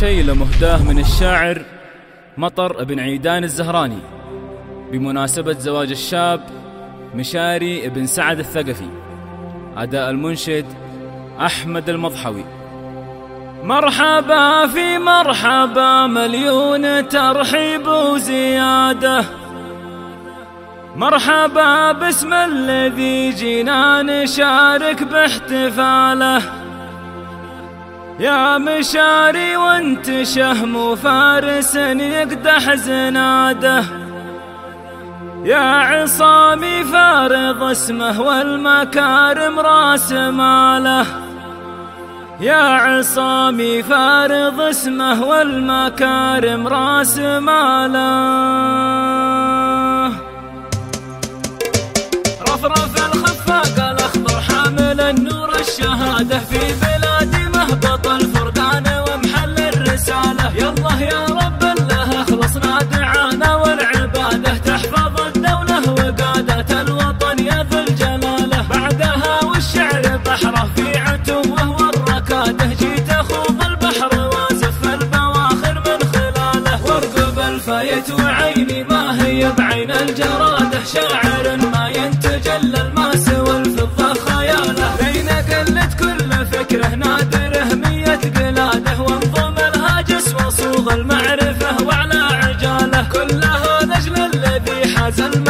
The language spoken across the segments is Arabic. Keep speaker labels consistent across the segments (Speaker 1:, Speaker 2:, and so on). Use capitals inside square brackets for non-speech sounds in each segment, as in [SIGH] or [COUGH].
Speaker 1: شيلة مهداه من الشاعر مطر بن عيدان الزهراني بمناسبة زواج الشاب مشاري بن سعد الثقفي أداء المنشد أحمد المضحوي. مرحبا في مرحبا مليون ترحيب وزيادة. مرحبا باسم الذي جينا نشارك باحتفاله. يا مشاري وانت شهم فارس يقدح زناده يا عصامي فارض اسمه والمكارم راس ماله. يا عصامي فارض اسمه والمكارم راس ماله. رفرف الخفاق الأخضر حامل النور الشهادة في الفرقان الرساله يالله يا رب الله اخلصنا دعانا والعبادة. تحفظ الدولة وقادة الوطن يا ذو الجلالة. بعدها والشعر بحره في عتوه والركاده جيت اخوض البحر وازف البواخر من خلاله. وارقب الفايت وعيني ما هي بعين الجرادة. شاعر ما ينتجل الماس والفضة خياله. بين قلت كل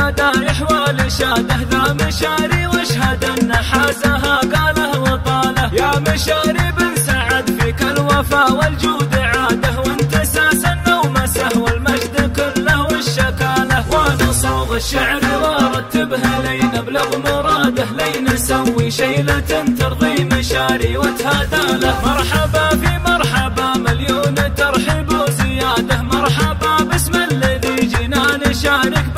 Speaker 1: حاز المدايح والاشاده ذا مشاري واشهد أن حازها قاله وطاله يا مشاري بن سعد فيك الوفا والجود عاده. وانت أساس النومسه والمجد كله والشكاله. وأنا صوغ الشعر وارتبه لين ابلغ مراده. لين أسوي شيلة ترضي مشاري وتهادى له مرحبا في مرحبا مليون ترحيب وزياده مرحبا باسم الذي باحتفاله يا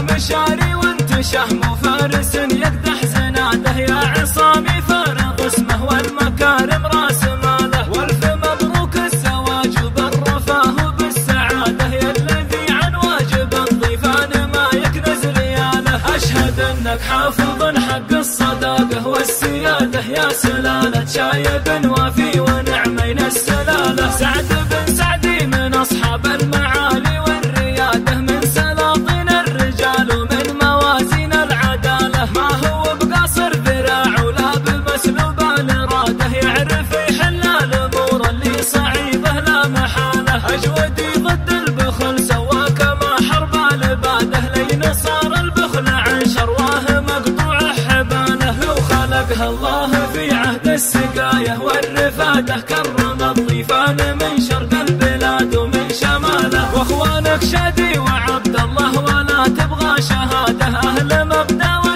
Speaker 1: مشاري وانت شهم فارس يقدح زناده يا عصامي فارض اسمه والمكارم راس ماله. والف مبروك الزواج بالرفاه وبالسعاده. يا الذي عن واجب الضيفان ما يكنز رياله أشهد أنك حافظ حق الصداقة والسيادة. يا سلالة شايب وافي ونعمين السلالة. سعد بن السقاية والرفاده كرم الضيفان من شرق البلاد ومن شماله. وأخوانك شادي وعبد الله ولا تبغى شهادة. أهل مبدأ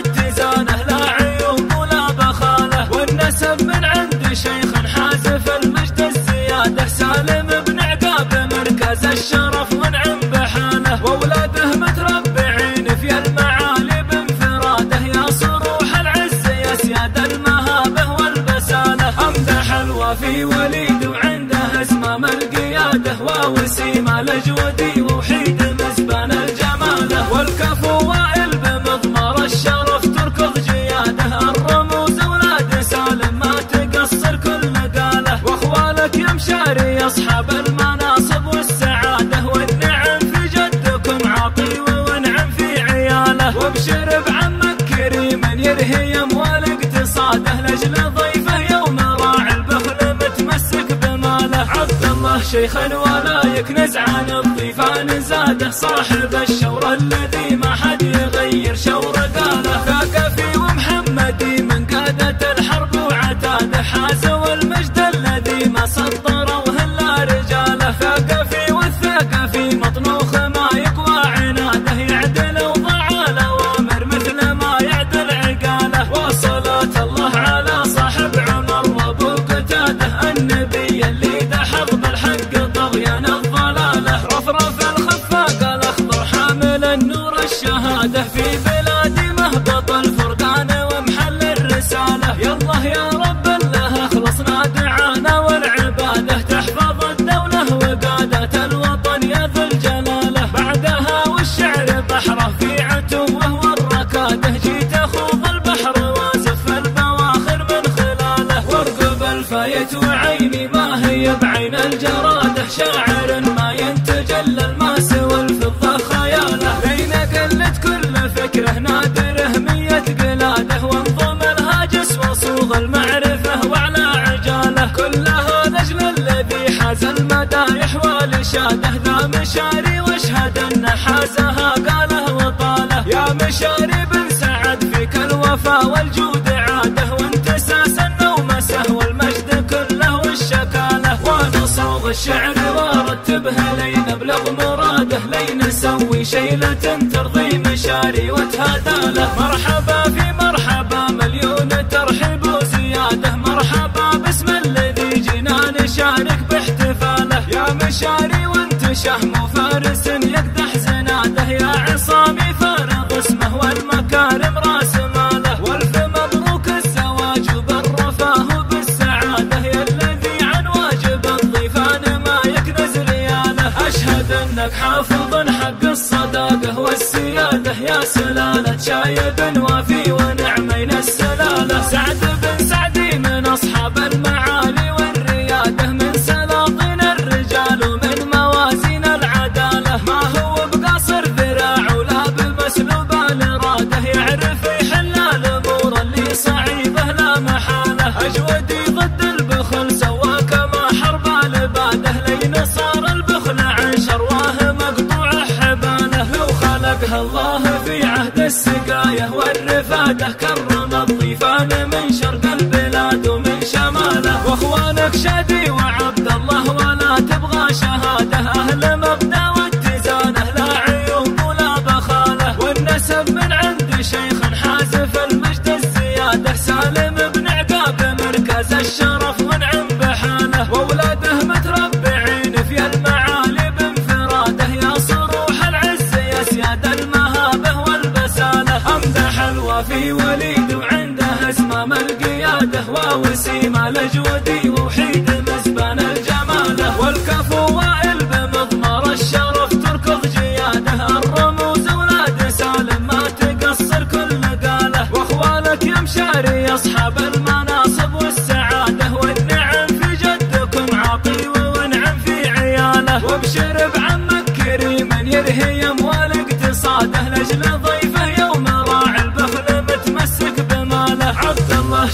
Speaker 1: مزبان الجمالة والكفو الشرف تركض جياده الرموز أولاد سالم ما تقصر كل مقالة وأخوالك يا مشاري أصحاب المناصب والسعادة والنعم في جدكم في عياله وابشر بعمك اموال اقتصاده لاجل ضيفه يوم راعي البخل متمسك بماله الله شيخا ولا يكنز عن الضيفان زاده صاحب الشور الذي ما حد يغير شور حاز المدايح والشاده ذا مشاري واشهد أن حازها قاله وطاله. يا مشاري بن سعد فيك الوفا والجود عاده وانتساس النومسه والمجد كله والشكاله. وأنا صوغ الشعر وارتبه لين أبلغ مراده لين أسوي شيلة ترضي مشاري وتهادى له مرحبا في مرحبا مشاري وانت شهم فارس والرفاده كرم الضيفان من شرق البلاد ومن شماله. وأخوانك شادي وعبد الله ولا تبغى شهادة. الوافي وليد وعنده اسمام القياده ووسيم الاجودي وحيد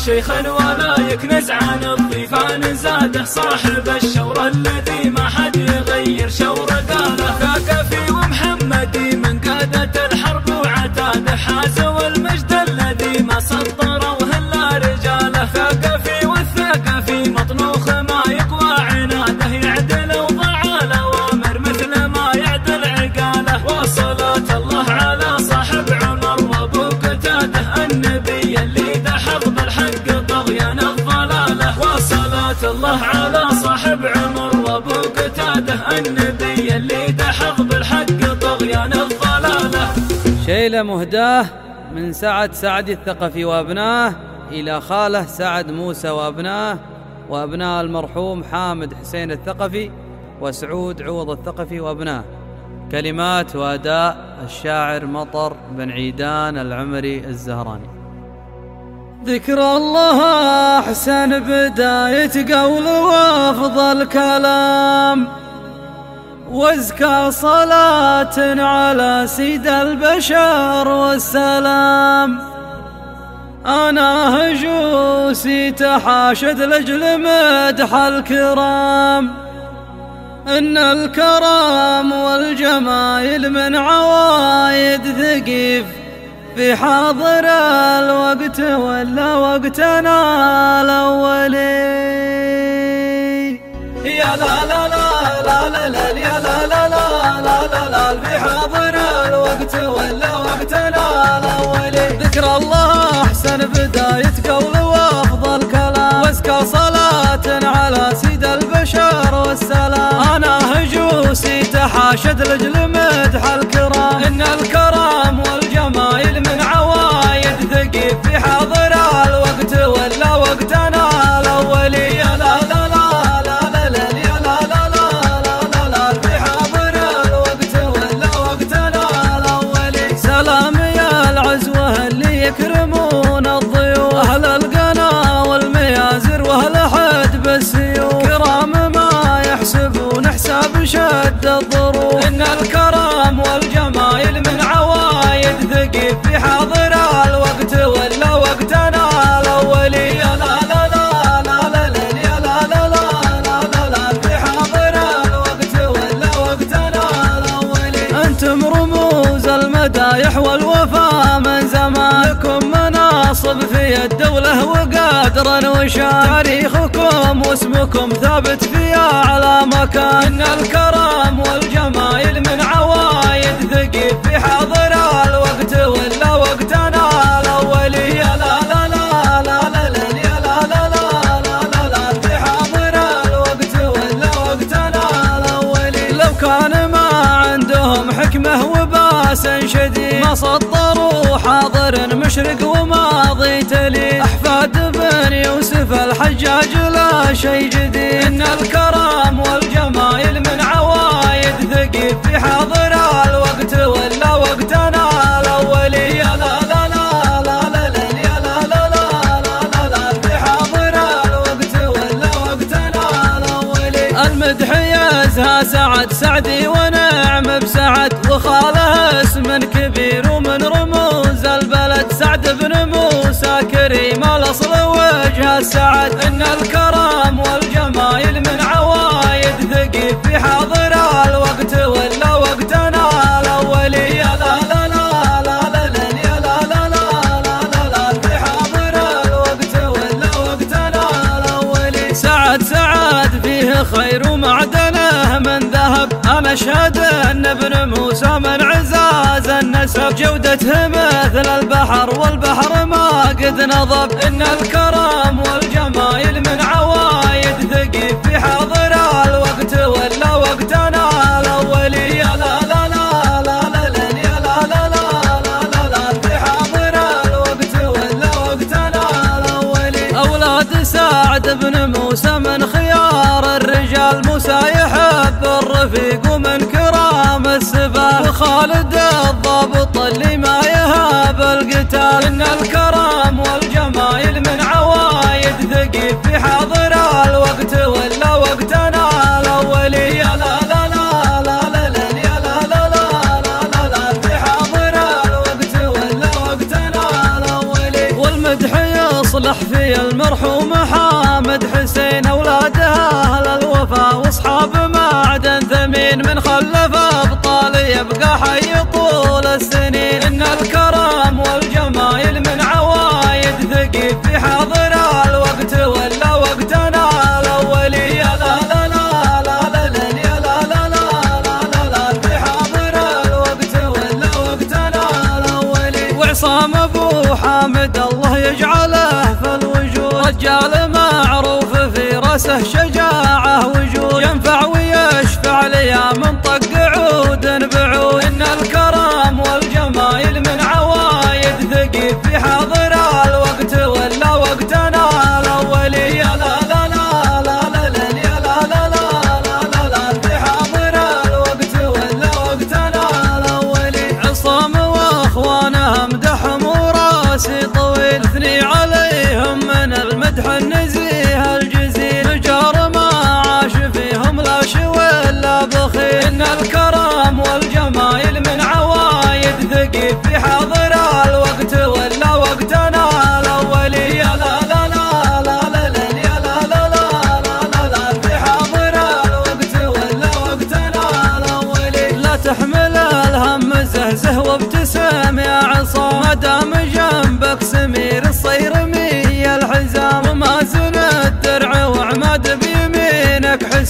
Speaker 1: شيخا ولا يكنز عن الضيفان زاده صاحب الشور الذي ما حد يغير شور
Speaker 2: شيلة مهداة من سعد سعد الثقفي وأبناه إلى خالة سعد موسى وأبناه وأبناء المرحوم حامد حسين الثقفي وسعود عوض الثقفي وأبناه. كلمات وأداء الشاعر مطر بن عيدان العمري الزهراني. ذكر الله أحسن بداية قول وأفضل كلام. وازكى صلاة على سيد البشر والسلام. أنا هجوسي تحاشد لجل مدح الكرام. إن الكرام والجمايل من عوايد ثقيف. في حاضر الوقت ولا وقتنا الأولي يا لا لا حاضر الوقت ولا وقتنا الأولي ذكر الله أحسن بداية قول وأفضل كلام صلاة على سيد البشر والسلام هجوسي تحاشد لجل مدح الكرام إن الكرام والجمايل وقادر وشان تاريخكم واسمكم ثابت في أعلى مكان الكرم والجمايل من عوايد ثقيف في حاضر الوقت ولا وقتنا الأولي يا لا لا لا كان ما عندهم حكمة وباس شديد ما سطروا حاضر مشرق وماضي تلي أحفاد بن يوسف الحجاج لا شيء جديد إن الكرم والجمايل من عوايد ثقيف في حاضر الوقت ولا وقتنا الأولي يا لا لا لا لا لا لا يا لا لا لا لا لا في حاضر الوقت ولا وقتنا الأولي المدح يزهى سعد سعدي ونعم بسعد وخاله اسم موسى كريم الاصل وجه السعد ان الكرم والجمايل من عوايد ثقيف في حاضر الوقت ولا وقتنا الاولي يا لا لا لا لا لا يا لا لا لا لا لا في حاضر الوقت ولا وقتنا الاولي سعد سعد فيه خير ومعدنه من ذهب أنا اشهد ان ابن موسى من عزاز النسب جودته مثل البحر والبحر ما قد نضب ان الكرم والجمايل من عوايد ثقيف في حاضر الوقت ولا وقتنا الاولي يا لا لا لا لا لا لا يا لا لا لا لا لا في حاضر الوقت ولا وقتنا الاولي أولاد سعد بن موسى من خيار الرجال موسى يحب الرفيق ومن كرام السبال وخالد ان الكرم والجمايل من عوايد ثقيف في حاضر الوقت ولا وقتنا الاولي لا لا لا لا لا لا لا لا لا لا في حاضر الوقت ولا وقتنا الاولي والمدح يصلح في المرحوم حامد حسين اولاده أهل الوفا واصحاب معدن ثمين من خلف ابطال يبقى حي طول السنين ان الكرم رجال معروف في رأسه شجاعة وجود. ينفع ويشفع ليا من طق عود بعود. إن الكرم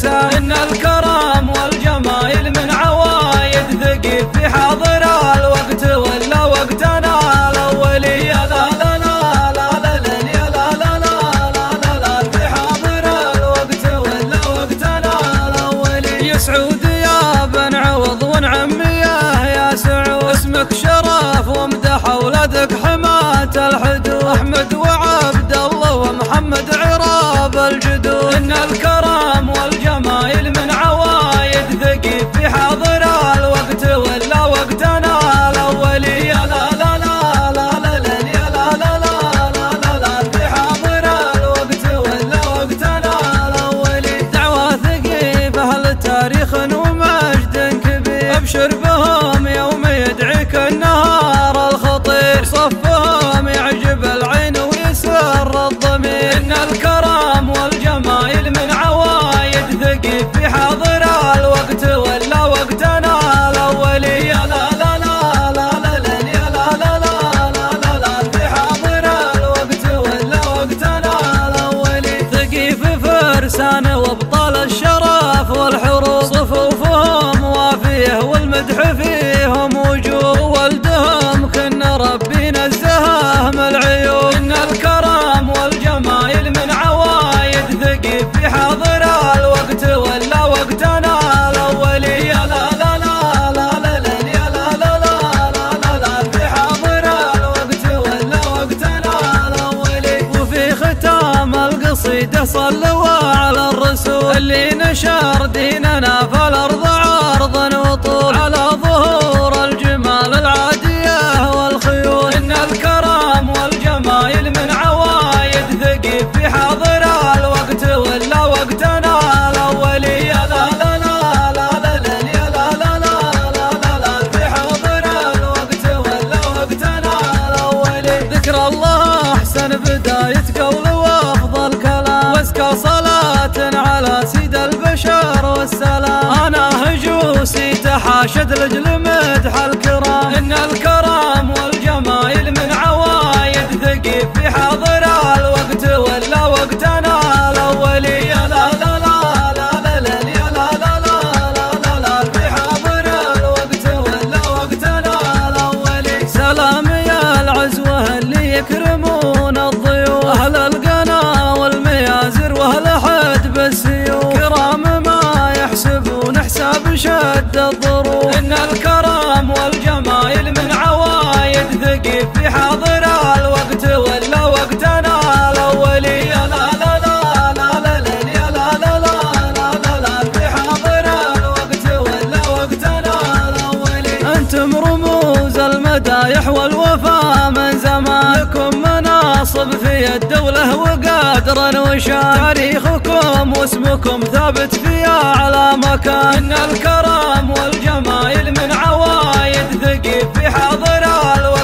Speaker 2: حسام ان الكرم والجمايل من عوايد ثقيف في حاضر الوقت ولا وقتنا الاولي يا لا لا لا لا لا يا لا لا لا لا لا في حاضر الوقت ولا وقتنا الاولي يا سعود يا بن عوض ونعم يا سعود اسمك شرف وامدح اولادك حماة الحدود احمد وعبد الله ومحمد عراب الجدود ان الكرم اللي نشر ديننا في تحاشد لجل مدح الكرام. إن الكرم والجمايل من عوايد ثقيف في حاضر ثقيف في حاضر الوقت ولا وقتنا الاولي لا لا لا لا لا لا لا لا لا لا في حاضر الوقت ولا وقتنا الاولي أنتم رموز المدايح والوفا من زمان لكم مناصب في الدولة وقادر وشان تاريخكم واسمكم ثابت في أعلى مكان إن الكرم والجمايل من عوايد ثقيف في حاضر الوقت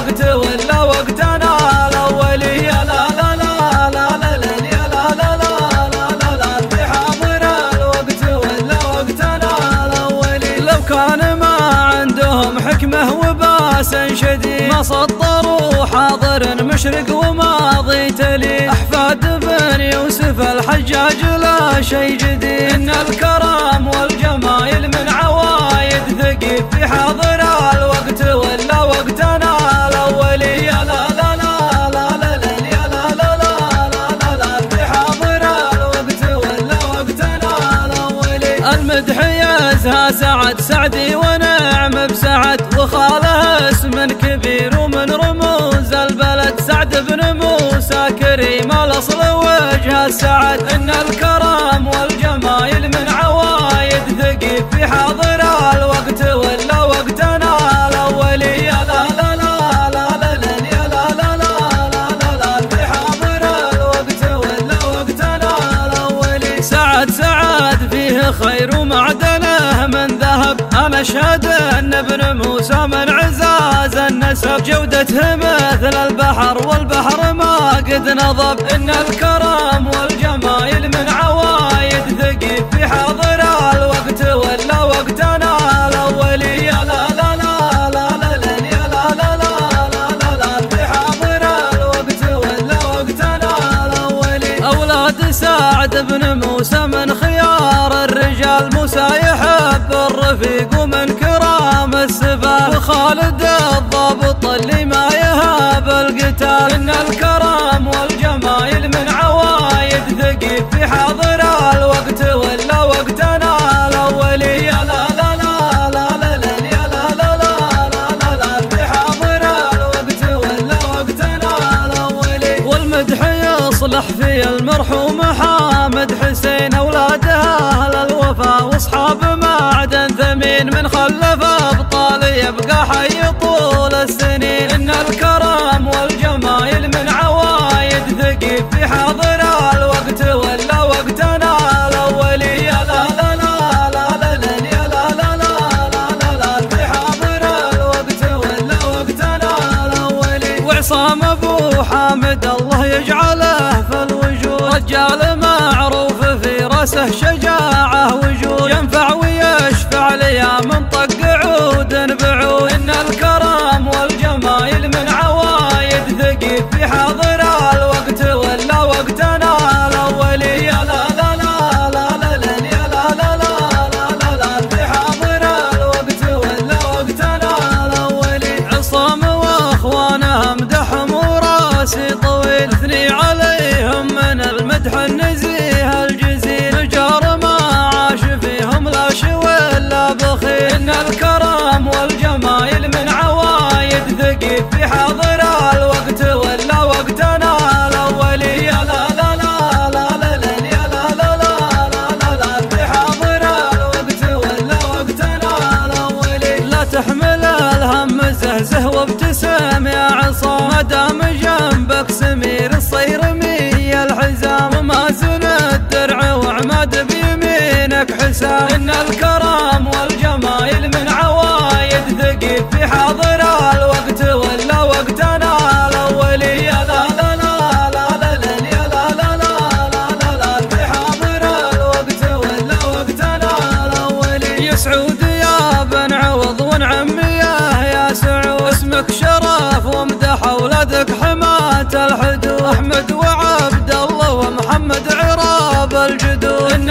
Speaker 2: ما سطروا حاضر مشرق وماضي تلي أحفاد بن يوسف الحجاج لا شيء جديد إن الكرم والجمايل من عوايد ثقيف في حاضر الوقت ولا وقتنا الأولي يا لا لا المدح سعد سعدي ونعم بسعد وخاله السعد ان الكرم والجمايل من عوايد ثقيف في حاضر الوقت ولا وقتنا الاولي يا لا لا لا لا لا لا يا لا لا لا لا لا في حاضر الوقت ولا وقتنا الاولي سعد سعد فيه خير ومعدنه من ذهب أنا اشهد ان ابن موسى من عزاز النسب جودته مثل البحر والبحر ما قد نضب ان الكرم من عوايد ثقيف في حاضر الوقت ولا وقتنا الاولي يا لا لا لا لا لا لا يا لا لا لا في حاضر الوقت ولا وقتنا الاولي أولاد سعد بن موسى من خيار الرجال موسى يحب الرفيق ومن كرام السفال وخالد الضابط اللي ما يهاب القتال في حاضر الوقت ولا وقتنا الاولي يا لا لا لا لا يا لا لا في حاضر الوقت ولا وقتنا الاولي والمدح يصلح في المرحوم حامد حسين اولادها أهل الوفا واصحاب معدن ثمين من خلف ابطال يبقى حي طول السنين رجال معروف في رأسه شجاعة وجود. ينفع ويشفع ليا من طق عود بعود. إن الكرم والجمايل من عوايد ثقيل في حاضر احمد واحمد وعبد الله ومحمد عراب الجدود.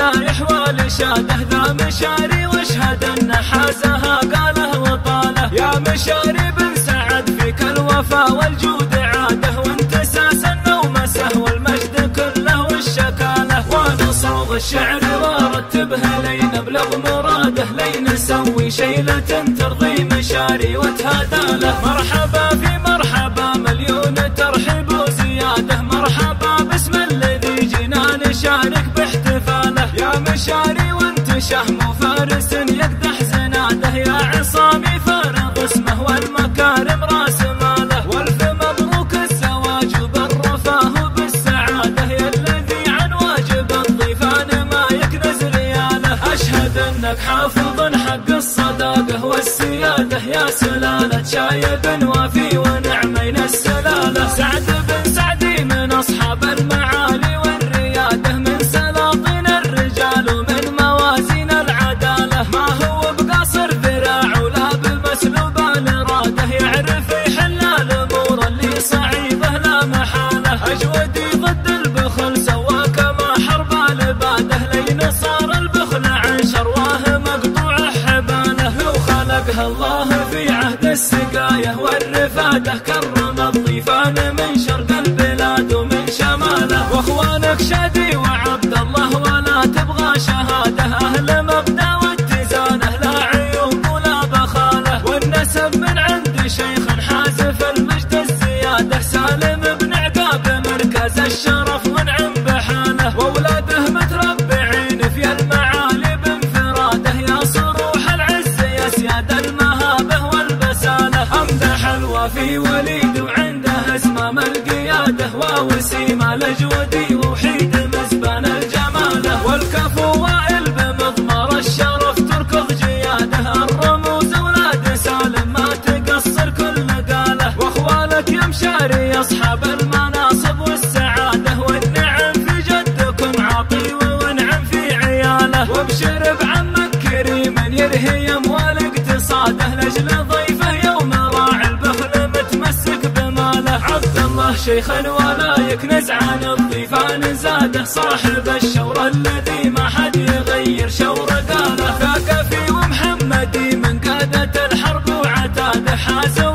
Speaker 1: مدايح والشاده ذا مشاري واشهد أن حاسها قاله وطاله. يا مشاري بن سعد فيك الوفا والجود عاده وانت ساس ومسه والمجد كله والشكاله. وأنا صوغ الشعر وارتبها لين ابلغ مراده لين أسوي شيلة ترضي مشاري وتهدى له مرحبا شهم وفارس يقدح زناده يا عصامي فارغ اسمه والمكارم راس ماله. والف مبروك الزواج بالرفاه وبالسعادة. يا الذي عن واجب الضيفان ما يكنز رياله. أشهد أنك حافظ حق الصداقة والسيادة. يا سلالة شايب وفي ونعمين السلالة. سعد والرفادة كرم الضيفان من شرق البلاد ومن شماله وأخوانك شادي الله شيخ ولا يكنز عن الضيفان زاده صاحب الشور الذي ما حد يغير شور قاله ثاقفي ومحمدي من قادة الحرب وعتاده حازوا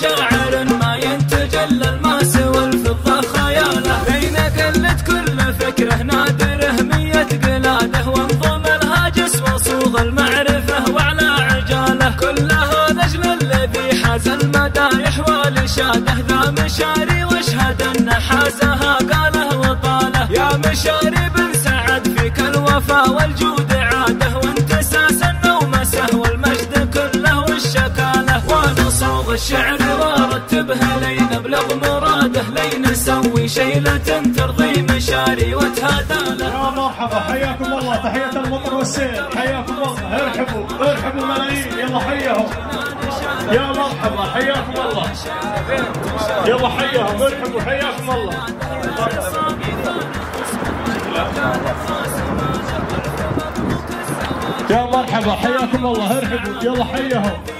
Speaker 1: شاعر ما ينتج الا الماس والفضه خياله. بين قلت كل فكره نادره مية قلاده وانظم الهاجس وصوغ المعرفة وعلى عجاله. كلها لاجل الذي حاز المدايح والاشاده ذا مشاري واشهد أن حازها قاله وطاله. يا مشاري بن سعد فيك الوفا والجود عاده. وانتساس النومسه والمجد كله والشكاله. ونصوغ الشعر وارتبها لين ابلغ مراده لين نسوي شيلة ترضي مشاري وتهاداله
Speaker 3: يا مرحبا حياكم الله تحية المطر والسيل حياكم الله ارحبوا ارحبوا ملايين. يلا حيهم يا مرحبا حياكم الله. يلا حيهم ارحبوا حياكم الله. يا مرحبا حياكم الله ارحبوا. يلا حيهم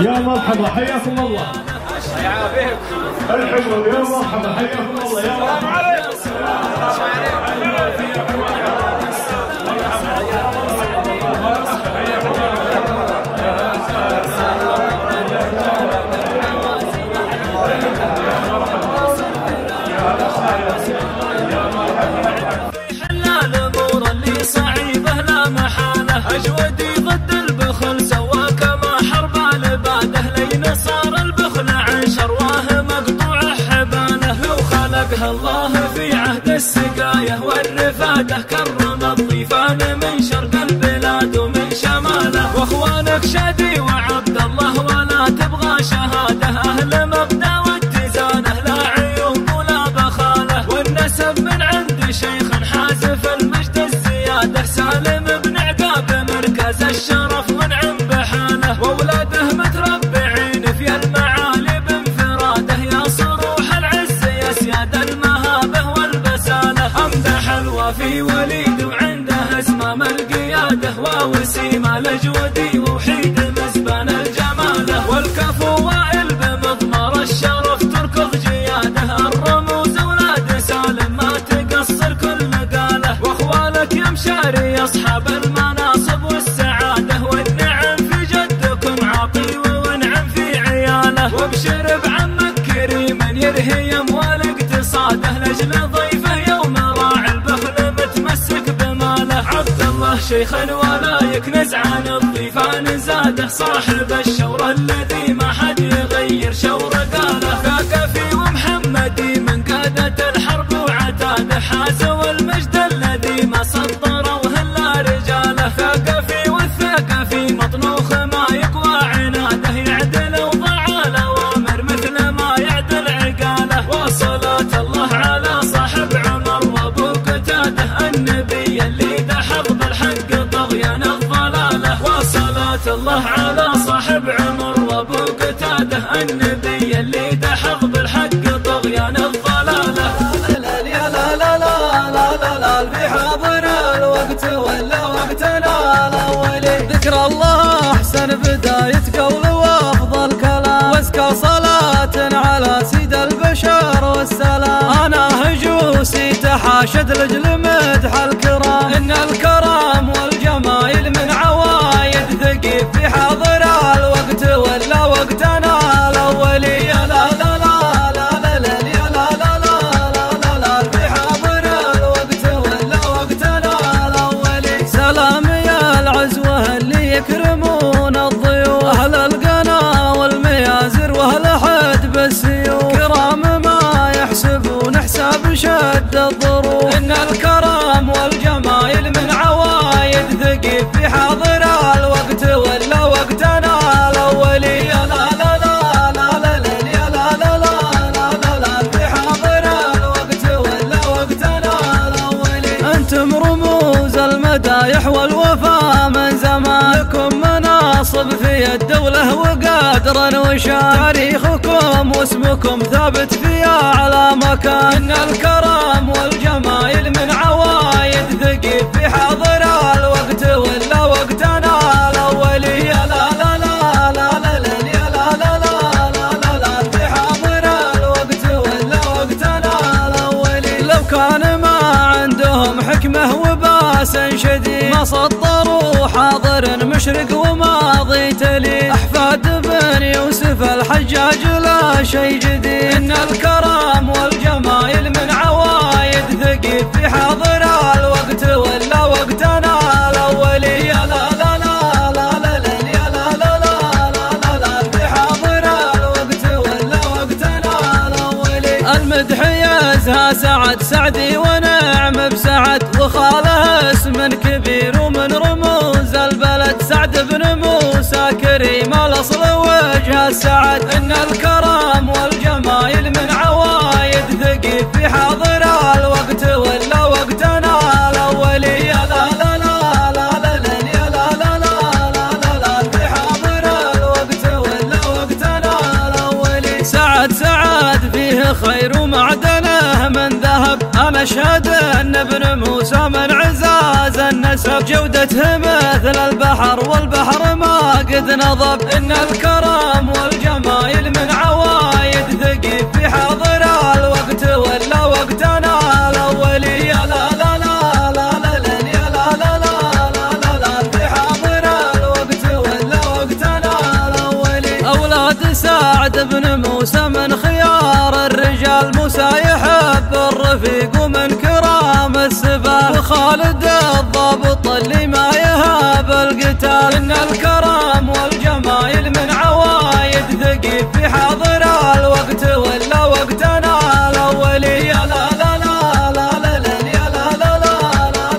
Speaker 3: يا مرحبا حياكم الله. ارحبوا يا مرحبا حياكم الله يا مرحبا.
Speaker 1: السقايه والرفادة كرم الضيفان من شرق البلاد ومن شماله. وأخوانك شادي وعبد الله ولا تبغى شهادة. الله شيخ ولا يكنز عن الضيفان زاده صاحب الشور الذي الله على صاحب عمر وابو قتاده النبي اللي دحض بالحق طغيان الضلاله.
Speaker 2: لا لا لا لا لا لا في حاضر الوقت ولا وقتنا الاولي ذكر الله أحسن بدايه قول وافضل كلام. وازكى صلاة على سيد البشر والسلام. أنا هجوسي تحاشد لجل مدح الكرام في الدولة وقدر وشان تاريخكم واسمكم ثابت في أعلى مكان. إن الكرم والجمايل من عوايد ثقيف في حاضر الوقت. شديد ما سطروا حاضر مشرق وماضي تلي أحفاد بن يوسف الحجاج لا شيء جديد إن الكرم والجمايل من عوايد ثقيف في حاضر الوقت ولا وقتنا الأولي يا لا لا لا لا يا لا لا في حاضر الوقت ولا وقتنا الأولي المدح يزهى سعد سعدي وخاله اسم كبير ومن رموز. البلد سعد بن موسى كريم الأصل وجه السعد. إن الكرم والجمايل من عوايد ثقيف في حاضر اشهد ان ابن موسى من عزاز النسب جودته مثل البحر والبحر ما قد نضب ان الكرم والجمايل من عوايد ثقيف في حاضر الوقت ولا وقتنا الاولي يا لا لا لا لا يا لا لا لا في حاضر الوقت ولا وقتنا الاولي أولاد سعد بن موسى من خيار الرجال موسى يحب الرفيق وخالد الضابط اللي ما يهاب القتال ان الكرم والجمايل من عوايد ثقيف في حاضر الوقت ولا وقتنا الاولي يا لا لا لا لا لا لا لا لا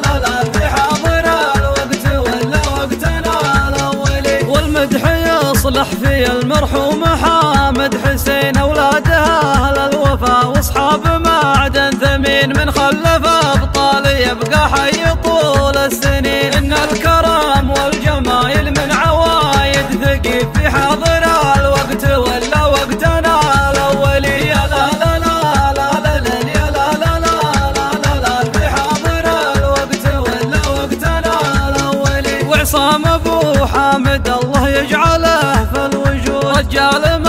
Speaker 2: لا لا في حاضر الوقت ولا وقتنا الاولي والمدح يصلح في المرحوم حامد حسين اولاده أهل الوفا واصحاب ثمين من خلف ابطال يبقى حي طول السنين ان الكرم والجمايل من عوايد ثقيف في حاضر الوقت ولا وقتنا الاولي يا لا لا لا لا لا يا لا لا لا لا في حاضر الوقت ولا وقتنا الاولي وعصام ابو حامد الله يجعله في الوجود رجال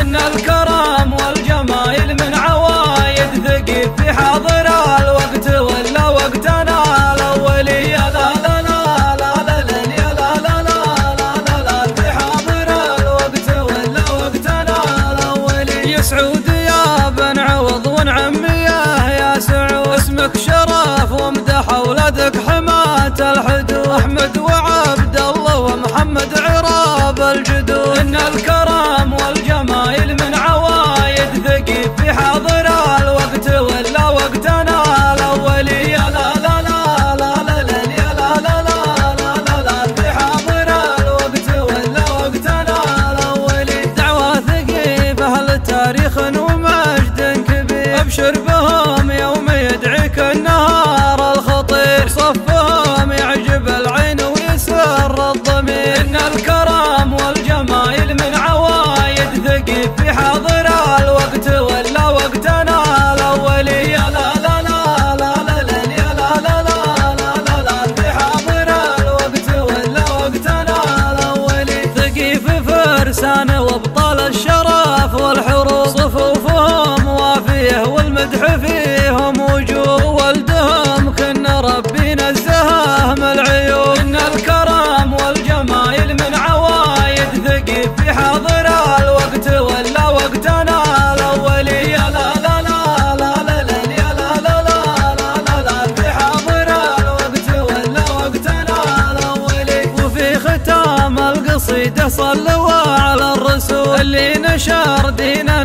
Speaker 2: إن الكرم والجمايل من عوايد ثقيف في حاضر الوقت ولا وقتنا الأولي يا لا لا لا لا لا يا لا لا لا لا لا في حاضر الوقت ولا وقتنا الأولي يا سعود يا بن عوض ونعميه يا سعود اسمك شرف وامدح اولادك نشر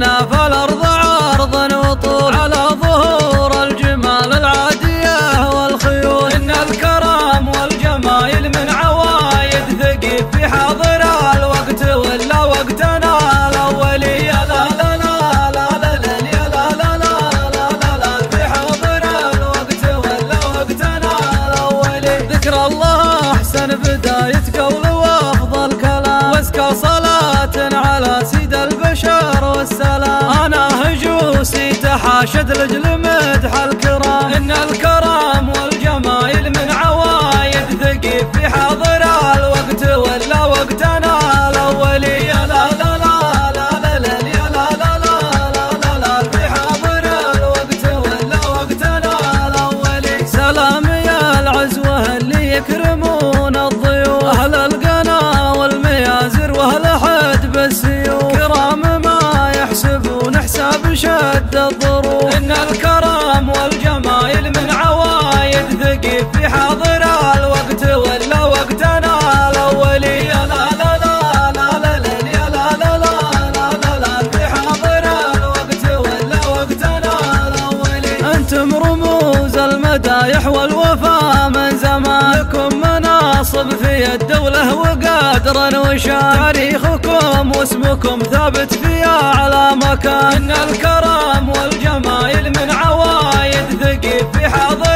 Speaker 2: تحاشد لجل مدح الكرام ان الكرم والجمايل من عوايد ثقيف في حاضر الوقت ولا وقتنا الاولي يا لا لا لا لا لا لا لا لا لا لا في حاضر الوقت ولا وقتنا الاولي سلام يا العزوه اللي يكرمون الضيوف أهل القنا والميازر واهل حد بالسيوف كرام ما يحسبون حساب شد الظروف ثقيف في حاضر الوقت ولا وقتنا الاولي لا لا لا يا لا لا لا في حاضر الوقت ولا وقتنا الاولي أنتم رموز المدايح والوفا من زمان لكم مناصب في الدولة وقدر وشان تاريخكم واسمكم ثابت في أعلى مكان إن الكرم والجمايل من عوايد ثقيف في حاضر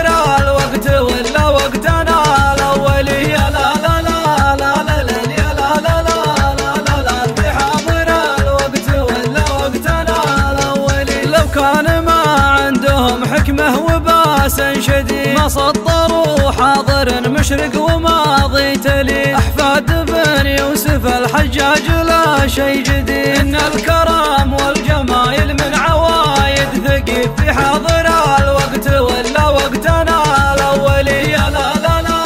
Speaker 2: وباس شديد ما سطروا حاضر مشرق وماضي تلي أحفاد بن يوسف الحجاج لا شيء جديد إن الكرم والجمايل من عوايد ثقيف في حاضر الوقت ولا وقتنا الأولي يا لا لا لا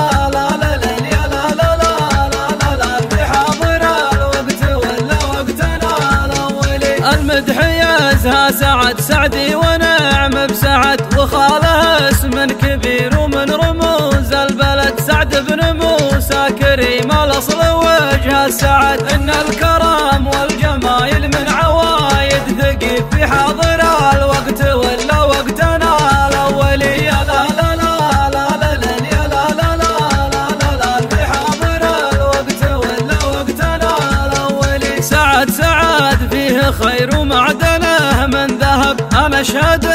Speaker 2: يا المدح يزهى سعد سعدي ونعم بسعد وخاله اسم كبير ومن رموز البلد سعد بن موسى كريم الاصل وجه السعد ان الكرم والجمايل من عوايد ثقيف في حاضر الوقت ولا وقتنا الاولي يا لا لا لا سعد سعد فيه خير ومعدنه من ذهب أنا اشهد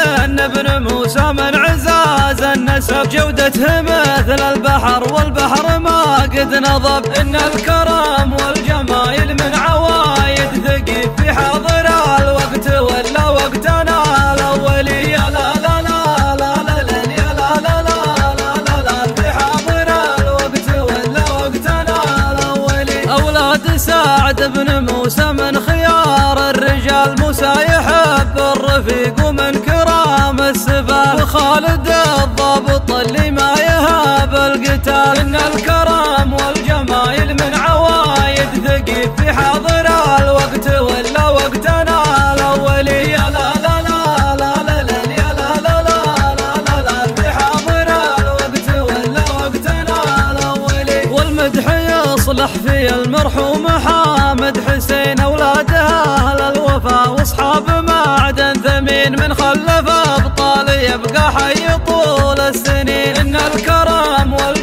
Speaker 2: الساب جودتها مثل البحر والبحر ما قد نضب إن الكرم والجمايل من عوايد ثقيل في حاضر الوقت ولا وقتنا الأولي لا لا لا لا لا لا لا لا لا في حاضر الوقت ولا وقتنا الأولي أولاد سعد بن موسى من خيار الرجال موسى يحب الرفيق ومن كرام السفاه وخالد الضابط الكرم والجمايل من عوايد ثقيل في حاضر الوقت ولا وقتنا الاولي لا لا لا لا لا لا لا لا لا لا في حاضر الوقت ولا وقتنا الاولي والمدح يصلح في المرحوم حامد حسين اولاده أهل الوفا واصحاب معدن ثمين من خلف ابطال يبقى حي طول السنين ان الكرم وال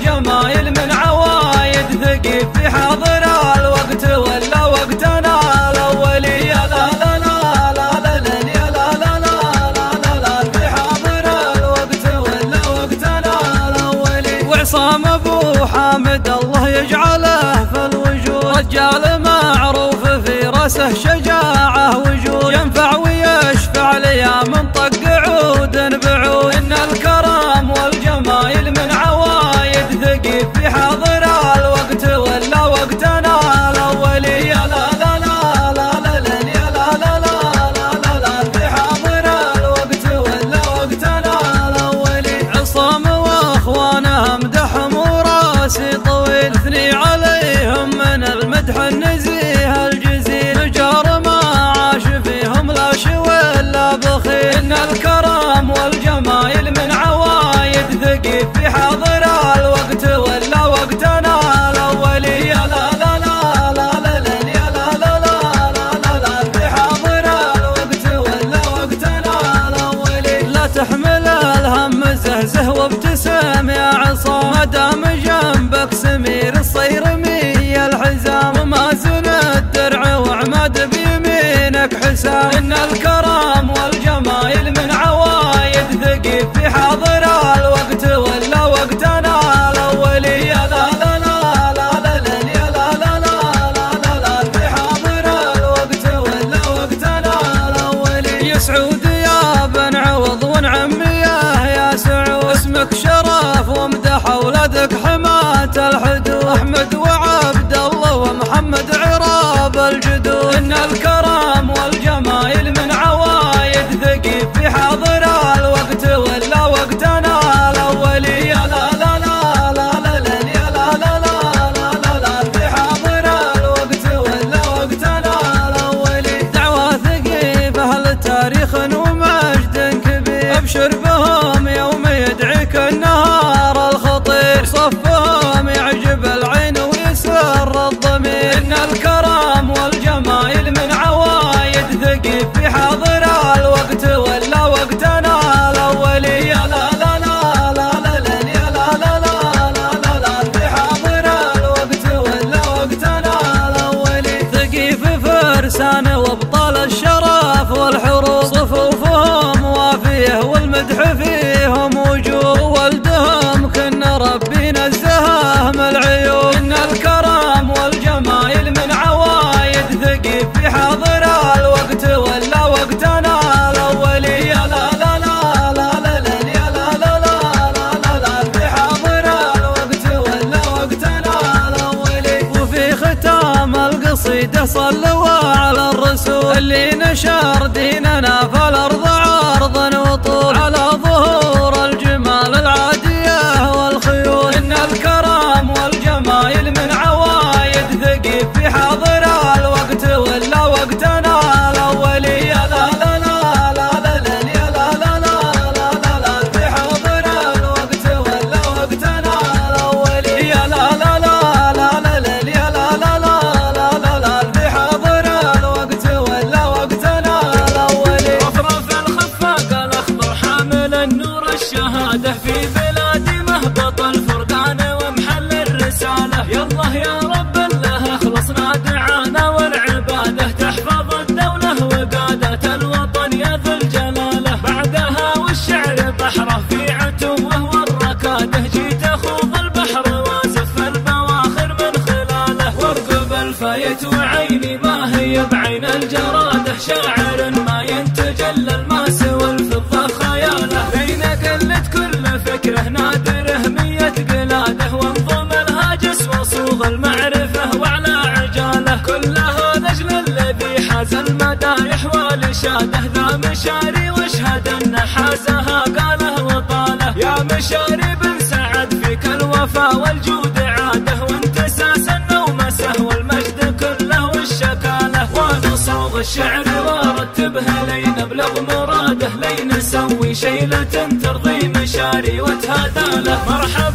Speaker 2: في حاضر الوقت ولا وقتنا الأولي لا لا لا لا لا لا لا لا لا في حاضر الوقت ولا وقتنا الأولي وعصام أبو حامد الله يجعله في الوجود رجال معروف في راسه شجاعة وجود ينفع ويشفع ليام طق عود بعود إن الكرم والجمايل من عوايد ثقيل في حاضر في حضرة صفهم يوم يدعيك النهار الخطير. صفهم يعجب العين ويسر الضمير. إن الكرم والجمايل من عوايد ثقيل في حاضر اللي نشر ديننا
Speaker 1: فالأرض عار المدايح والشاده ذا مشاري واشهد أن حازها قاله وطاله. يا مشاري بن سعد فيك الوفا والجود عاده. وانتساس النومسه والمجد كله والشكاله. وأنا صوغ الشعر وارتبها لين ابلغ مراده. لين أسوي شيلة ترضي مشاري وتهادى له مرحبا في مرحبا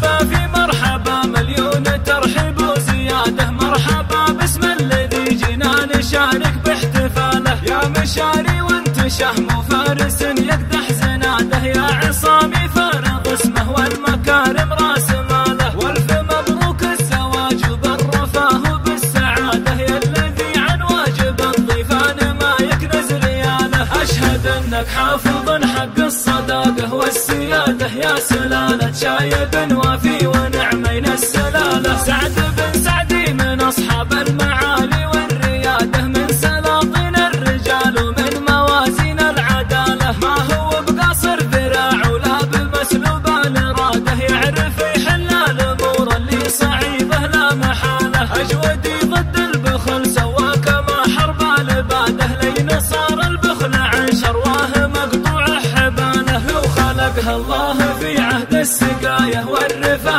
Speaker 1: شهم وفارس يقدح زناده يا عصامي فارغ اسمه والمكارم راس ماله. والف مبروك الزواج بالرفاه وبالسعاده. يا الذي عن واجب الضيفان ما يكنز رياله. أشهد أنك حافظ حق الصداقة والسيادة. يا سلالة شايب وافي ونعمين السلالة. سعد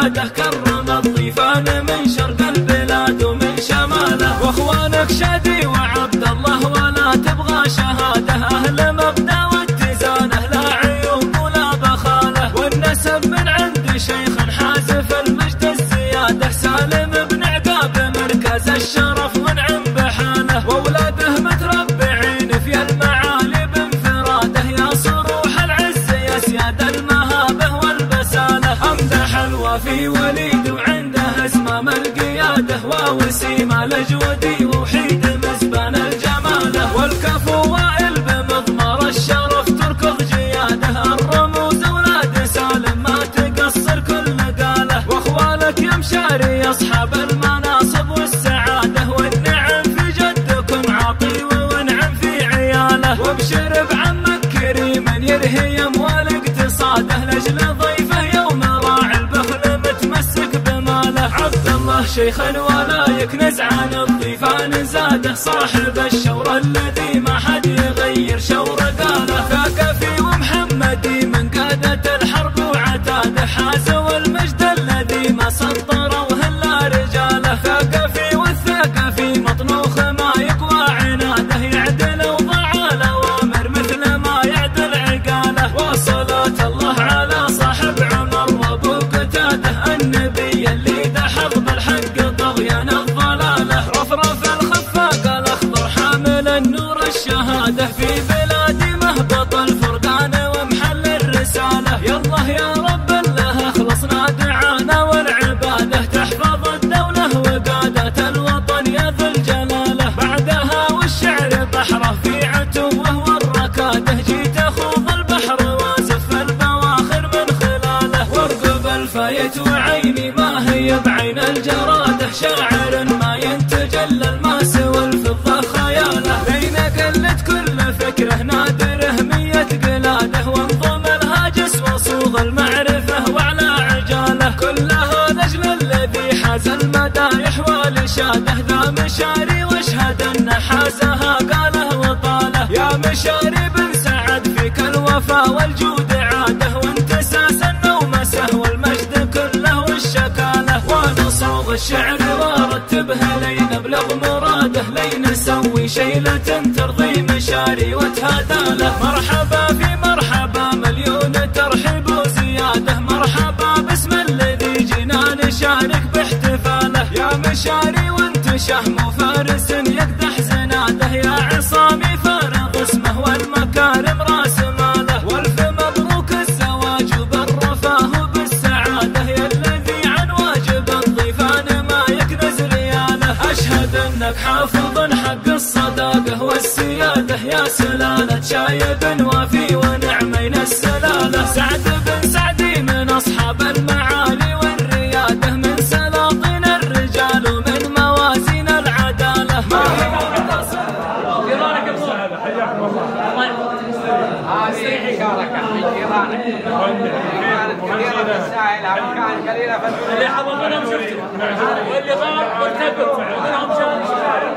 Speaker 1: والرفاده كرم الضيفان من شرق البلاد ومن شماله وأخوانك شادي أصحاب المناصب والسعادة والنعم في جدكم عاطي وانعم في عياله. وابشر بعمك كريم يرهي أموال اقتصاده لأجل ضيفه يوم راعي البخل متمسك بماله. عبد الله شيخا ولا يكنز عن الضيفان زاده صاحب الشور الذي ما حد يغير شور شاعر ما ينتج الا الماس والفضة خياله. بين قلت كل فكره نادره مية قلاده وانظم الهاجس وصوغ المعرفة وعلى عجاله. كلها لاجل الذي حاز المدايح والشاده ذا مشاري واشهد أن حازها قاله وطاله. يا مشاري بن سعد فيك الوفا والجود الشعر وارتبها لين ابلغ مراده لين أسوي شيلة ترضي مشاري وتهادى له. مرحبا في مرحبا مليون ترحيب وزيادة. مرحبا باسم الذي جينا نشارك باحتفاله. يا مشاري وانت شهم وفارس يقدح زناده. يا عصامي سلاله شايب وافي ونعمين السلالة. سعد بن سعدي من أصحاب المعالي والريادة من سلاطين الرجال ومن موازين
Speaker 4: قليلة
Speaker 5: اللي حضر منهم شفته واللي غاب مرتبط منهم يحفظك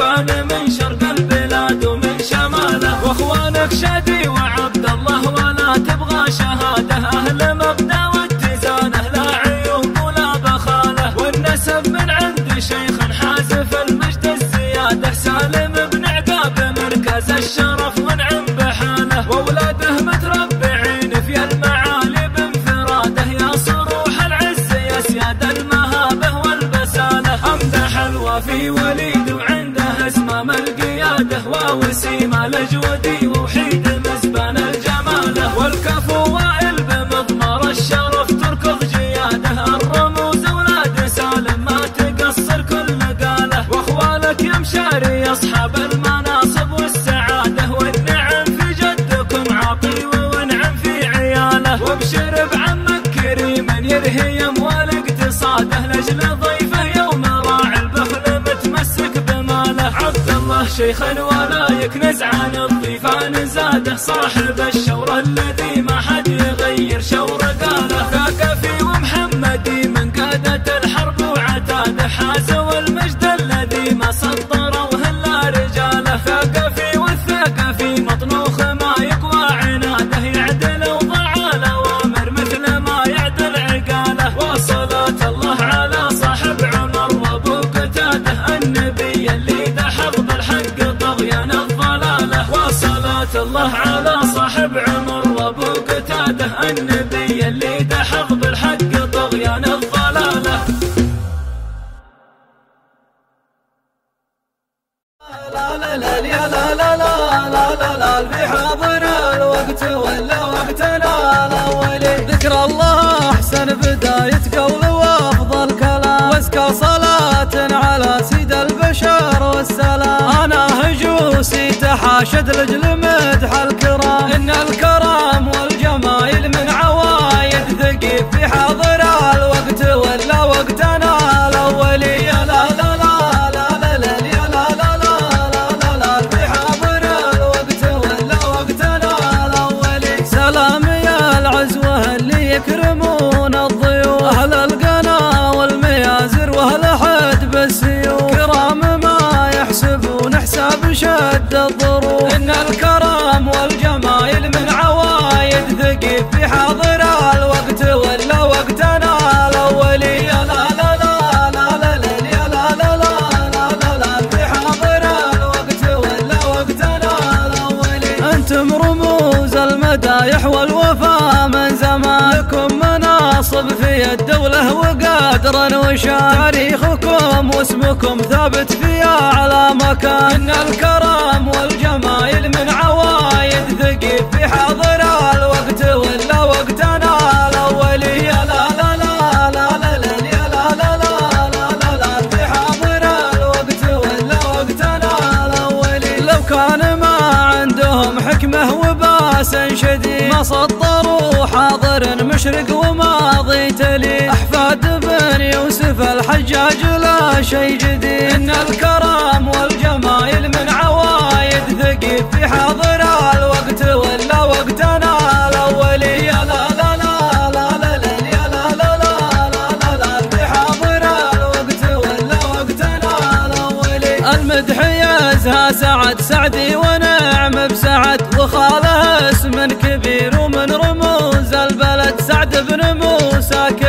Speaker 1: الضيفان من شرق البلاد ومن شماله وأخوانك شادي وعبد الله ولا تبغى شهادة أهل hoje o. عبد الله شيخ ولا يكنز عن الضيفان زاده صاحب الشورى الذي
Speaker 2: هجوسي تحاشد وقدرا وشان تاريخكم واسمكم ثابت في اعلى مكان ان الكرم والجمايل من عوايد ثقيف في حاضر الوقت ولا وقتنا الاولي يا لا لا لا لا لا لا لا لا لا لا في حاضر الوقت ولا وقتنا الاولي لو كان ما عندهم حكمه وباس شديد ما سطروا حاضر مشرق وماضي تلي احفاد بن يوسف الحجاج لا شيء جديد ان الكرم والجمايل من عوايد ثقيف في حاضر الوقت ولا وقتنا الاولي يا لا لا لا لا يا المدح يزهى سعد سعدي ونعم بسعد وخاله اسم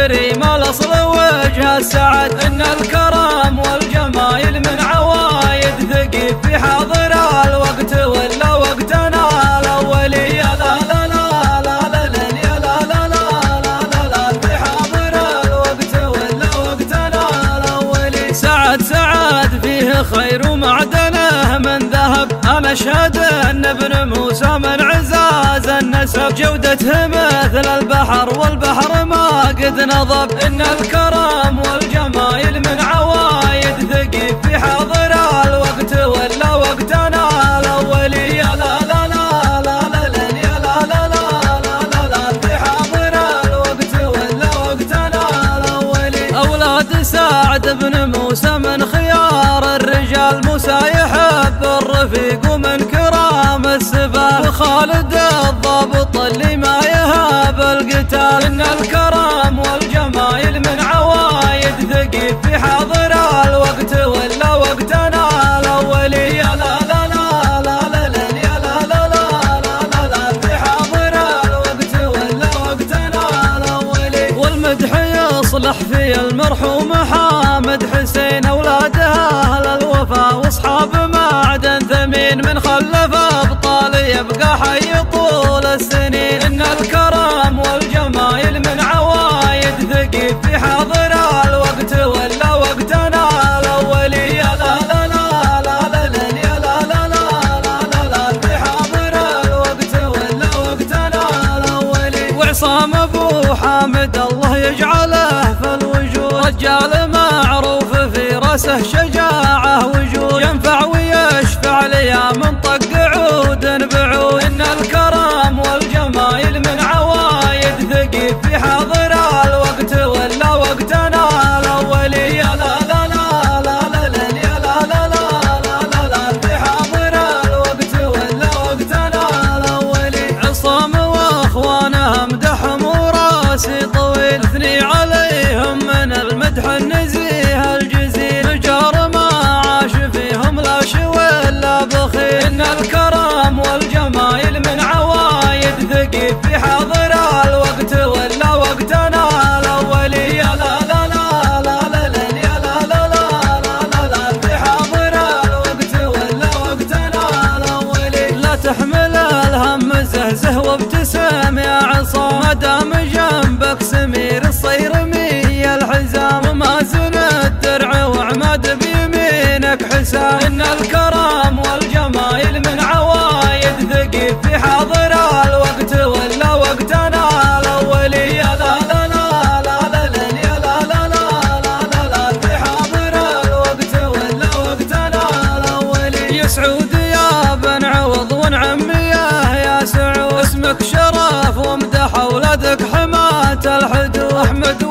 Speaker 2: كريم الاصل وجه السعد ان الكرم والجمايل من عوايد ثقيف في حاضر الوقت ولا وقتنا الاولي يا لا لا لا لا لا يا لا لا لا لا لا في حاضر الوقت ولا وقتنا الاولي سعد سعد فيه خير ومعدنه من ذهب أنا اشهد ان ابن موسى من عزاز النسب جودته مثل البحر والبحر ما قد نضب إن الكرم والجمايل من عوايد ثقيف في حاضر الوقت ولا وقتنا الأولي يا لا لا لا لا لا لا لا لا لا لا في حاضر الوقت ولا وقتنا الأولي أولاد سعد بن موسى من خيار الرجال موسى يحب الرفيق ومن كرام السبا وخالد الضابط اللي ما يهاب القتال إن الكرم ثمين من خلف أبطال يبقى حي طول السنين إن الكرم والجمايل من عوايد ثقيف في حاضر الوقت ولا وقتنا الأولي يا لا لا لا لا لا يا لا لا لا لا في حاضر الوقت ولا وقتنا الأولي وعصام أبو حامد الله يجعله في الوجود رجال معروف في راسه ينفع ويشفع حسام ان الكرم والجمايل من عوايد ثقيف في حاضر الوقت ولا وقتنا الاولي يا لا لا لا لا لا يا لا لا في حاضر الوقت ولا وقتنا الاولي يا سعود يا بن عوض ونعميه يا سعود اسمك شرف وامدح اولادك حماة الحدود احمد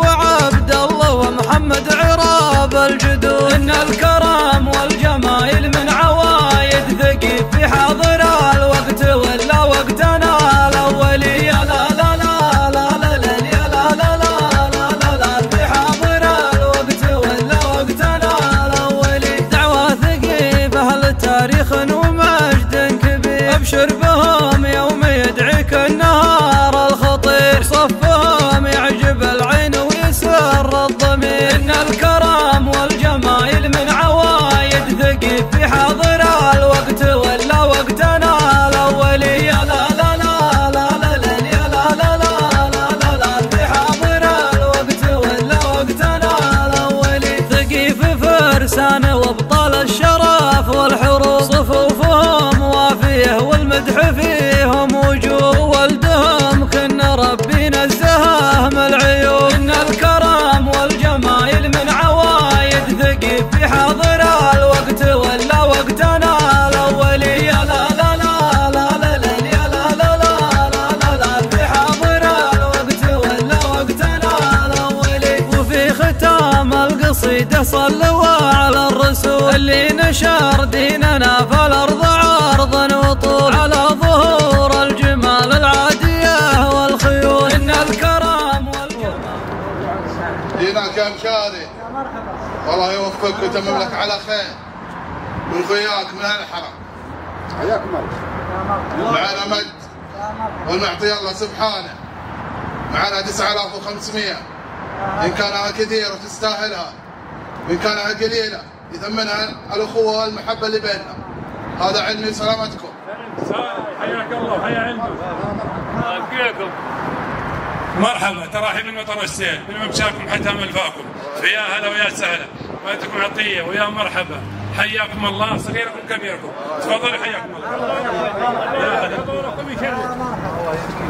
Speaker 2: اللي نشر ديننا في الأرض عرضا وطول. على ظهور الجمال العادية والخيول. إن الكرم والجمال.
Speaker 4: دينك يا مشاري والله يوفقك ويتمم لك على خير. ويخياك من الحرم
Speaker 6: حياكم الله.
Speaker 4: معنا مد والمعطي الله سبحانه. معنا 9500 إن كانها كثيرة تستاهلها. وإن كانها قليلة. يثمنها الأخوة والمحبة اللي بيننا. هذا علمي سلامتكم.
Speaker 5: حياك الله وحيا عنده أبقيكم مرحبا تراحيب المطر والسيل بالممشاكم حتى ملفاكم فيا هلا ويا سهلا. وانتكم عطية ويا مرحبا. حياكم الله صغيركم كبيركم. تفضلوا حياكم الله. يا هلا.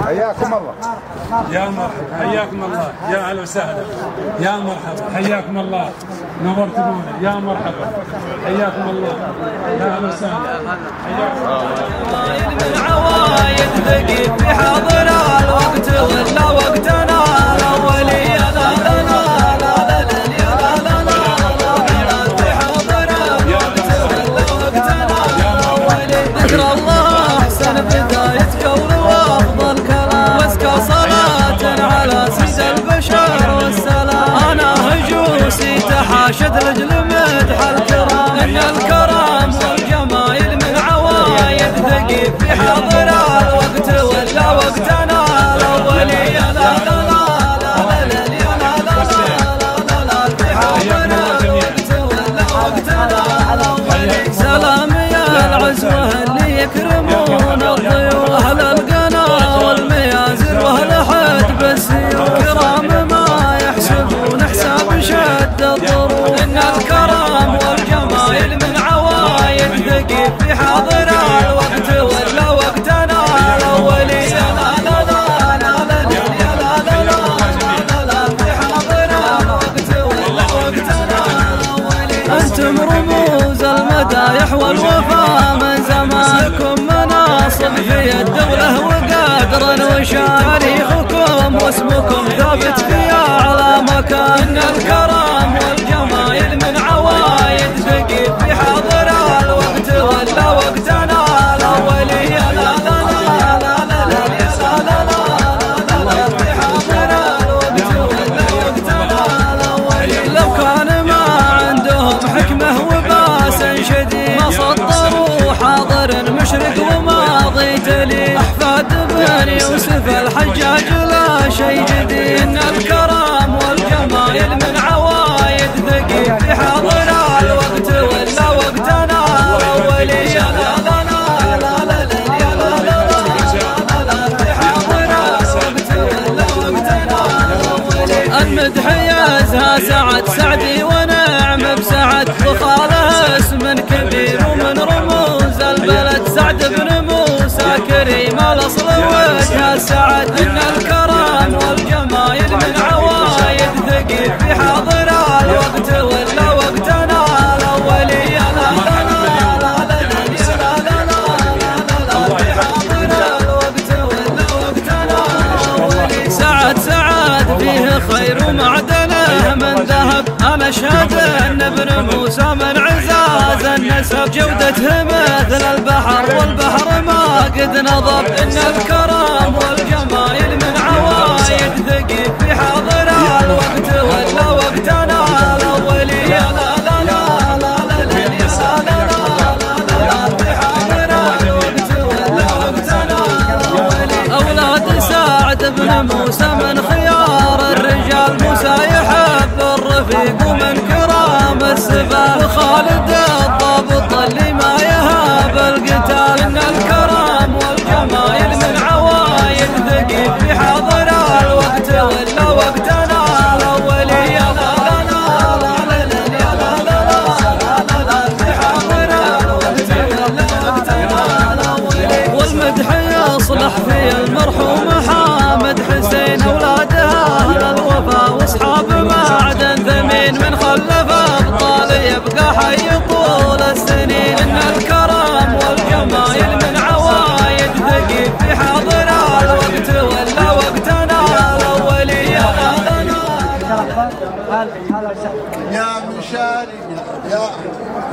Speaker 6: حياكم الله.
Speaker 5: يا مرحبا حياكم الله. يا أهلا وسهلا. يا مرحبا حياكم الله. نورتمونا يا مرحبا. حياكم الله. يا أهلا وسهلا. حياكم
Speaker 2: عوايد ثقيل في حاضر الوقت ولا وقتنا. تحاشد رجل مدح الكرام ان الكرم والجمايل من عوايد ثقيل في حاضر الوقت ولا وقتنا الاولي يا لا لا لا لا لا لا يا لا في حاضر الوقت ولا وقتنا الاولي يا لا لا لا أنتم رموز المدايح والوفا من زمانكم مناصب في الدولة وقدر وشان تاريخكم واسمكم ثابت في أعلى مكان الكرم يوسف الحجاج لا شيء جديد الكرم والجمايل من عوايد ثقيل في حاضر الوقت ولا وقتنا لا لا يا لا لا وجه السعد ان الكرم والجمايل من عوايد ثقيل في حاضر الوقت ولا وقتنا الاولي يا لا لا لا لا لا يا لا لا في حاضر الوقت ولا وقتنا الاولي سعد سعد فيه خير ومعدنه من ذهب أنا اشهد ان ابن موسى من عزاز النسب جودته مثل البحر والبحر ما قد نضب ان الكرم والجمايل من عوايد ثقيل في حاضر الوقت ولا وقتنا الاولي يا لا لا لا لا لا أولاد سعد بن موسى من خيار الرجال الرفيق ومن كرام السبال وخالد الضابط اللي ما يهاب القتال. إن الكرم والجمايل من عوايد ثقيل في حاضر الوقت.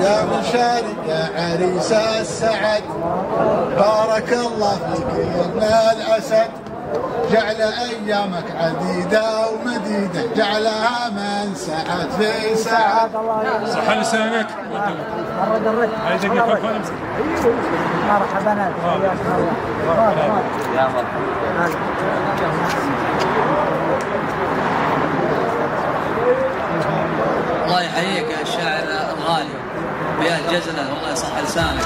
Speaker 2: يا من
Speaker 7: شارق يا عريس السعد. بارك الله فيك يا ابن الأسد. جعل أيامك عديدة ومديدة. جعلها من سعد في سعد.
Speaker 5: صح لسانك.
Speaker 8: مرحبا. حياكم الله
Speaker 9: الله يحييك يا الشاعر الغالي. يا جزله الله يصح لسانك.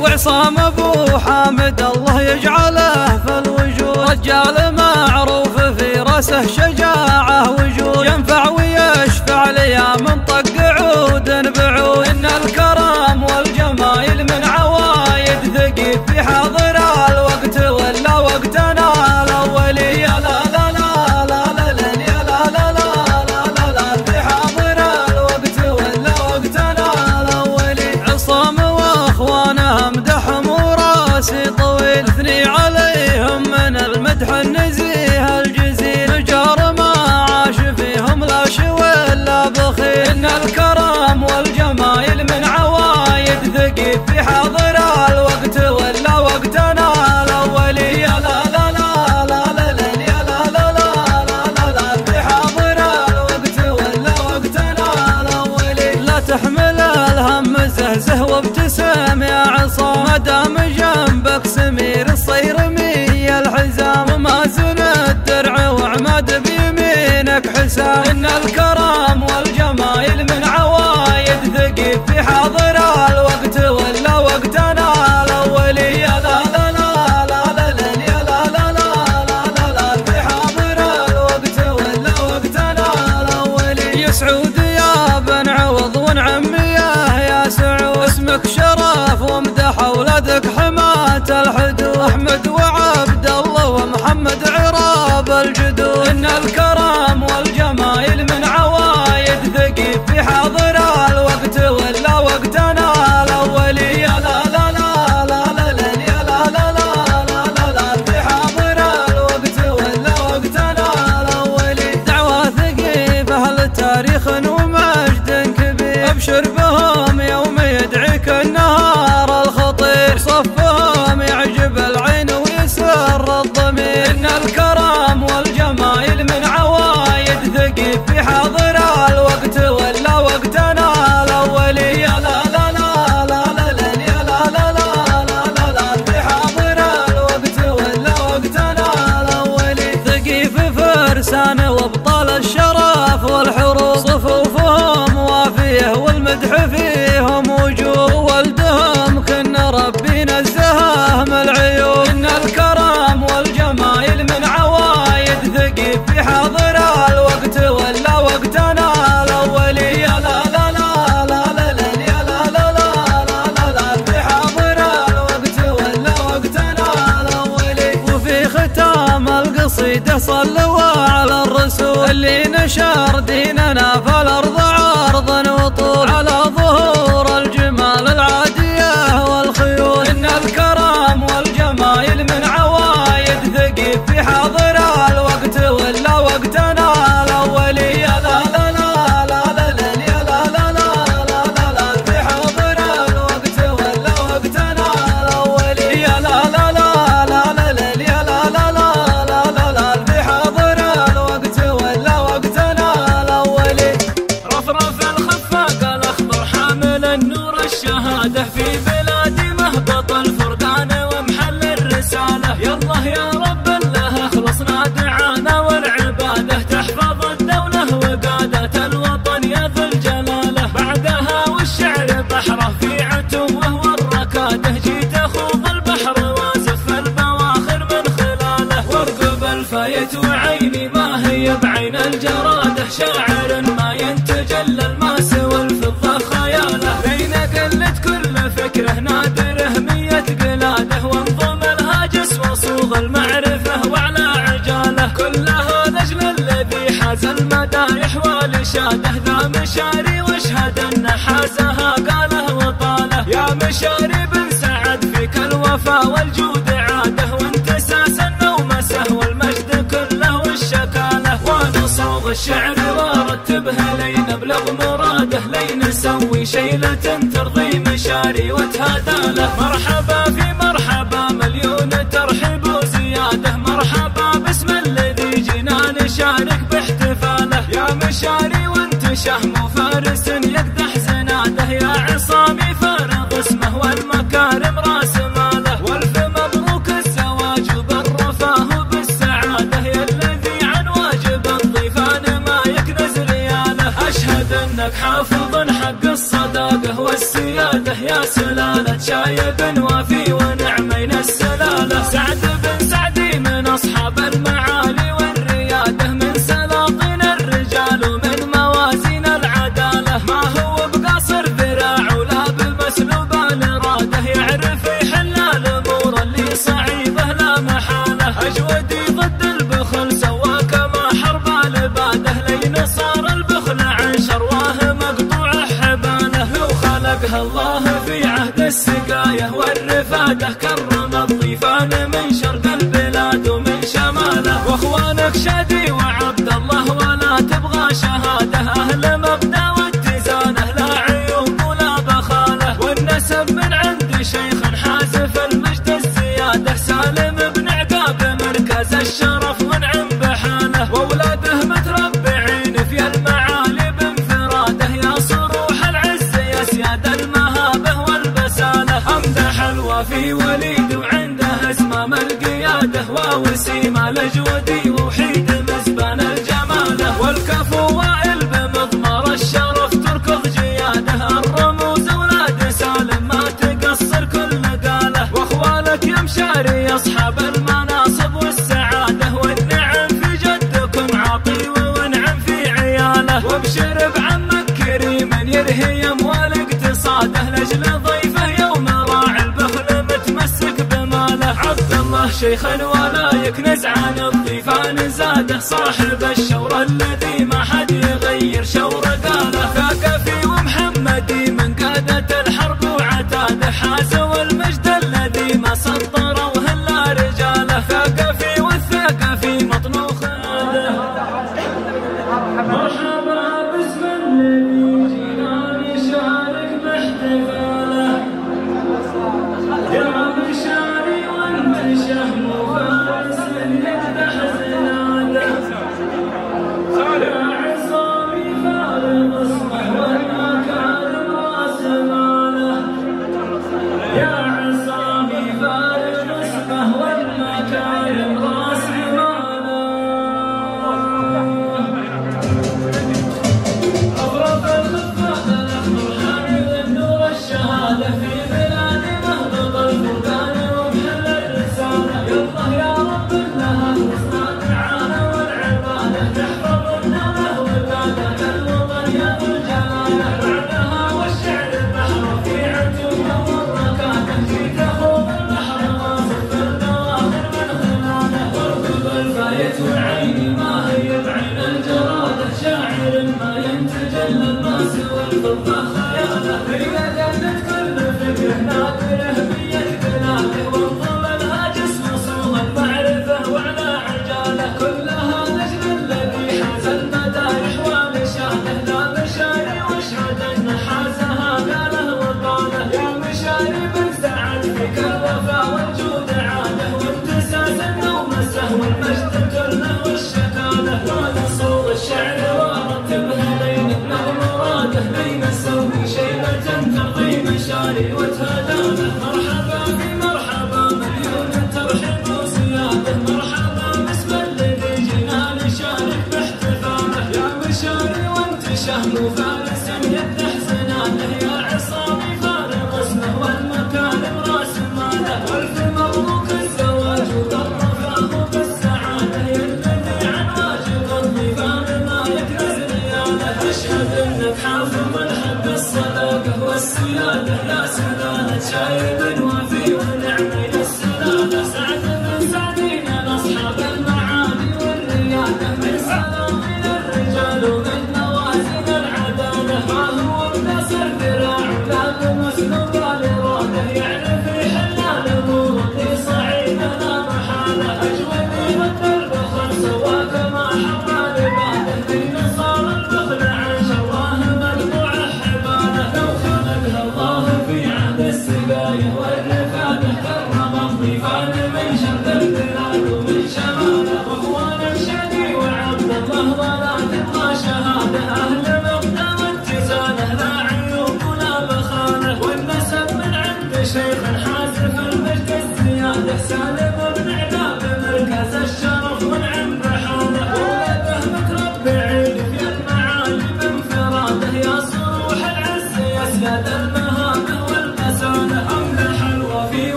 Speaker 2: وعصام ابو حامد الله يجعله في الوجود. رجال معروف في رأسه شجاعة وجود. ينفع ويشفع ليا من طق عود بعود. إن الكرم والجمايل من عوايد ثقيل في حاضر في حاضر الوقت ولا وقتنا الأول يا لا لا لا لا يا لا لا لا في حاضر الوقت ولا وقتنا الأول يا سعود يا بن عوض ونعمي يا سعود اسمك شرف وامدح أولادك حماة الحدود أحمد وعبد الله ومحمد عراب الجدود إن الكرم والجمايل من عوايد ثقيل في حاضر حاضر لا دايح ولا
Speaker 1: ذا مشاري واشهد أن حاسها قاله وطاله. يا مشاري بن سعد فيك الوفا والجود عاده وانت ساس ومسه والمجد كله والشكاله. وأنا صوغ الشعر وارتبه لين أبلغ مراده لين نسوي شيلة ترضي مشاري وتهاداله. مرحبا شهم وفارس يقدح سناده يا عصامي فارغ اسمه والمكارم راس ماله. والف مبروك الزواج وبالرفاه وبالسعادة يا الذي عن واجب الضيفان ما يكنز رياله. أشهد أنك حافظ حق الصداقة والسيادة يا سلالة شايب وفي ولاده كرم الضيفان من شرق البلاد ومن شماله وأخوانك شادي شيخا ولا يكنز عن الطيفان زاده صاحب الشورى الذي They were turning.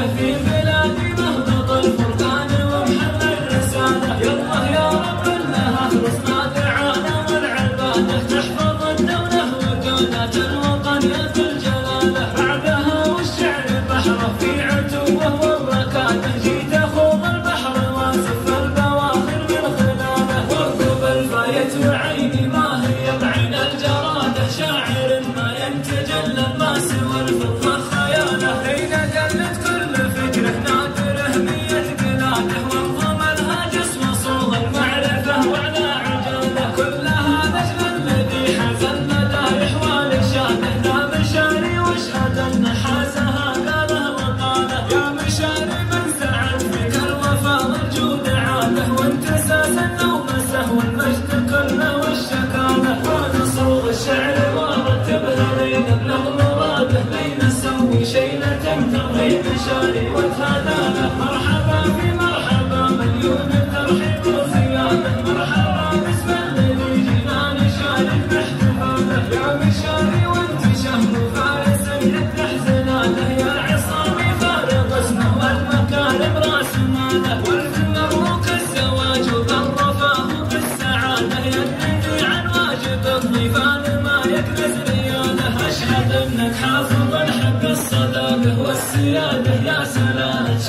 Speaker 1: the feeling.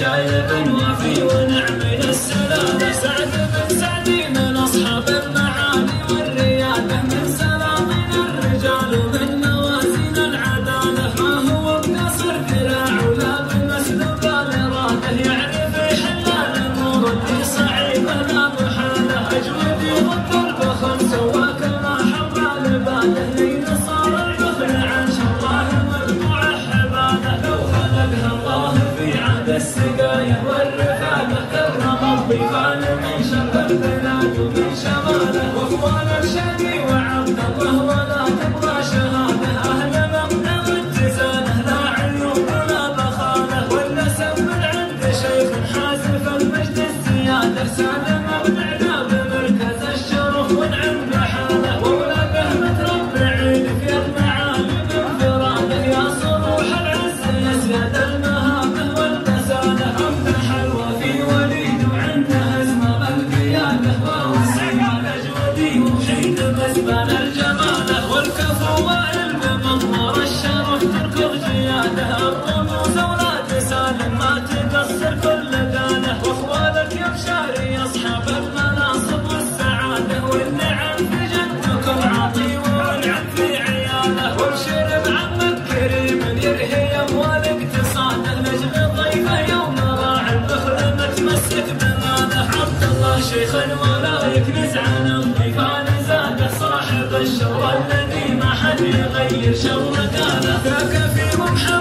Speaker 1: شايب وفي ونعم غانم من شر البلاد ومن شماله وفوال الشادي وعبد الله ولا تبغى شر يغير شوقك أنا ذاك في محمد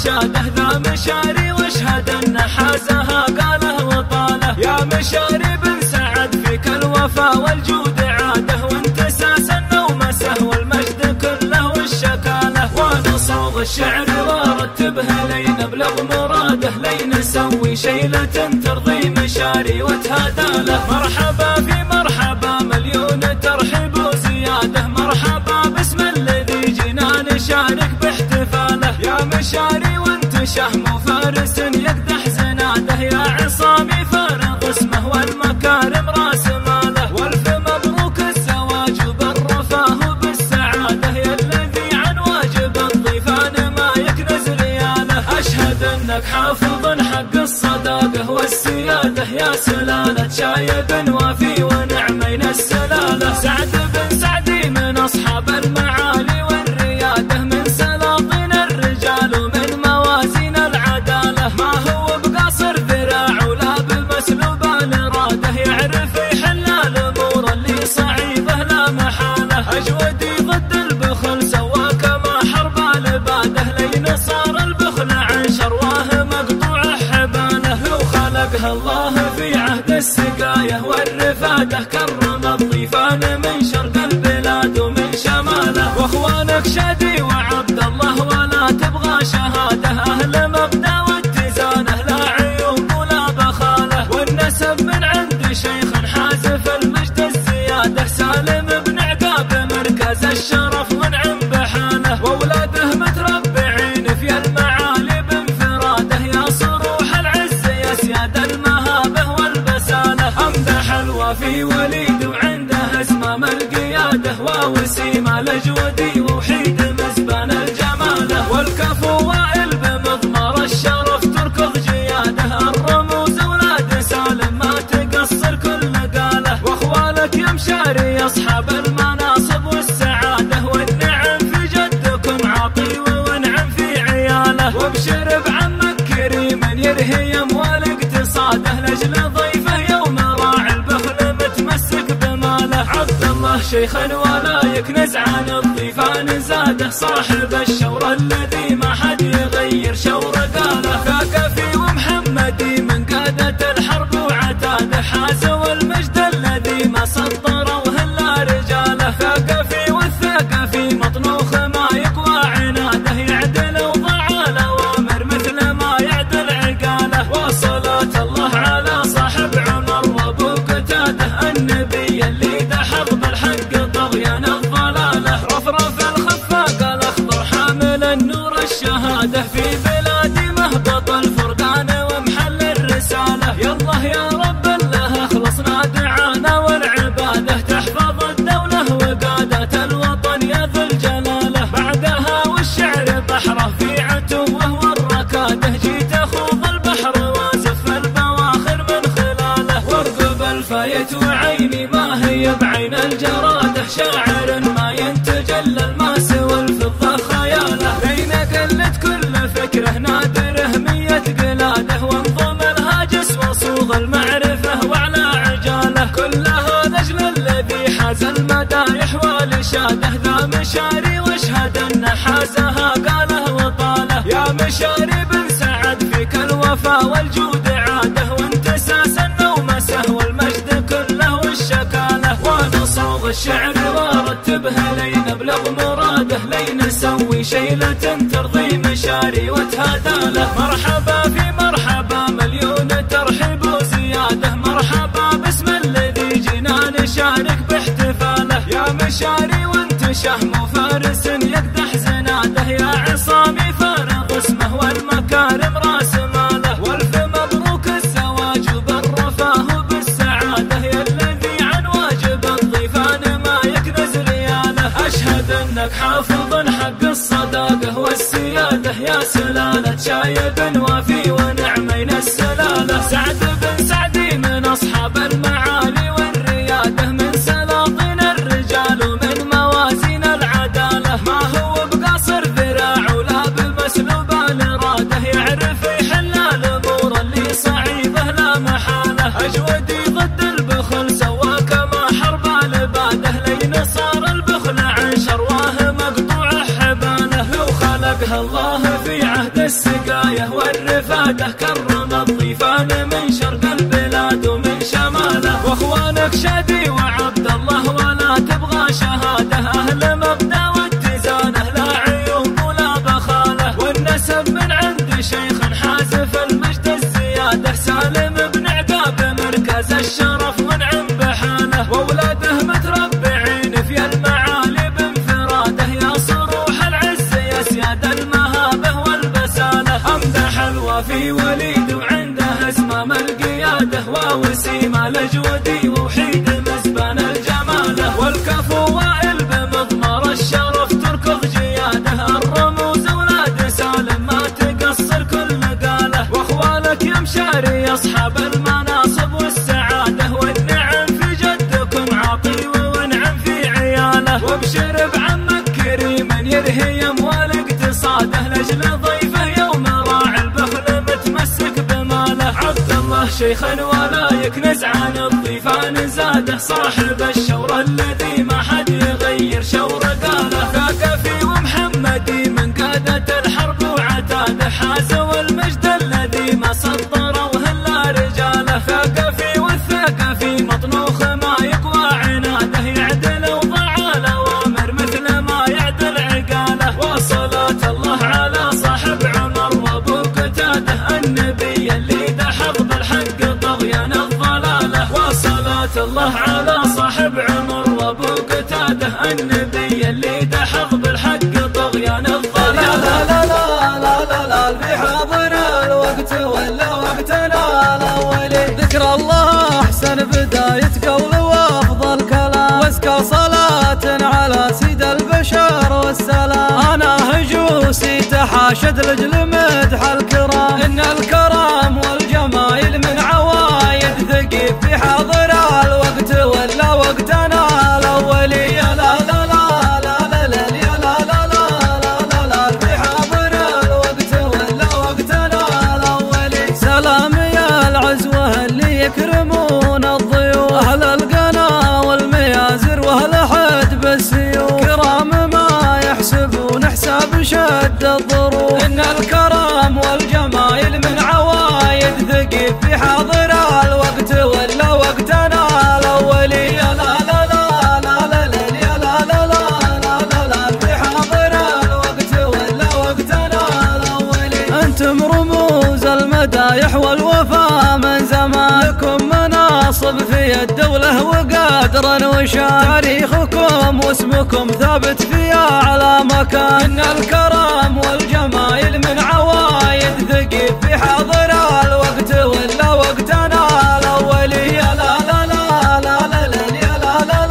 Speaker 1: والشاده ذا مشاري واشهد أن حازها قاله وطاله يا مشاري بن سعد فيك الوفا والجود عاده. وانتساس النومسه والمجد كله والشكاله. وأنا صوغ الشعر وارتبها لين ابلغ مراده لين أسوي شيلة ترضي مشاري وتهاداله. مرحبا في مرحبا يا مشاري وانت شهم وفارس يقدح زناده يا عصامي فارغ اسمه والمكارم راس ماله. والف مبروك الزواج وبالرفاه وبالسعادة يا الذي عن واجب الضيفان ما يكنز رياله. أشهد أنك حافظ حق الصداقة والسيادة يا سلالة شايب وافي ونعمين السلالة. سعد شادي وعبد الله ولا تبغى شهادة. أهل مبدأ واتزانه لا عيوب ولا بخالة. والنسب من عند شيخ حازف المجد الزيادة. سالم بن عقاب مركز الشرف منعم بحاله واولاده متربعين في المعالي بانفرادة. يا صروح العز يا سياد المهابة والبسالة. امدح الوفي وليد وعنده اسمام القيادة. ووسيم الجودي شيخا ولا يكنز عن الضيفان زاده صاحب الشور الذي والشاده ذا مشاري واشهد أن حازها قاله وطاله يا مشاري بن سعد فيك الوفا والجود عاده وانتساس النومسه والمجد كله والشكاله. وأنا صوغ الشعر وارتبها لين ابلغ مراده لين أسوي شيلة ترضي مشاري وتهاداله. مرحبا في مرحبا مليون ترحيب وزياده مرحبا باسم الذي جينا نشارك باحتفاله. يا مشاري وانت شهم وفارس الله الله في عهد السقاية والرفادة كرم الضيفان من شرق البلاد ومن شماله. وإخوانك شادي وعبد الله ولا تبغى شهادة. يا أصحاب المناصب والسعادة والنعم في جدكم عاطي وانعم في عياله. وابشر بعمك كريم يرهي اموال اقتصاده لأجل ضيفه يوم راعي البخل متمسك بماله. عبد الله شيخا ولا يكنز عن الضيفان زاده صاحب الشوره الذي الله على صاحب عمر وابو قتاده النبي اللي دحض بالحق طغيان
Speaker 2: لا
Speaker 1: الضلاله
Speaker 2: لا لا لا لا لا في حاضر الوقت ولا وقتنا الاولي ذكر الله أحسن بداية قول وأفضل كلام. وازكى صلاة على سيد البشر والسلام. أنا هجوسي تحاشد لجل وقدرا وشان تاريخكم واسمكم ثابت في أعلى مكان الكرم والجمايل من عوايد ثقيف في حاضر الوقت ولا وقتنا الأولي لا لا لا لا يا لا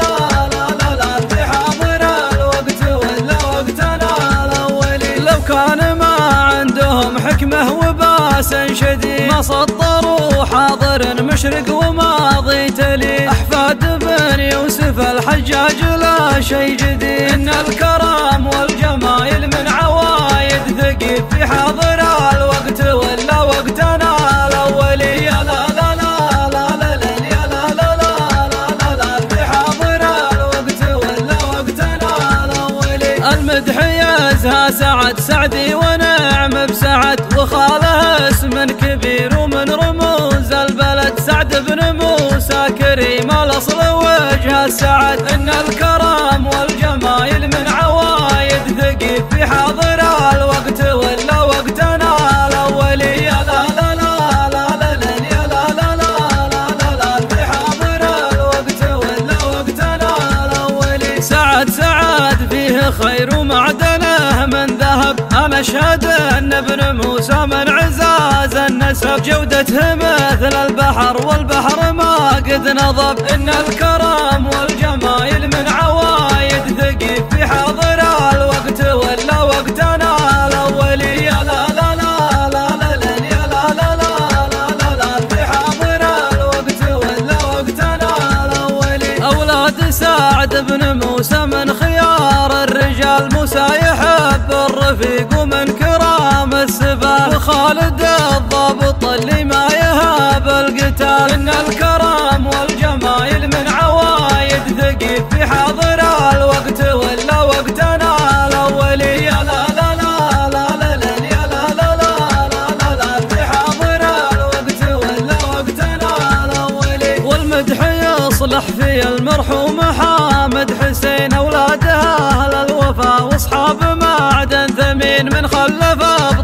Speaker 2: لا في حاضر الوقت ولا وقتنا الأولي لو كان ما عندهم حكمة وباس شديد ما سطروا حاضر مشرق وماضي تلي أحفاد بن يوسف الحجاج لا شيء جديد إن الكرم والجمايل من عوايد ثقيف في حاضر الوقت ولا وقتنا الأولي يا لا لا لا لا لا لا يا لا لا لا لا لا في حاضر الوقت ولا وقتنا الأولي المدح يزها سعد سعدي ونعم بسعد وخاله اسم كبير ومن رموز البلد سعد بن موسى كريم وجه السعد ان الكرم والجمايل من عوايد ثقيف في حاضر الوقت ولا وقتنا الاولي يا لا لا لا لا لا لا يا لا لا لا لا لا في حاضر الوقت ولا وقتنا الاولي سعد سعد فيه خير ومعدنه من ذهب أنا اشهد ان ابن عزاز النسب جودته مثل البحر والبحر ما قد نضب ان الكرم والجمايل من عوايد ثقيف في حاضر الوقت ولا وقتنا الاولي يا لا لا لا لا لا لا لا لا لا لا في حاضر الوقت ولا وقتنا الاولي أولاد سعد بن موسى من خيار الرجال موسى يحب الرفيق محاسبه وخالد الضابط اللي ما يهاب القتال ان الكرم والجمايل من عوايد ثقيل في حاضر الوقت ولا وقتنا الاولي يا لا لا لا لا لا لا يا لا لا لا لا لا في حاضر الوقت ولا وقتنا الاولي والمدح يصلح في المرحوم حامد حسين اولاده أهل الوفا واصحاب معدن ثمين من خلفه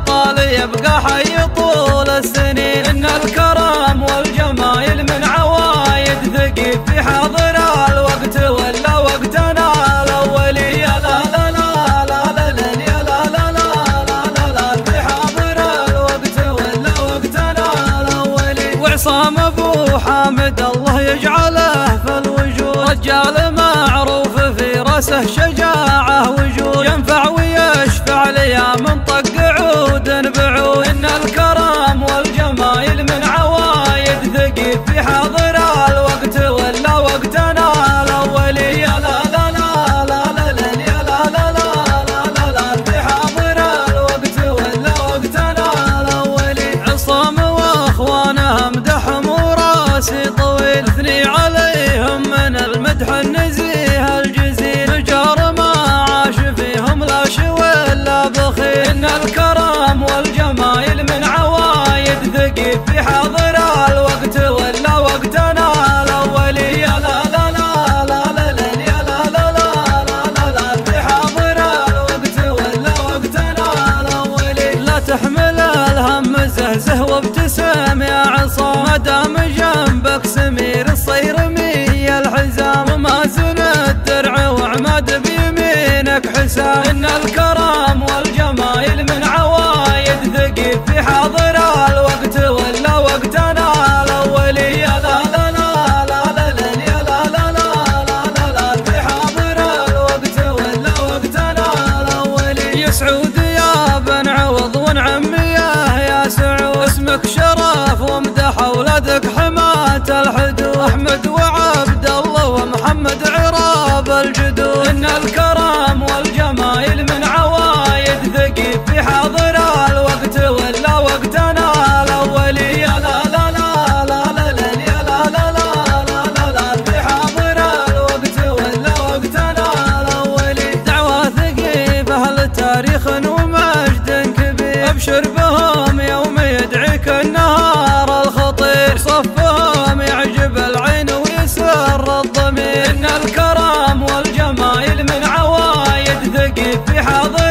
Speaker 2: يبقى حي طول السنين إن الكرم والجمايل من عوايد ثقيل في حاضر الوقت ولا وقتنا الأولي يا لا لا لا لا يا لا لا لا في حاضر الوقت ولا وقتنا الأولي وعصام أبو حامد الله يجعله في الوجود رجال معروف في راسه شجاعة وجود ينفع ويش علي من طق عود بعود إن الكرم في حضر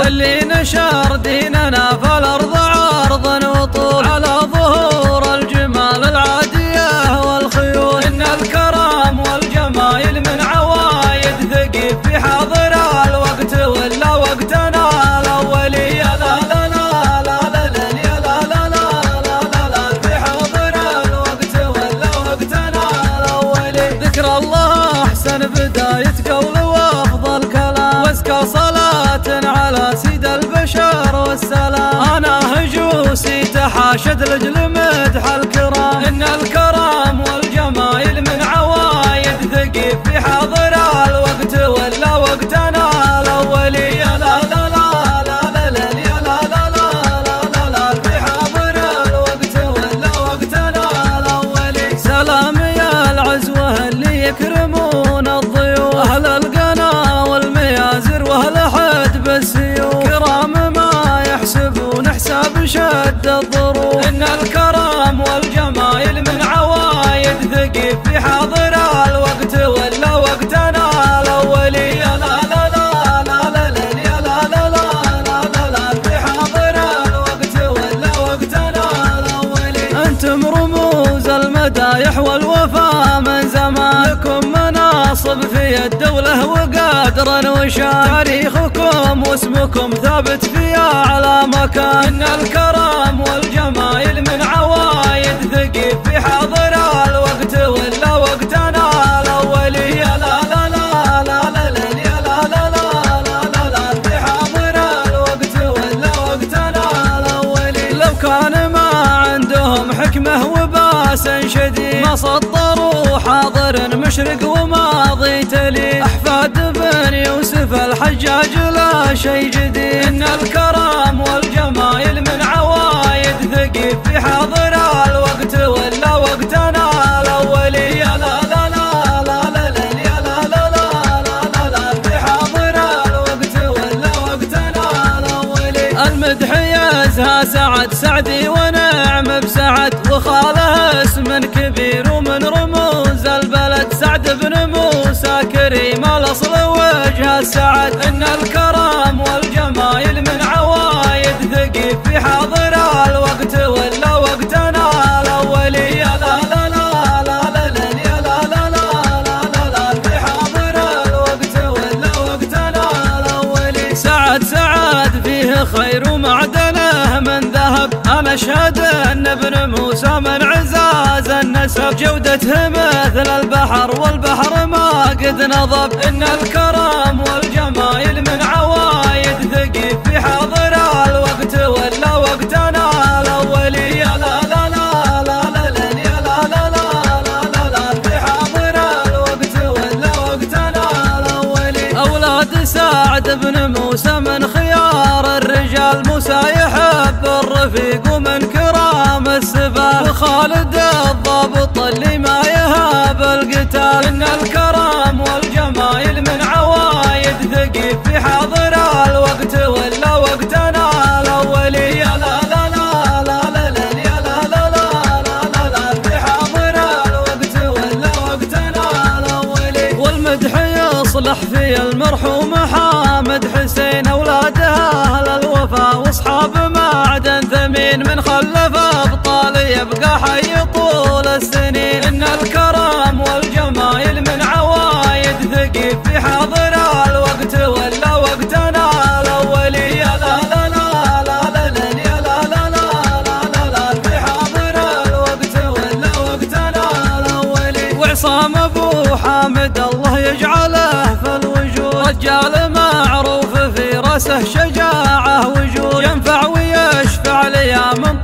Speaker 2: اللي نشر ديننا فالأرض عرضا وطول على راشد الجلم عاصم في الدولة وقادرا وشاريخكم واسمكم ثابت في أعلى مكان إن الكرم والجمايل من عوايد ثقيل في حاضر الوقت ولا وقتنا الأولي لا لا لا لل، يا لا لا لا في حاضنة الوقت ولا وقتنا الأولي، لو كان ما عندهم حكمة وباس شديد ما صد حاضر مشرق وماضي تلي أحفاد بن يوسف الحجاج لا شي جديد إن الكرم والجمايل من عوايد ثقيف في حاضر الوقت ولا وقتنا الأولي يا لا لا لا المدح يزها سعد سعدي ونعم بسعد وخاله اسم كبير موسى كريم الاصل وجه السعد ان الكرم والجمايل من عوايد ثقيف في حاضر الوقت ولا وقتنا الاولي يا لا لا لا لا لا لا يا لا لا لا لا لا في حاضر الوقت ولا وقتنا الاولي سعد سعد فيه خير ومعدنه من ذهب أنا اشهد ان ابن موسى من عزاز النسب جودته مثل البحر والبحر ما قد نضب ان الكرم والجمايل من عوايد ثقيف في حاضر الوقت ولا وقتنا الاولي لا لا لا لا لا لا لا لا لا لا في حاضر الوقت ولا وقتنا الاولي أولاد سعد بن موسى من خيار الرجال موسى يحب الرفيق ومن كرام السبال وخالد الضابط اللي ما يهاب القتال ان الكرم يصلح في المرحوم حامد حسين اولاده أهل الوفا واصحاب معدن ثمين من خلف ابطال يبقى حي طول السنين ان الكرم والجمايل من عوايد ثقيف في حاضر الوقت ولا وقتنا الاولي يا لا لا لا لا لا يا لا لا لا لا لا في حاضر الوقت ولا وقتنا الاولي وعصام ابو حامد الله يجعله رجال معروف في رأسه شجاعة وجود. ينفع ويشفع ليا من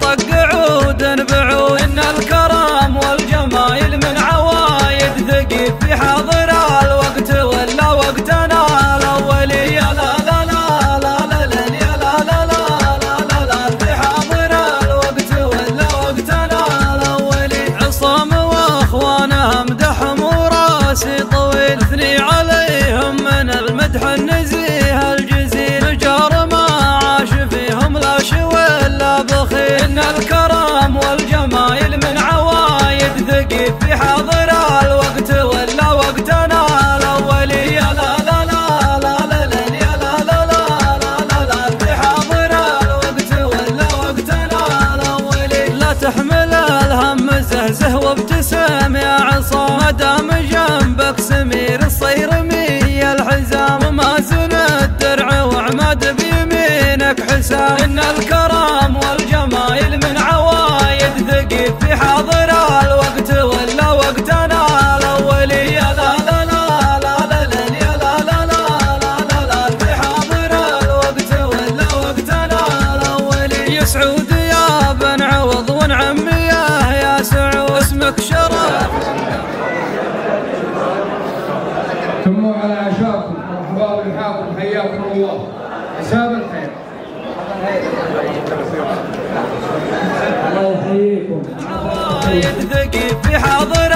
Speaker 2: ثقيف في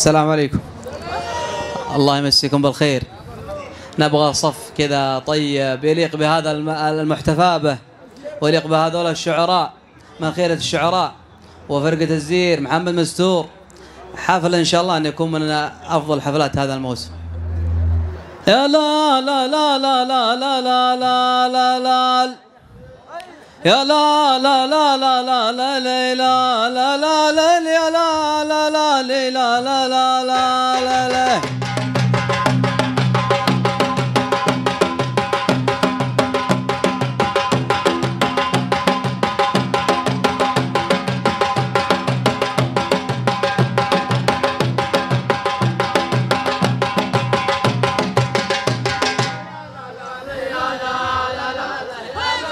Speaker 2: السلام عليكم الله يمسيكم بالخير نبغى صف كذا طيب يليق بهذا الم- المحتفى به ويليق بهذول الشعراء من خيرة الشعراء وفرقة الزير محمد مستور حفل إن شاء الله أن يكون من أفضل حفلات هذا الموسم يا لا لا لا لا لا لا لا لا لا يا لا لا لا لا لا لا لا لا لا لا لا يا لا لا لا لا لا لا لا لا لا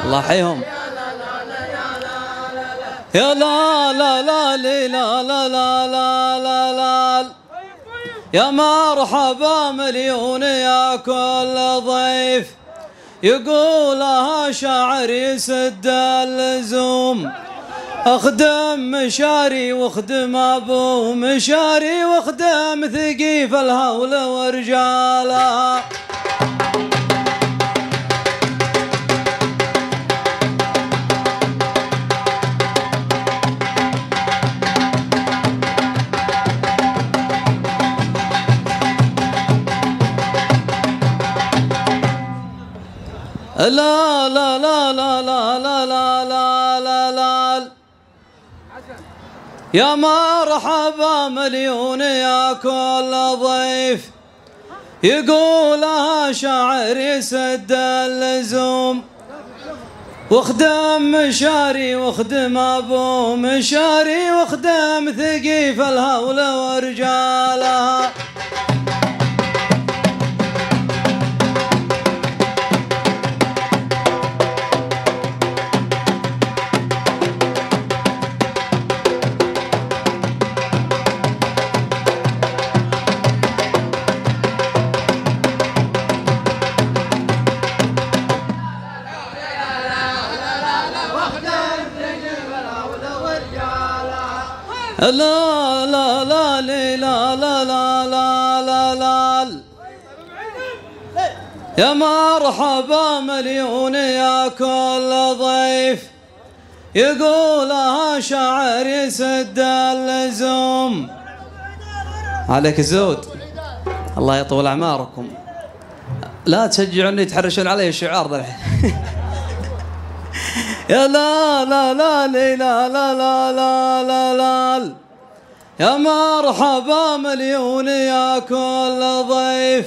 Speaker 2: الله يحييهم يا لا لا لا لا لا لا لا لا لا يا مرحبا مليون يا كل ضيف. يقولها شاعر يسد اللزوم. أخدم مشاري واخدم أبو مشاري واخدم ثقيف الهول ورجالها لا لا لا لا لا لا لا لا لا لا. يا مرحبا مليون يا كل ضيف. يقولها شاعر يسد اللزوم. واخدم مشاري واخدم ابو مشاري واخدم ثقيف الهول ورجالها. لا لا لا لا لا لا لا لا لا يا مرحبا مليون يا كل ضيف. يقولها شاعر يسد اللزوم. عليك زود. الله يطول أعماركم. لا تشجعوني تحرشون علي الشعار ذا الحين يا لا لا لا لا لا لا لا لا لا. يا مرحبا مليون يا كل ضيف.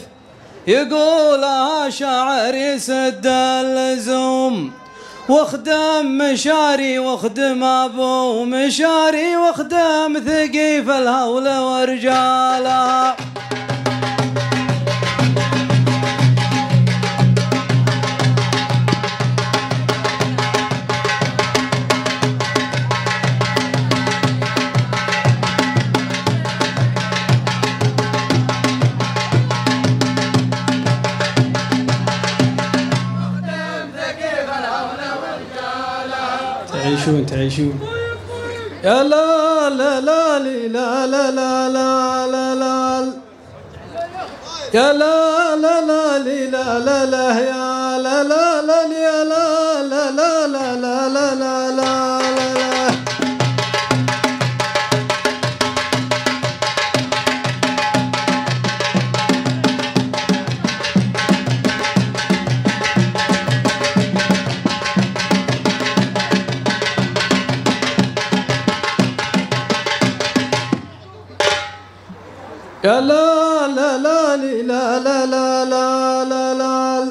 Speaker 2: يقولها شاعر يسد اللزوم. واخدم مشاري واخدم أبو مشاري واخدم ثقيف الهول ورجالها
Speaker 10: تعيشون تعيشون
Speaker 11: يا لا لا لا لا لا لا لا لا لا يا لا لا لا لي لا لا لا يا لا لا لا لي يا لا لا لا لا لا لا لا لا لا يا لا لا لا لا لا لا لا لا لا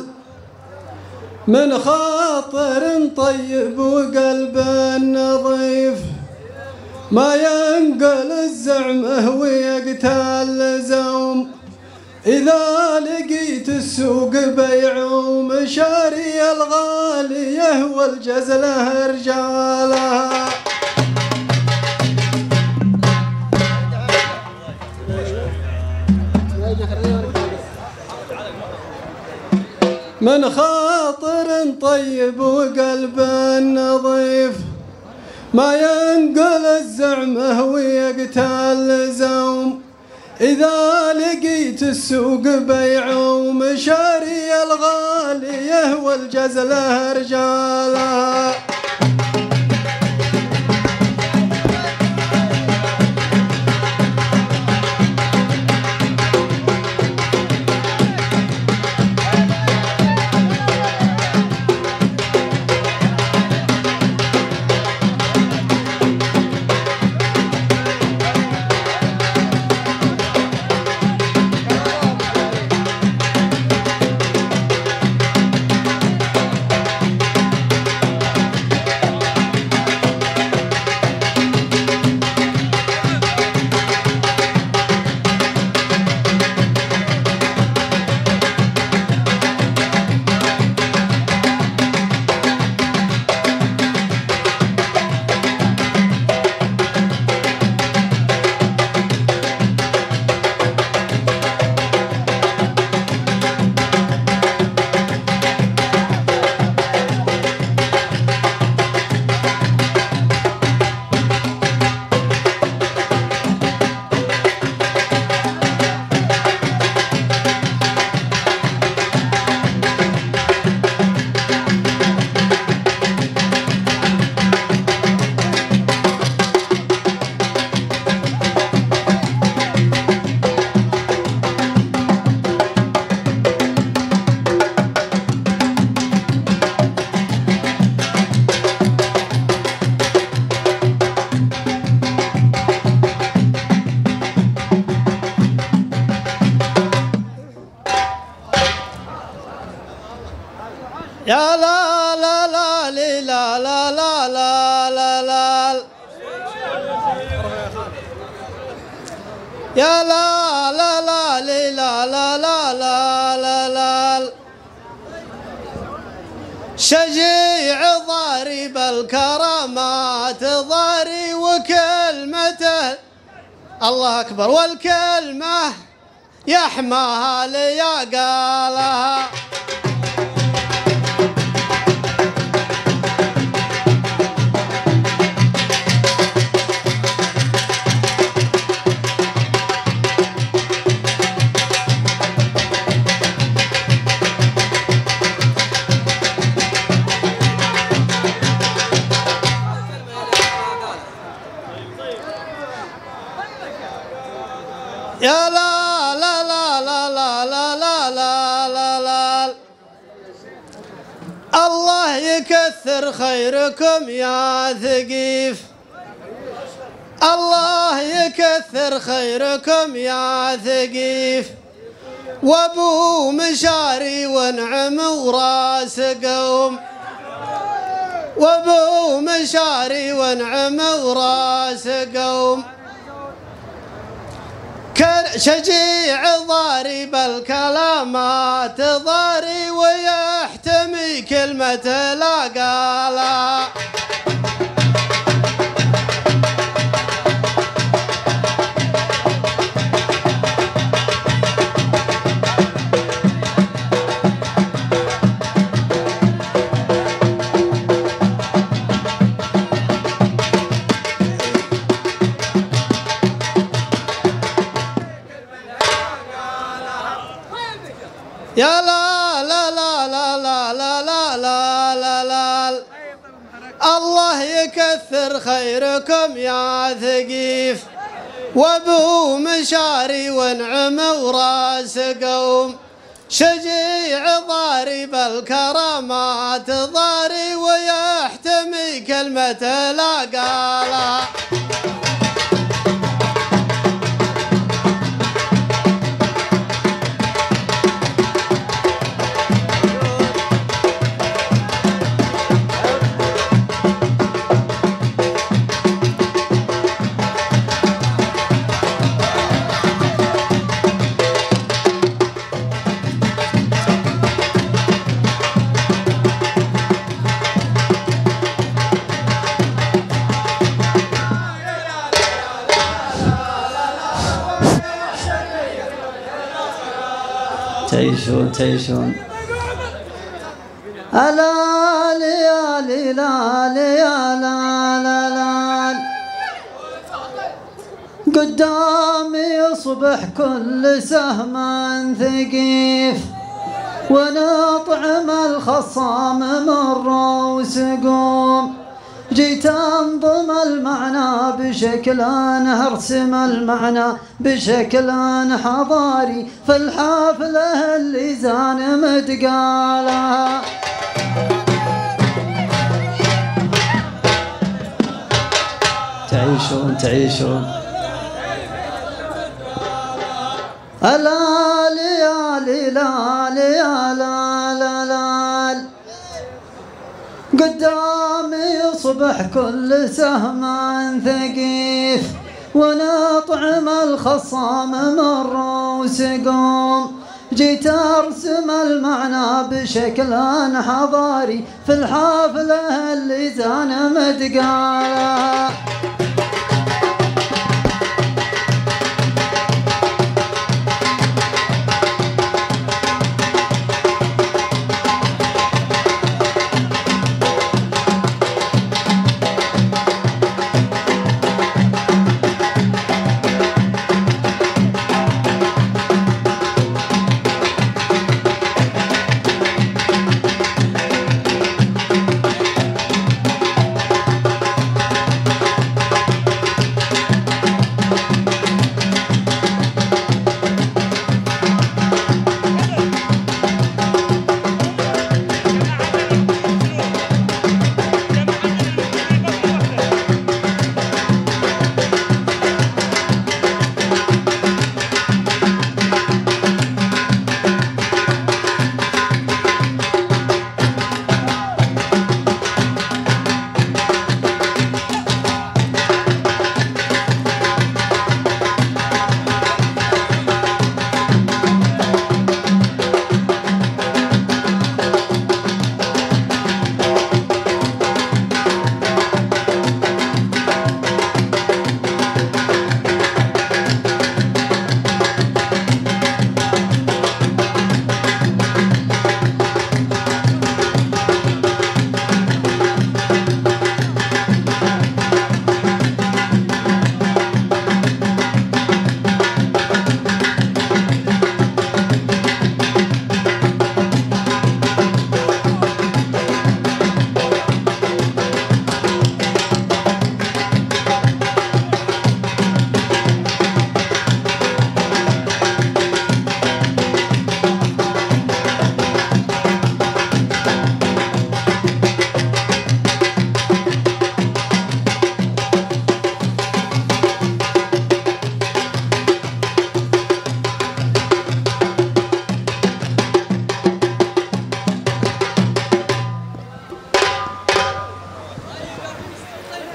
Speaker 11: من خاطر طيب وقلب نظيف ما ينقل الزعمه ويقتل زوم إذا لقيت السوق بيع ومشاري الغالية والجزلة رجالها من خاطر طيب وقلب نظيف ما ينقل الزعمه ويقتل زوم.
Speaker 12: إذا لقيت السوق بيع ومشاري الغالية والجزلة رجالها الرحمن ثقيف. وابو مشاري ونعم وراس قوم وابو مشاري ونعم وراس قوم شجيع ضاري الكلامات ضاري ويحتمي كلمة لا قالا. يكثر خيركم يا ثقيف. وابو مشاري ونعم وراس قوم. شجيع ضاري بالكرامات ضاري ويحتمي كلمة لا قالها تعيشون تعيشون ألا ليالي لا لا لا لا
Speaker 13: قدامي يصبح كل سهم ثقيف ونطعم الخصام مرة وسقوم. جيت انظم المعنى بشكل ارسم المعنى بشكل حضاري في الحافله اللي زان متقاله تعيشون تعيشون. ألا ليالي لا لا لا لا لا. قدامي يصبح كل سهم ثقيف ونطعم الخصام مرة وسقوم. جيت أرسم المعنى بشكل حضاري في الحافلة اللي زان متقاله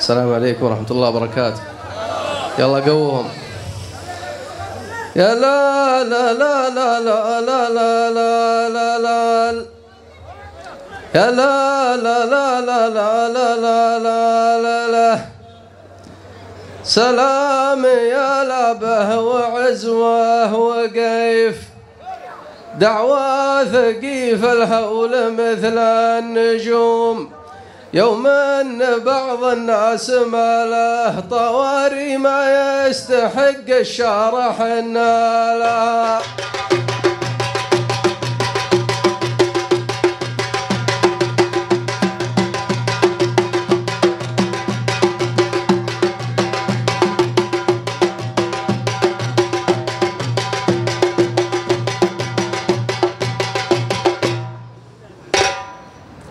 Speaker 14: السلام عليكم ورحمة الله وبركاته يلا قوهم يا لا لا لا لا لا لا لا لا لا لا يا لا لا لا لا لا لا لا لا لا لا سلام يا لبه وعزوه وقيف دعوة ثقيف الهول مثل النجوم يوم أن بعض الناس ما له طواري ما يستحق الشرح النالا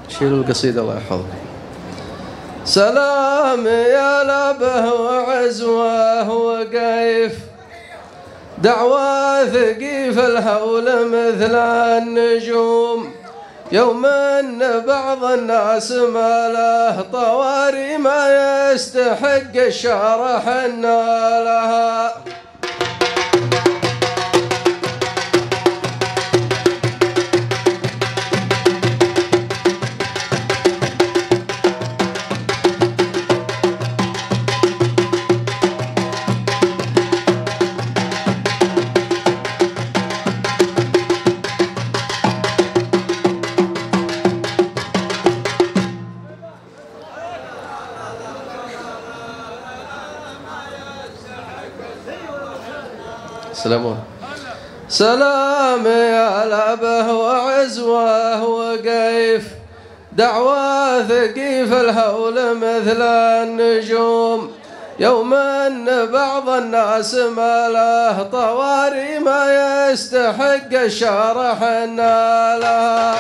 Speaker 14: شيلوا القصيدة الله يحفظك. سلام يا لبه وعزوه وقيف دعوة ثقيف الهول مثل النجوم. يوم أن بعض الناس ما له طواري ما يستحق الشرح لها. سلام يا لبه وعزوه وقيف. دعوة ثقيف الهول مثل النجوم. يوم أن بعض الناس ما له طواري ما يستحق الشرح لها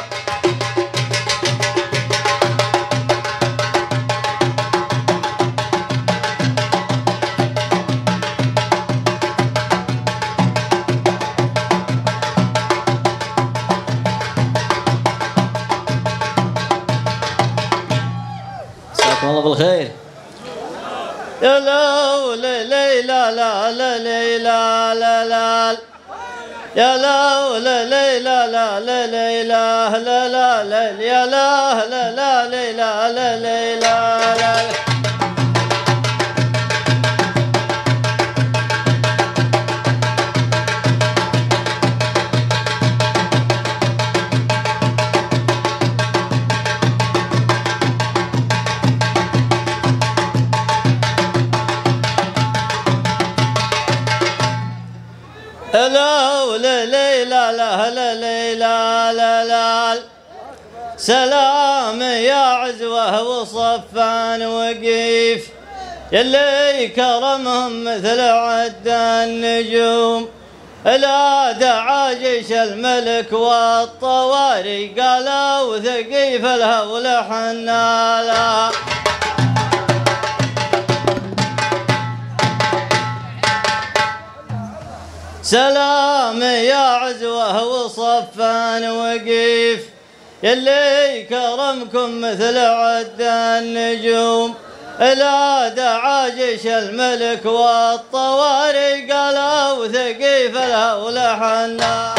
Speaker 9: الله بالخير
Speaker 15: يا لا ليلى لا لا ليلى لا لا يا لا لا ليلى لا لا ليلى لا لا يا لا لا ليلى لا ليلى لا لا لا ليلى لا لا ليلى لا لا سلام يا عزوه وصفان وقيف. اللي كرمهم مثل عد النجوم. لا دعا جيش الملك والطواري قالوا ثقيف الهول حنا لا سلام يا عزوة وصفان وقيف. اللي كرمكم مثل عد النجوم. لا دعاجش الملك والطواري قالوا ثقيف الهول حنا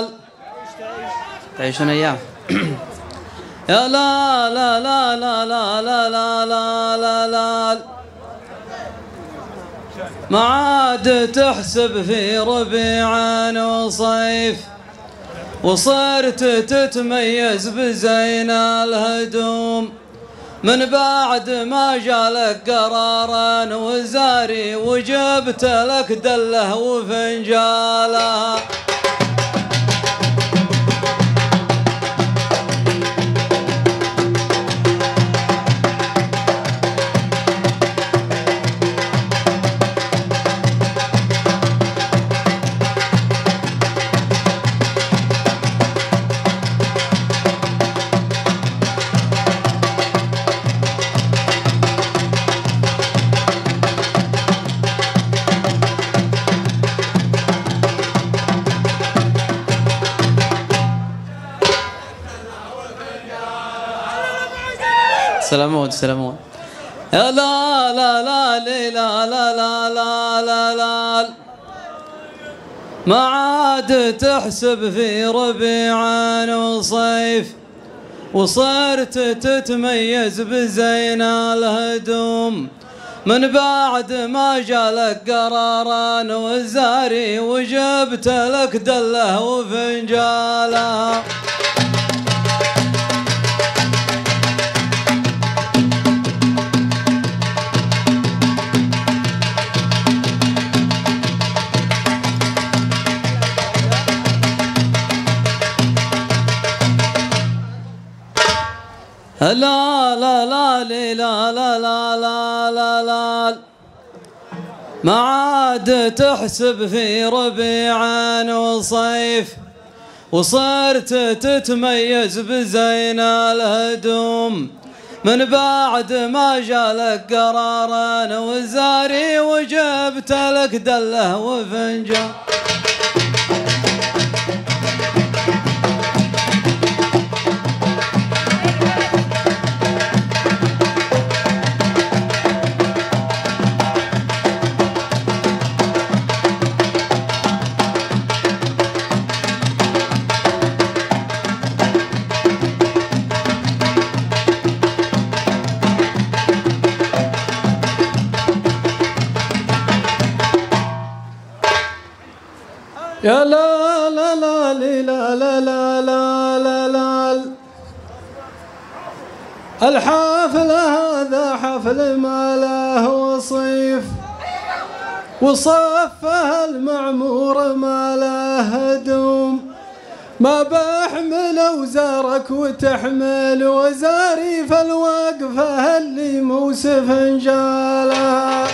Speaker 2: لا
Speaker 9: تعيشون أيام
Speaker 2: يا لا لا لا لا لا لا لا لا لا لا. ما عاد تحسب في ربيع وصيف وصرت تتميز بزين الهدوم. من بعد ما جالك قرارا وزاري وجبت لك دلة وفنجاله سلامون سلامون. لا لا لا لا لا لا لا لا لا. ما عاد تحسب في ربيع وصيف وصرت تتميز بزين الهدوم. من بعد ما جالك قرارا وزاري وجبت لك دلة وفنجاله لا لا لا لا لا لا لا لا لا ما عاد تحسب في ربيع وصيف وصرت تتميز بزين الهدوم. من بعد ما جالك قرارا وزاري وجبت لك دلة وفنجان. يا لا لا لا لا لا لا لا لا لا الحفل هذا حفل ما له وصيف. وصفه المعمور ما له هدوم. ما بحمل وزارك وتحمل وزاري فالوقفة اللي موسف انجالها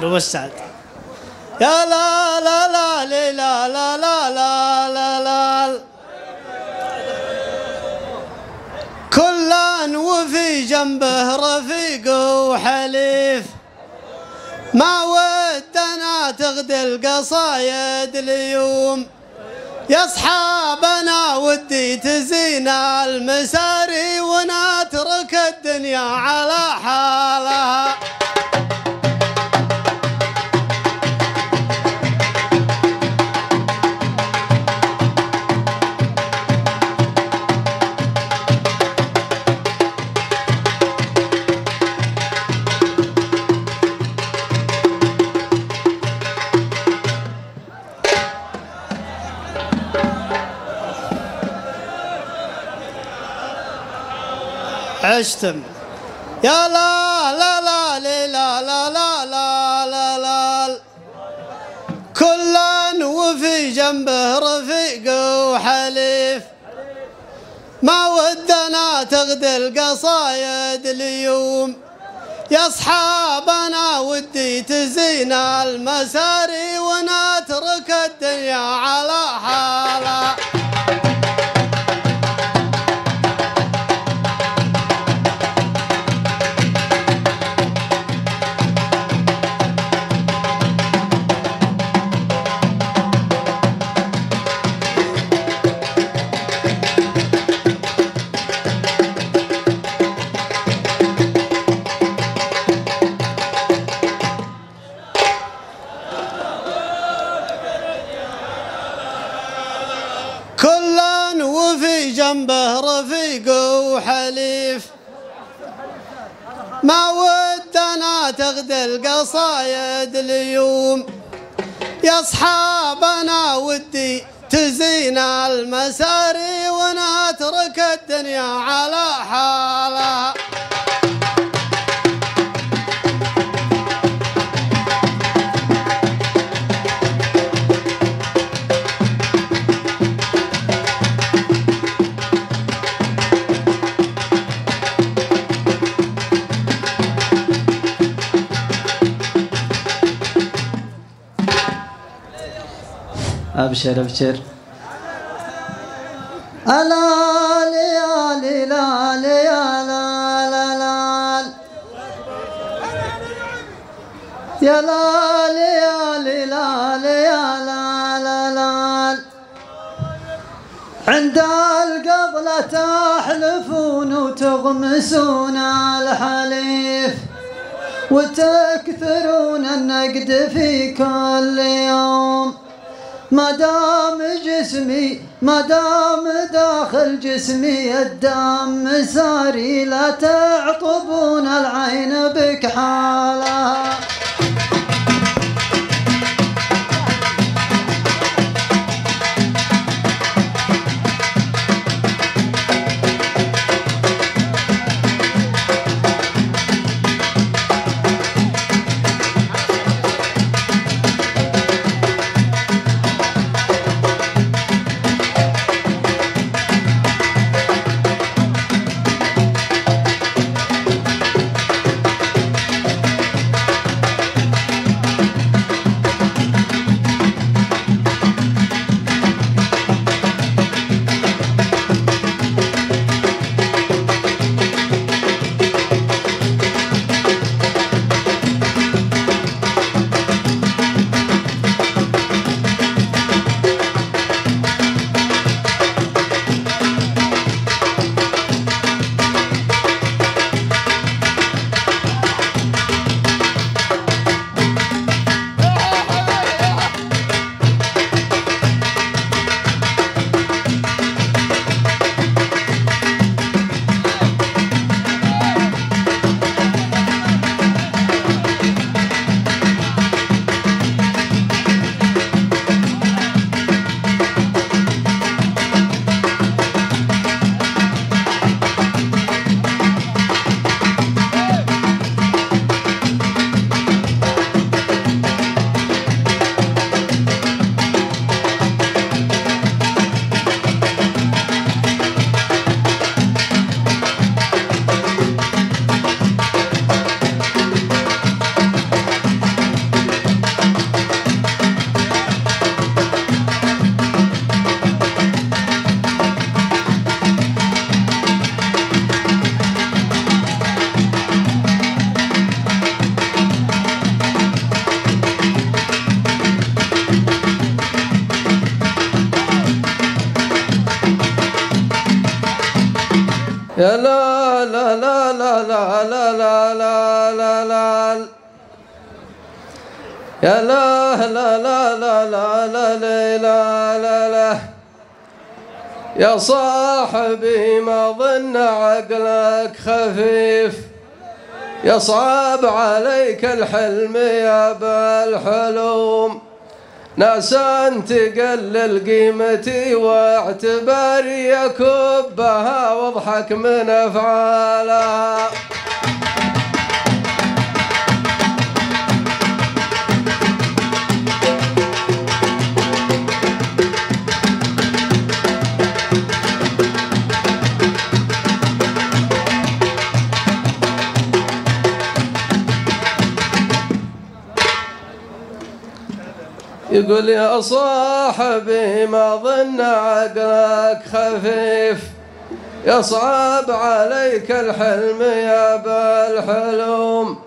Speaker 12: ابشروا اشتم يا لا لا لا لا لا لا لا لا لا لا كلا وفي جنبه رفيق وحليف ما ودنا تغدي القصايد اليوم يا اصحابنا ودي تزين المساري ونترك الدنيا على يا أصحابنا ودي تزين المساري ونترك الدنيا على حالها.
Speaker 2: أبشر أبشر.
Speaker 12: ألا ليالي لا ليالي لا لا يا لا ليالي لا ليالي لا لا. عند القبلة تحلفون وتغمسون الحليف وتكثرون النقد في كل يوم. ما دام جسمي ما دام داخل جسمي الدم ساري لا تعطبون العين بكحالها
Speaker 14: يا صاحبي ما ظن عقلك خفيف. يصعب عليك الحلم يا بالحلوم ناسا تقلل قيمتي واعتباري يكبها واضحك من أفعالها. يقول يا صاحبي ما ظن عقلك خفيف. يصعب عليك الحلم يا بالحلوم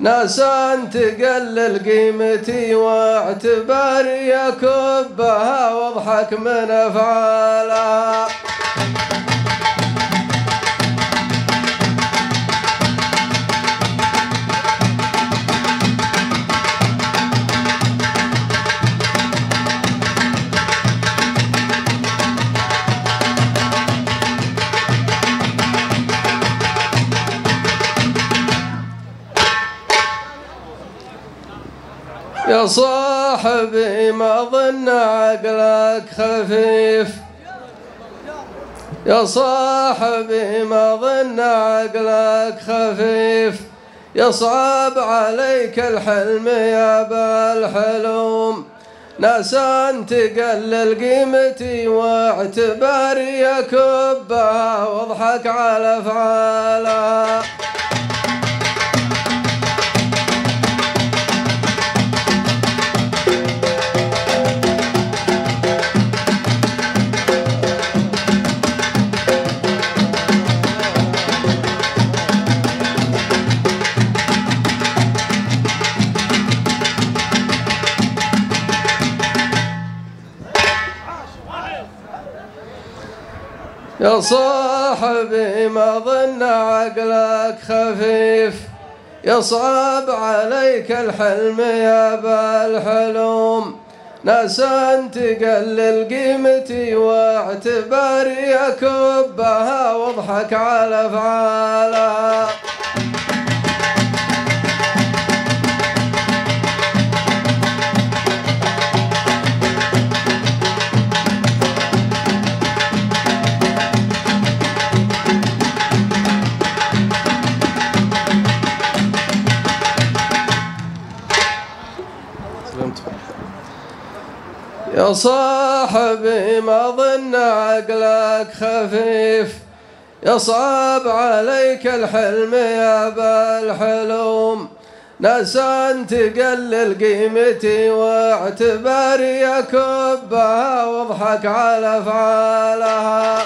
Speaker 14: ناسا تقلل قيمتي واعتباري يكبها واضحك من افعالها يا صاحبي ما ظن عقلك خفيف. يا صاحبي ما ظن عقلك خفيف. يصعب عليك الحلم يا بالحلوم ناسا تقلل قيمتي واعتباري يكبها واضحك على افعالها يا صاحبي ما ظن عقلك خفيف. يصعب عليك الحلم يا بالحلوم ناسا تقلل قيمتي واعتباري يكبها واضحك على افعالها يا صاحبي ما ظن عقلك خفيف. يصعب عليك الحلم يا بالحلوم ناسا تقلل قيمتي واعتباري يكبها واضحك على أفعالها.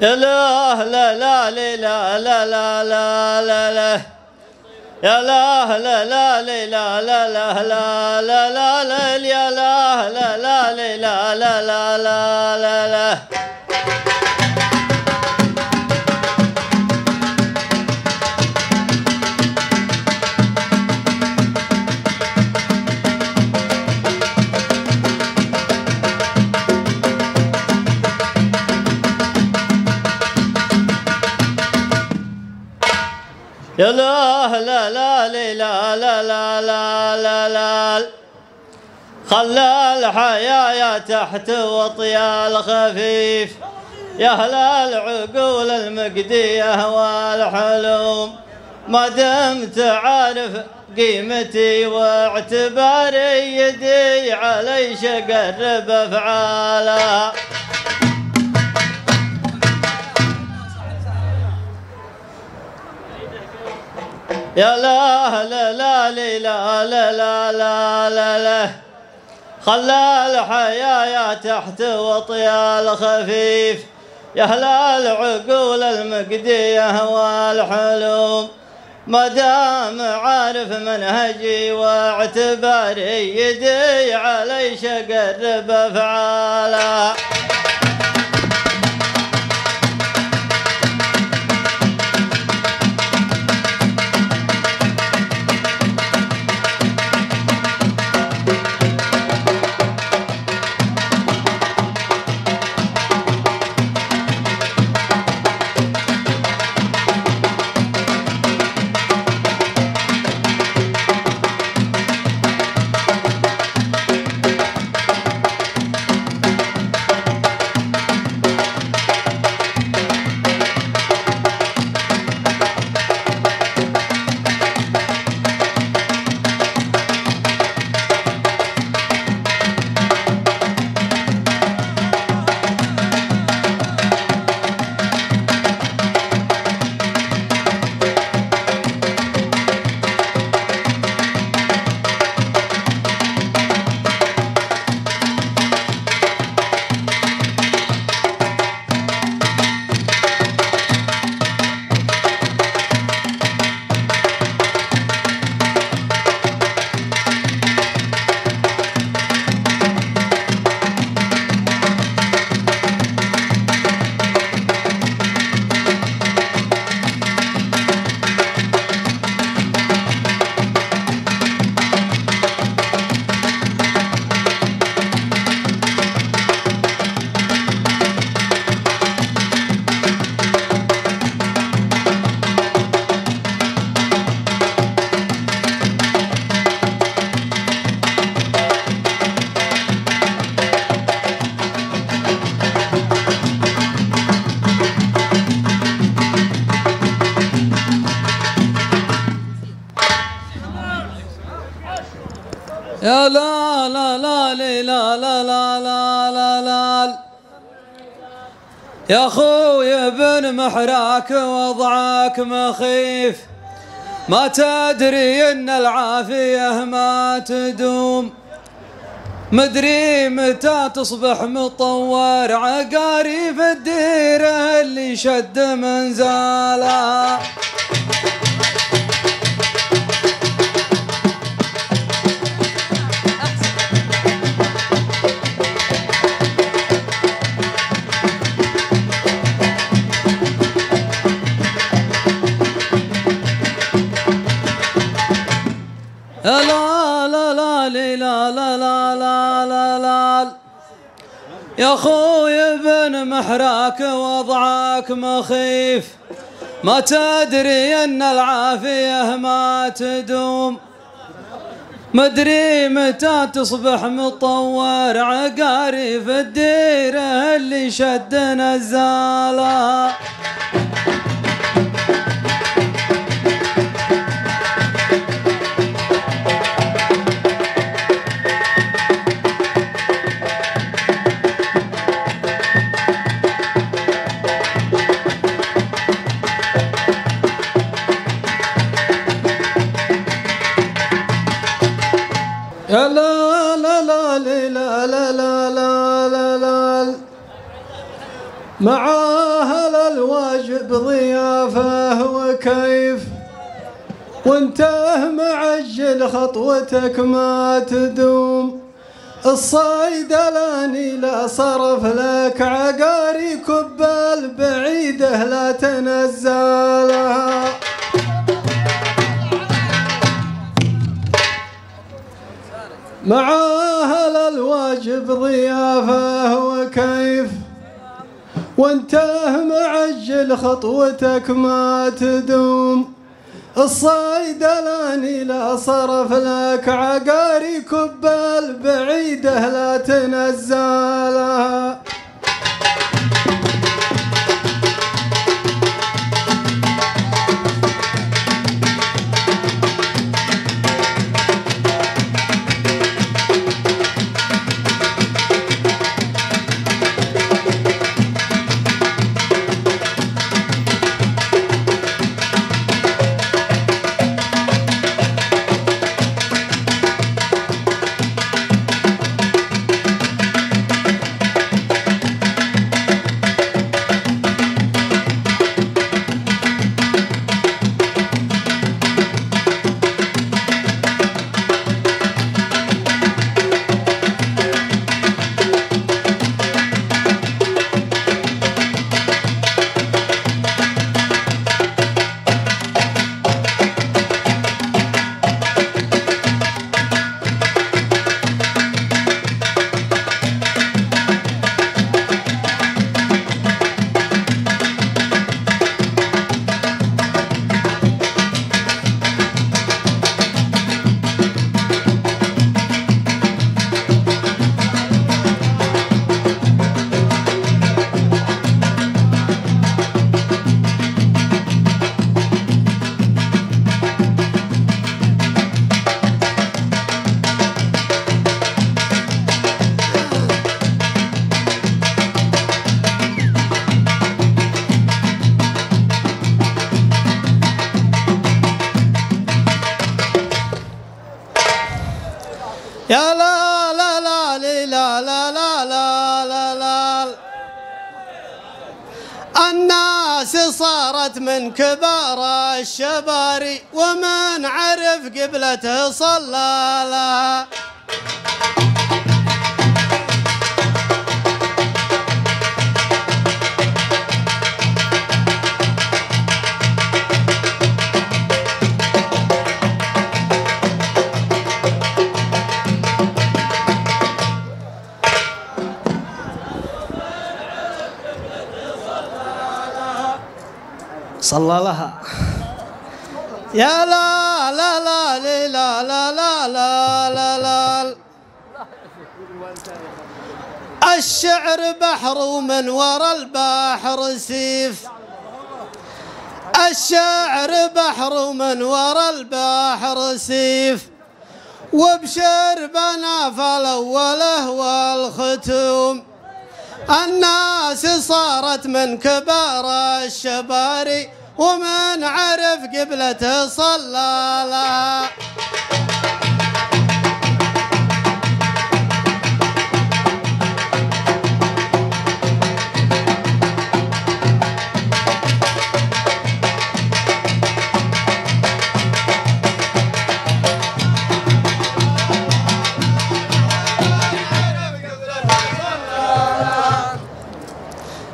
Speaker 15: يا لا لا لا لا لا لا لا لا لا يا لا لا لا لا لا لا لا لا لا لا يا لا لا لا لا لا لا لا لا يا لا لا لا لا لا لا لا لا لا. خلى الحياة تحت وطيا الخفيف. يا أهل العقول المقدية والحلوم ما دمت عارف قيمتي واعتباري يدي علي شقرب افعالها يا لا لا لا لا لا لا لا لا لا خلى الحياة تحت وطيا الخفيف. يا أهل العقول المقدية والحلوم ما دام عارف منهجي واعتباري يدي علي شقرب افعاله
Speaker 2: ما تدري إن العافية ما تدوم. مدري متى تصبح مطور. عقاري في الديرة اللي شد منزاله يا خوي ابن محراك وضعك مخيف. ما تدري أن العافية ما تدوم. مدري متى تصبح مطور. عقاري في الديرة اللي شد نزاله ضيافة وكيف وانت معجل خطوتك ما تدوم. الصيدلاني لا صرف لك عقاري كب البعيده لا تنزلها مع أهل الواجب ضيافة وكيف وانت معجل خطوتك ما تدوم. الصيدلاني لا صرف لك عقاري كب البعيدة لا تنزلها عرف قبلته صلى لها صلى لها. يا لا. لا لا لي لا لا لا لا لا لا الشعر بحر ومن ورا البحر سيف الشعر بحر ومن ورا البحر سيف
Speaker 12: وبشر بنا فالأوله والختوم الناس صارت من كبار الشباري ومن عرف قبلته صلى لها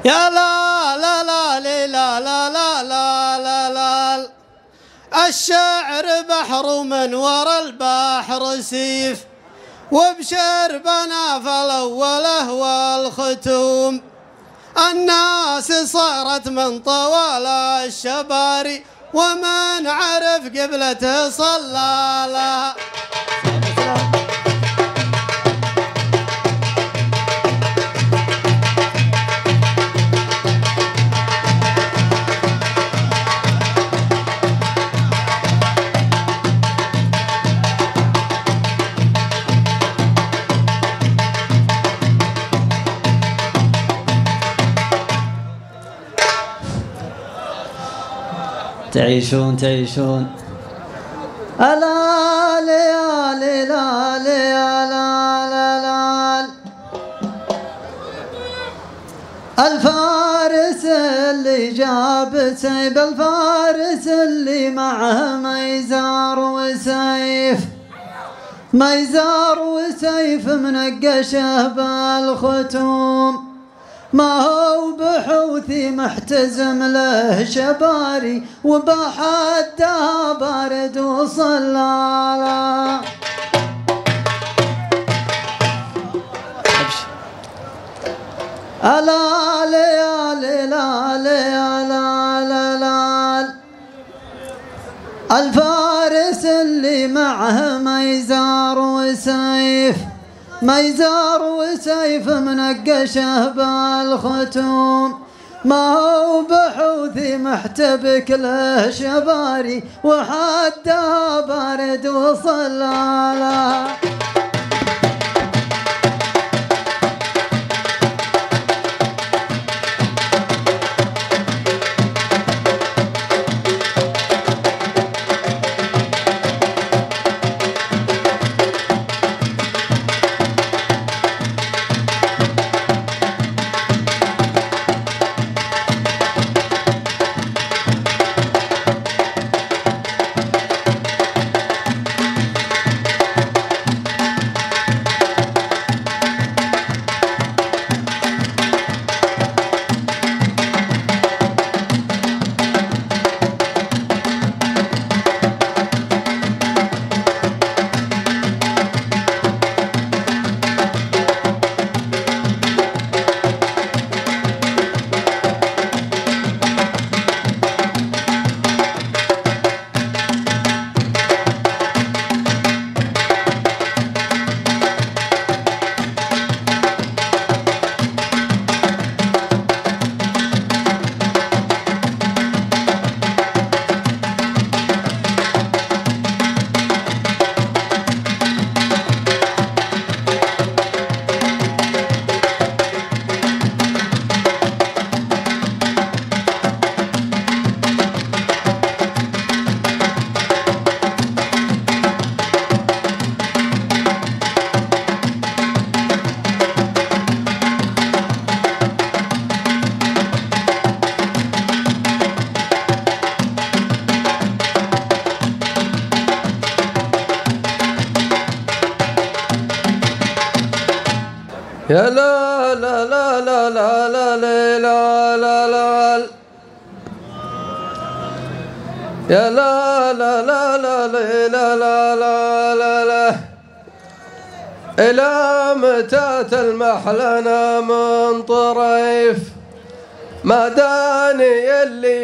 Speaker 12: يا الشعر بحر ومن ورا البحر سيف وبشر بنا فالأوله والختوم الناس صارت من طوال الشباري ومن عرف قبلته صلى لها
Speaker 13: تعيشون تعيشون. ألا ليالي لا ليالي لا لا الفارس اللي جاب سيف الفارس اللي معه ميزار وسيف. ميزار وسيف منقشه بالختوم. ما هو بحوثي محتزم له شباري وبحدها بارد وصلالا ألا ليالي لا ليالي لا لا. الفارس اللي معه ميزار وسيف. ميزار وسيف منقشه بالختوم ما هو بحوثي محتبك له شباري وحتى بارد وصلالا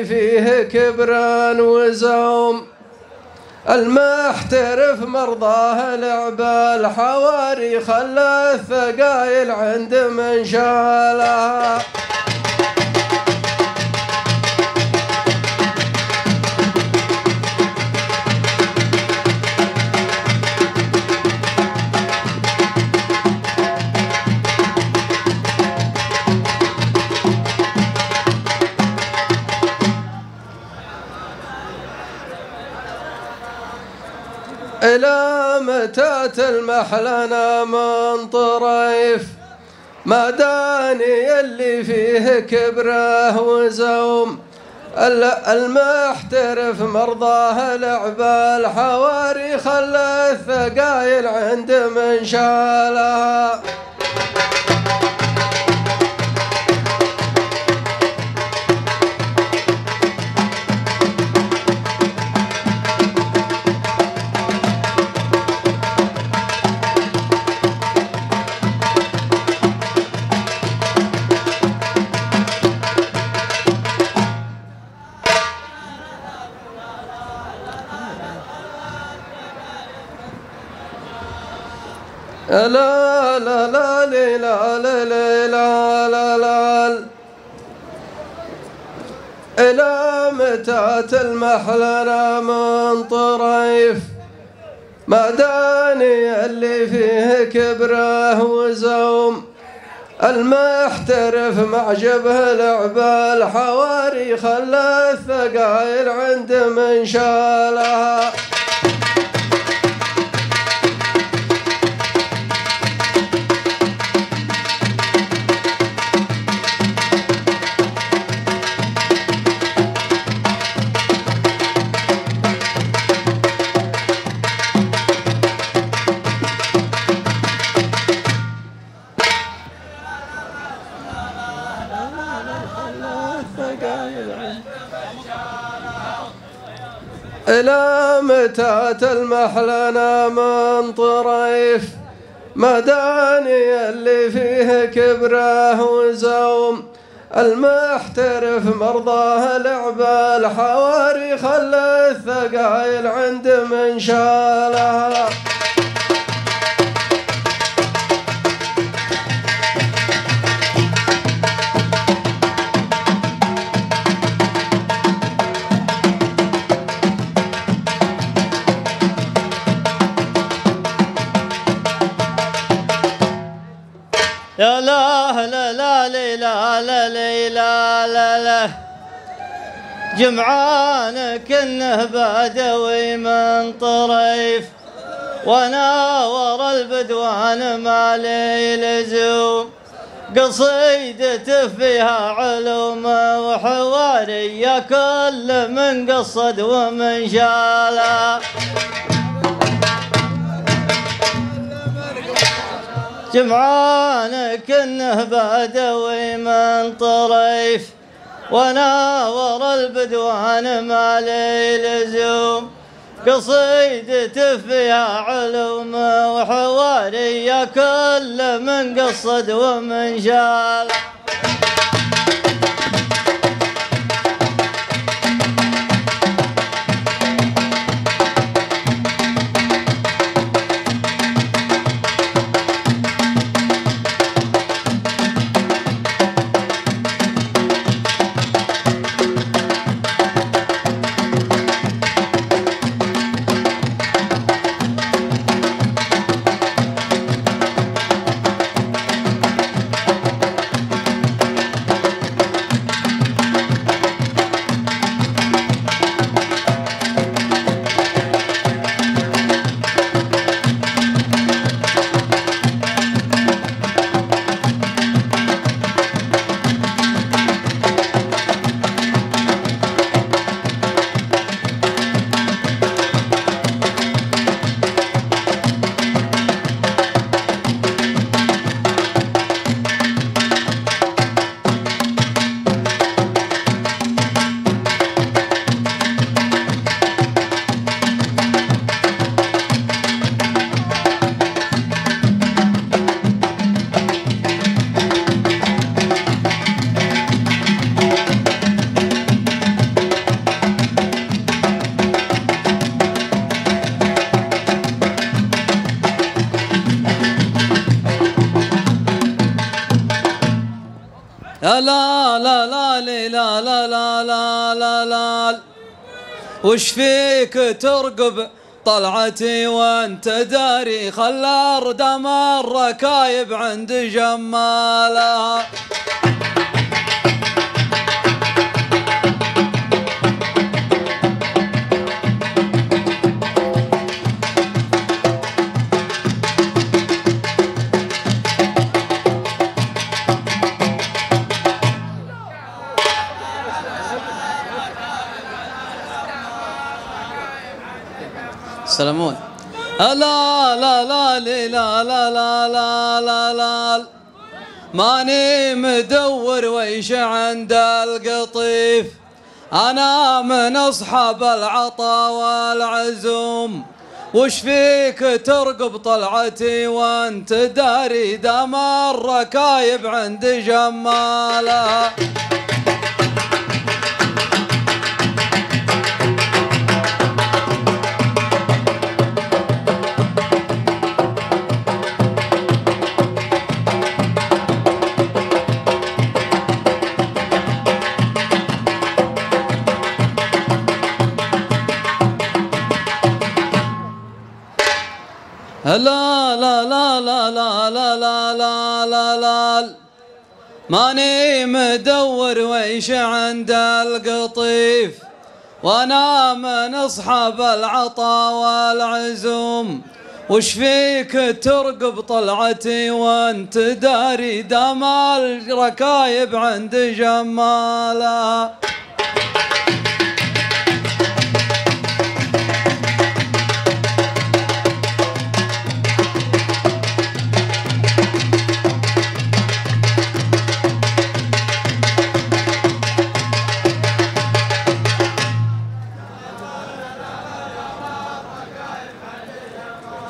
Speaker 14: فيه كبران وزوم. المحترف مرضاه لعب الحواري خلى الثقايل عند من شالها إلى متى تلمح لنا من طريف. ما داني اللي فيه كبره وزوم. ال- المحترف مرضاه لعب الحواري خلى الثقايل عند من شالها لا لا لا لا لا لا لا لا لا إلى متى تلمح لنا من طريف؟ ما داني اللي فيه كبره وزوم. المحترف معجبه لعب الحواري خلى الثقايل عند من شالها إلى متى تلمح لنا من طريف؟ ما داني اللي فيه كبره وزوم. المحترف مرضاه لعب الحواري خلى الثقايل عند من شالها
Speaker 15: يا لا لا لا لا لا لا لا لا جمعان كنه بدوي من طريف وأنا ورا البدوان ما لي لزوم قصيدة فيها علوم وحواري يا كل من قصد ومن شالا جمعان كنه بدوي من طريف وأنا ورا البدوان ما لي لزوم قصيدة فيها علوم وحواري كل من قصد ومن شال
Speaker 2: وش فيك ترقب طلعتي وانت داري؟ خلى اردم الركايب عند جمالها. ماني مدور ويش عند القطيف. أنا من أصحاب العطا والعزوم. وش فيك ترقب طلعتي وأنت داري دام الركايب عند جمالها لا لا لا لا لا لا لا لا لا لا. ماني مدور ويش عند القطيف وأنا من اصحاب العطا والعزوم. وش فيك ترقب طلعتي وانت داري دام الركايب عند جمالها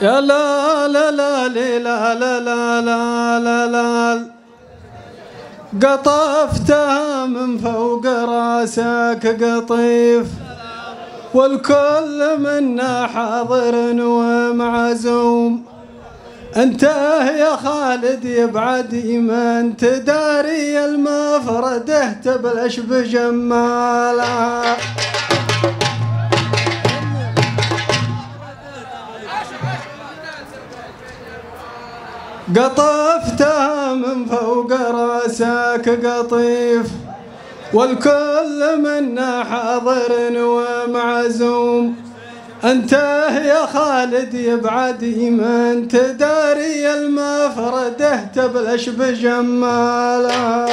Speaker 11: يا لا لا لا لا لا لا لا لا قطفتها من فوق راسك قطيف والكل منا حاضر ومعزوم. أنت يا خالد يبعد ما انت داري المفردة تبلش بجمالها قطفتها من فوق رأسك قطيف والكل منا حاضر ومعزوم. أنت يا خالد يبعد ما انت داري المفردة تبلش بجمالها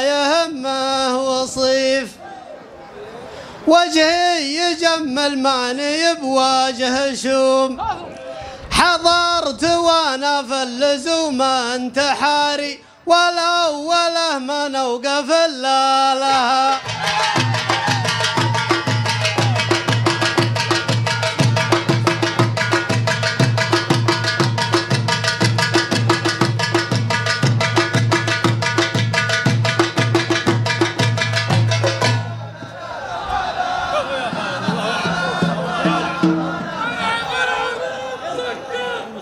Speaker 11: يهمه وصيف. وجهي يجمل ماني بواجه شوم. حضرت وأنا في اللزوم انت حاري. ولا ولا ما نوقف إلا لها.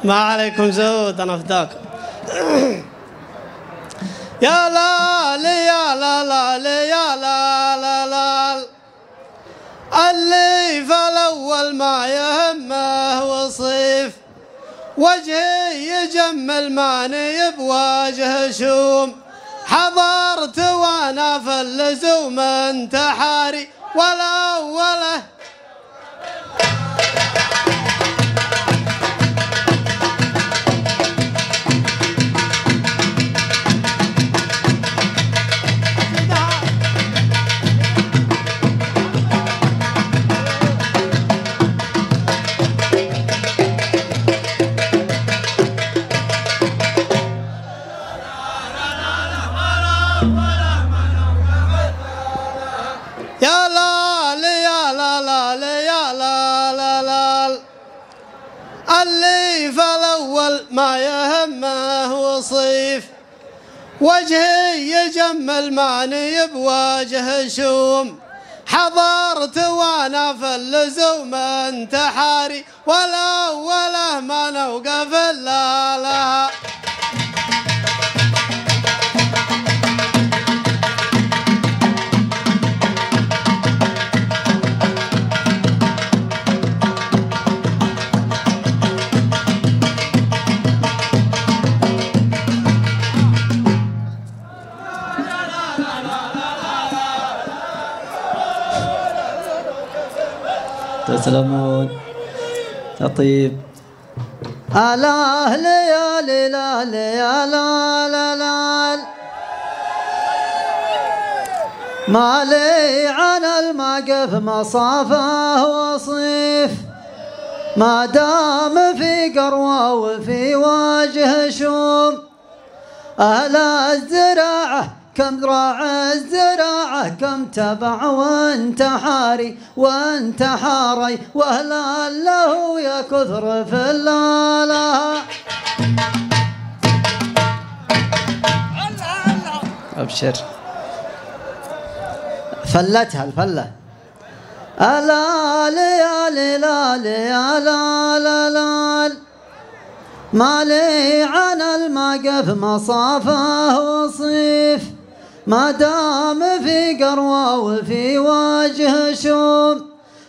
Speaker 11: ما عليكم زود أنا فداكم [CLEARS THROAT] يا لا لا يا لا لا لا يا لا لا لا. اللي فالأول ما يهمه
Speaker 12: وجهي يجمل ماني بوجه شوم. حضرت وأنا في اللزوم انتحاري ولا ولا. ما يهمه وصيف. وجهي يجمل ماني بوجه شوم. حضرت وأنا في اللزوم انتحاري ولا ولا ما نوقف إلا لها.
Speaker 2: يا طيب.
Speaker 13: ألا ليالي لا ليالي لا لا ما لي عن المقف مصافة وصيف. ما دام في قروة وفي وجه شوم. أهل الزراعة كم راع الزراعة كم تبع وأنت حاري وأنت حاري واهلا له يا كثر في اللالة
Speaker 2: أبشر.
Speaker 13: فلتها الفلة ألا ليالي لا ليالي لا لا ما لي عن المقف مصافة وصيف. ما دام في قروة وفي وجه شوم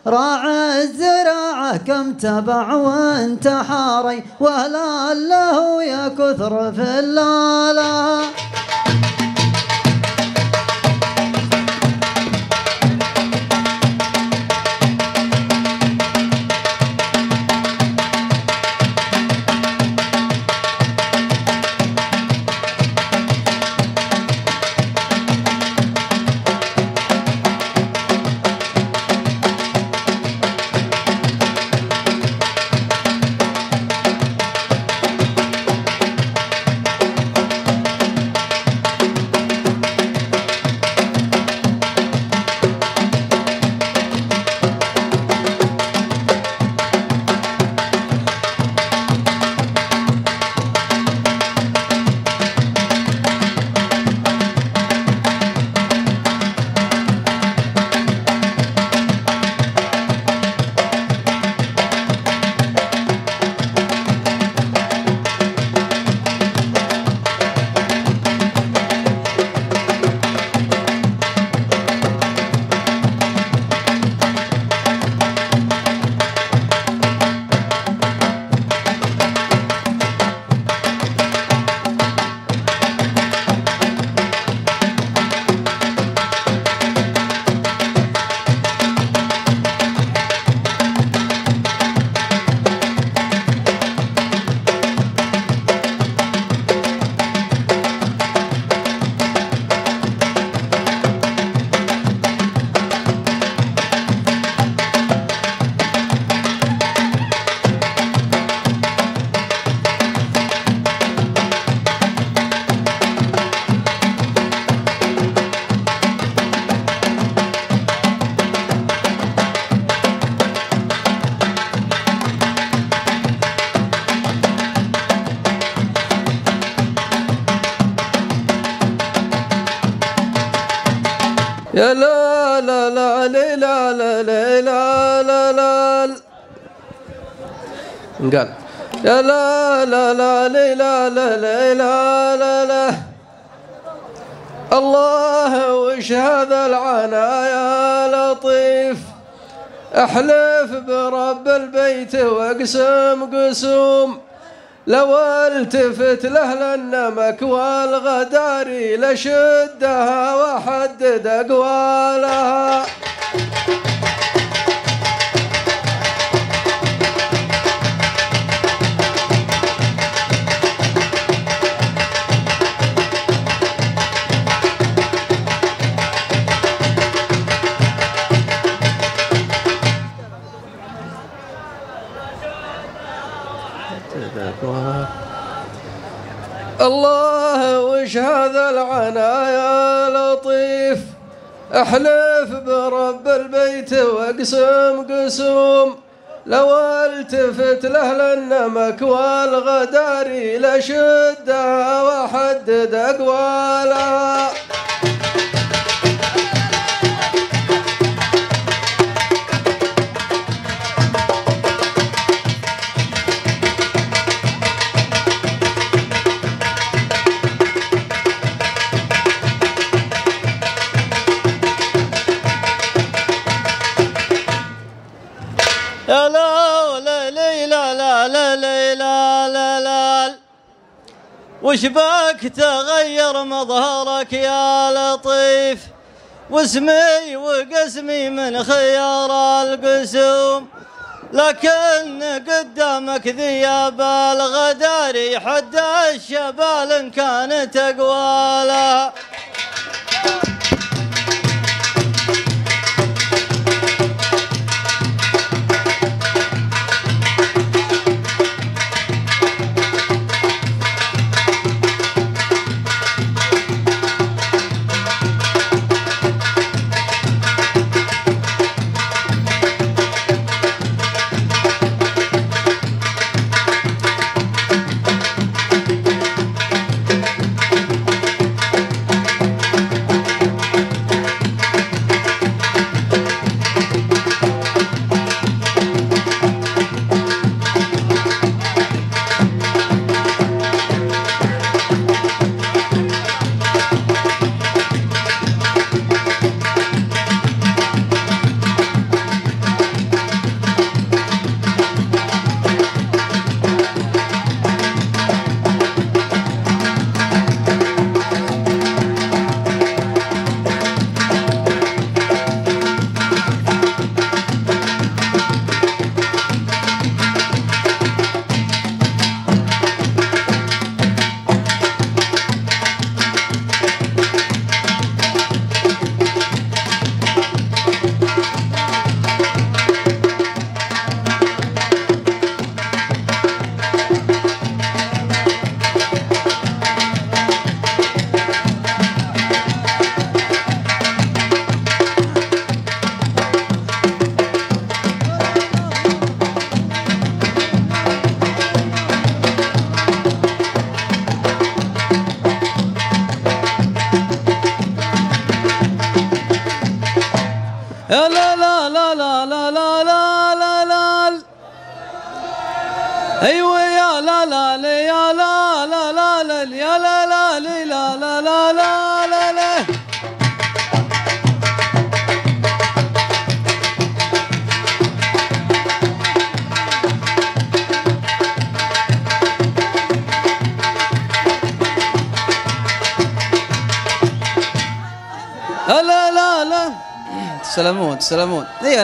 Speaker 13: راعى الزراعة كم تبع وانت حاري وهلا له يا كثر في اللالة
Speaker 14: لو التفت له للنمك والغداري لشدها وحدد أقوالها. أحلف برب البيت واقسم قسوم لو التفت له للنمك والغداري لشدها وحدد اقوالها
Speaker 15: وش بك تغير مظهرك يا لطيف؟ واسمي وقسمي من خيار القسوم لكن قدامك ذياب الغداري حد الشبال إن كانت اقوالها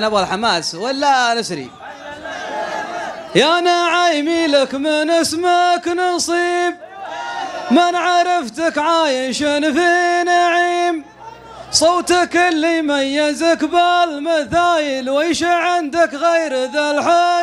Speaker 16: نبغى الحماس ولا نسري.
Speaker 2: يا نعيمي لك من اسمك نصيب من عرفتك عايش في نعيم. صوتك اللي يميزك بالمثايل ويش عندك غير ذا الحنجره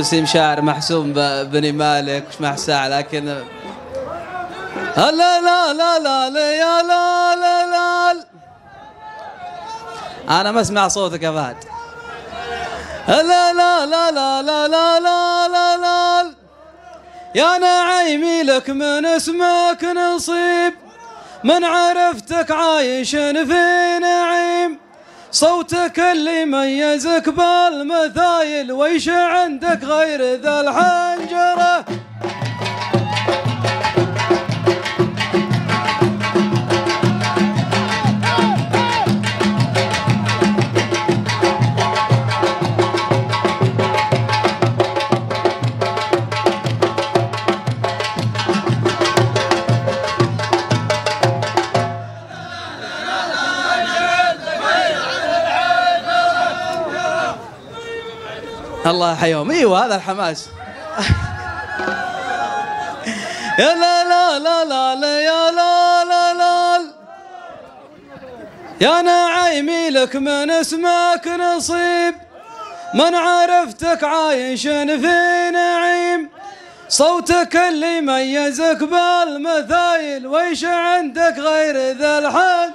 Speaker 16: وسيم شاعر محسوم بني مالك وش ساعة لكن
Speaker 2: لا لا لا لا لا يا لا لا لا
Speaker 16: أنا ما اسمع صوتك يا فهد
Speaker 2: لا لا لا لا لا لا لا لا لا يا نعيمي لك من اسمك نصيب
Speaker 11: من عرفتك عايش في صوتك اللي ميزك بالمثايل ويش عندك غير ذا الحنجره
Speaker 9: الله يحييهم إيوه هذا الحماس.
Speaker 11: يا لا لا لا لا لا يا لا لا لا. يا نعيمي لك من اسمك نصيب. من عرفتك عايش في نعيم. صوتك اللي ميزك بالمثايل. ويش عندك غير ذا الحد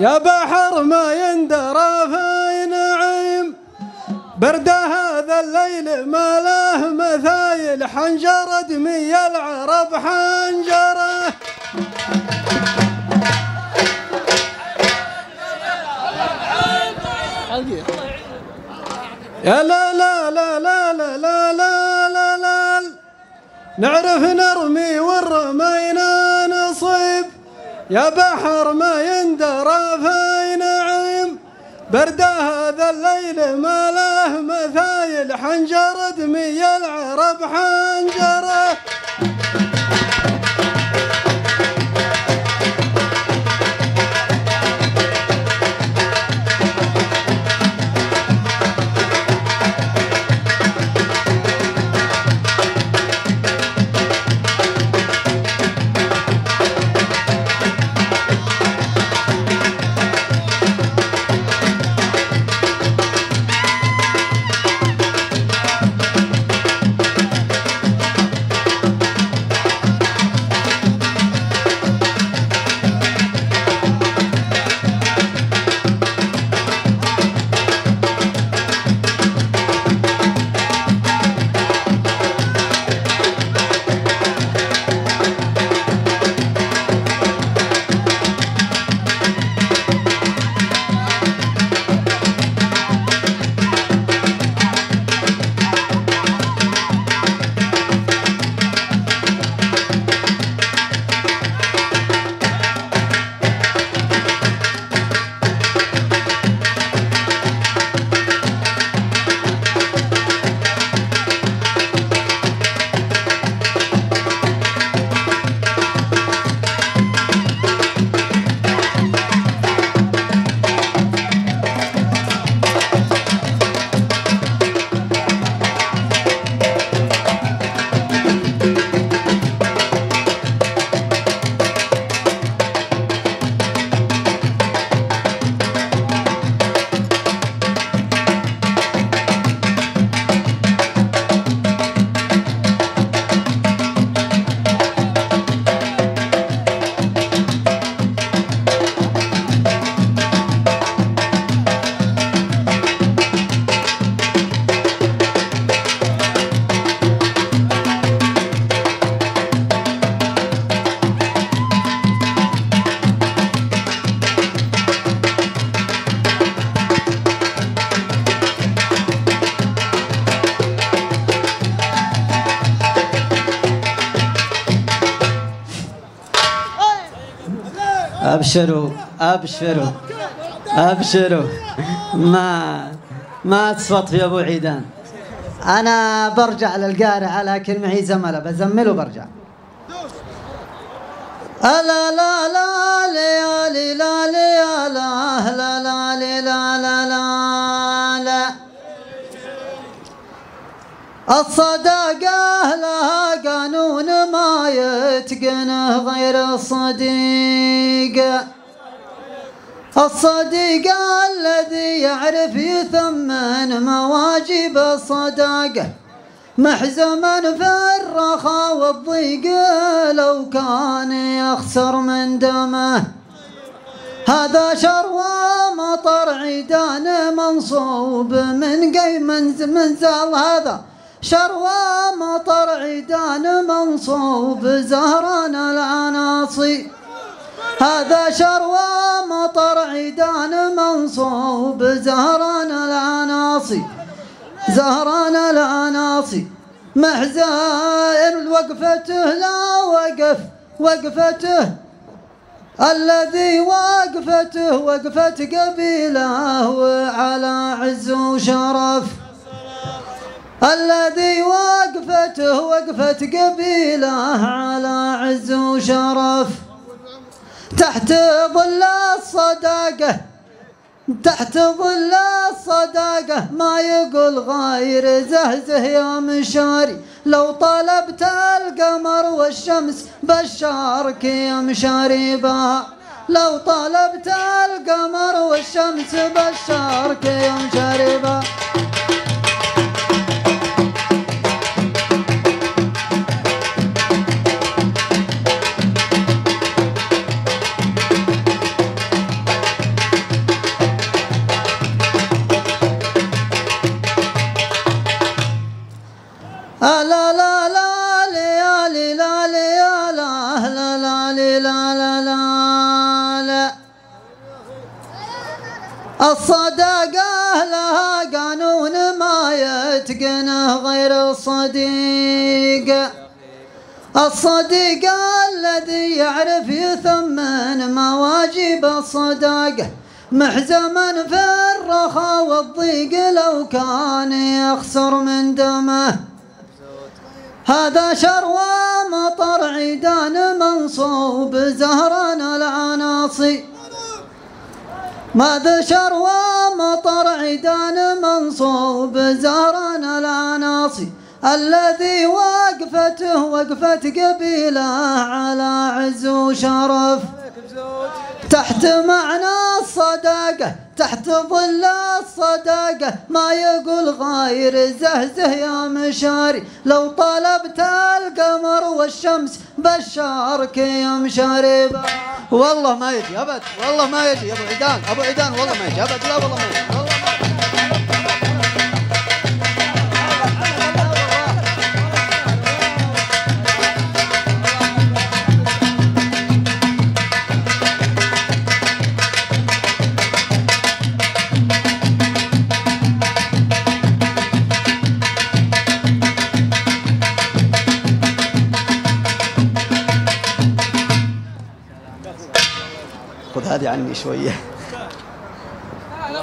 Speaker 11: يا بحر ما يندرى في نعيم. برد هذا الليل ما له مثايل. حنجرة دمي العرب حنجرة. يا لا لا لا لا لا لا لا لا لا. نعرف نرمي والرمينا نصيب. يا بحر ما يندرى في نعيم. برد هذا الليل ما له مثايل. حنجر دمي العرب
Speaker 13: حنجرة. أبشروا أبشروا. ما ما تصفط يا أبو عيدان. أنا برجع للقارع لكن معي زمله بزمل وبرجع لا لا لا لا لا لا لا لا لا لا لا لا. الصداقة لها قانون ما يتقنه غير الصديق. الصديق الذي يعرف يثمن مواجب الصداقة محزما في الرخاء والضيق لو كان يخسر من دمه. هذا شروى مطر عيدان منصوب من قي منزل هذا. شروى مطر عيدان منصوب زهران العناصي هذا شروى مطر عيدان منصوب زهران العناصي زهران العناصي محزان وقفته لا وقف وقفته. الذي وقفته وقفة قبيله وعلى عز وشرف. الذي وقفته وقفة قبيله على عز وشرف. تحت ظل الصداقة تحت ظل الصداقة ما يقول غير زهزه يا مشاري. لو طلبت القمر والشمس بشارك يا مشاري لو طلبت القمر والشمس بشارك يا مشاري الصداقة لها قانون ما يتقنه غير الصديق. الصديق الذي يعرف يثمن مواجب الصداقة محزما في الرخاء والضيق لو كان يخسر من دمه. هذا شروى مطر عيدان منصوب زهران العناصي. ماذا شروى مطر عيدان منصوب زهران العناصي الذي وقفته وقفة قبيلة على عز وشرف. تحت معنى الصداقة تحت ظل الصداقة. ما يقول غير زهزه يا مشاري. لو طلبت القمر والشمس بشارك يا مشاري. والله ما يجي أبد والله ما يجي. أبو عيدان أبو عيدان والله ما يجي. أبد لا والله ما يجي. هذه عني شوية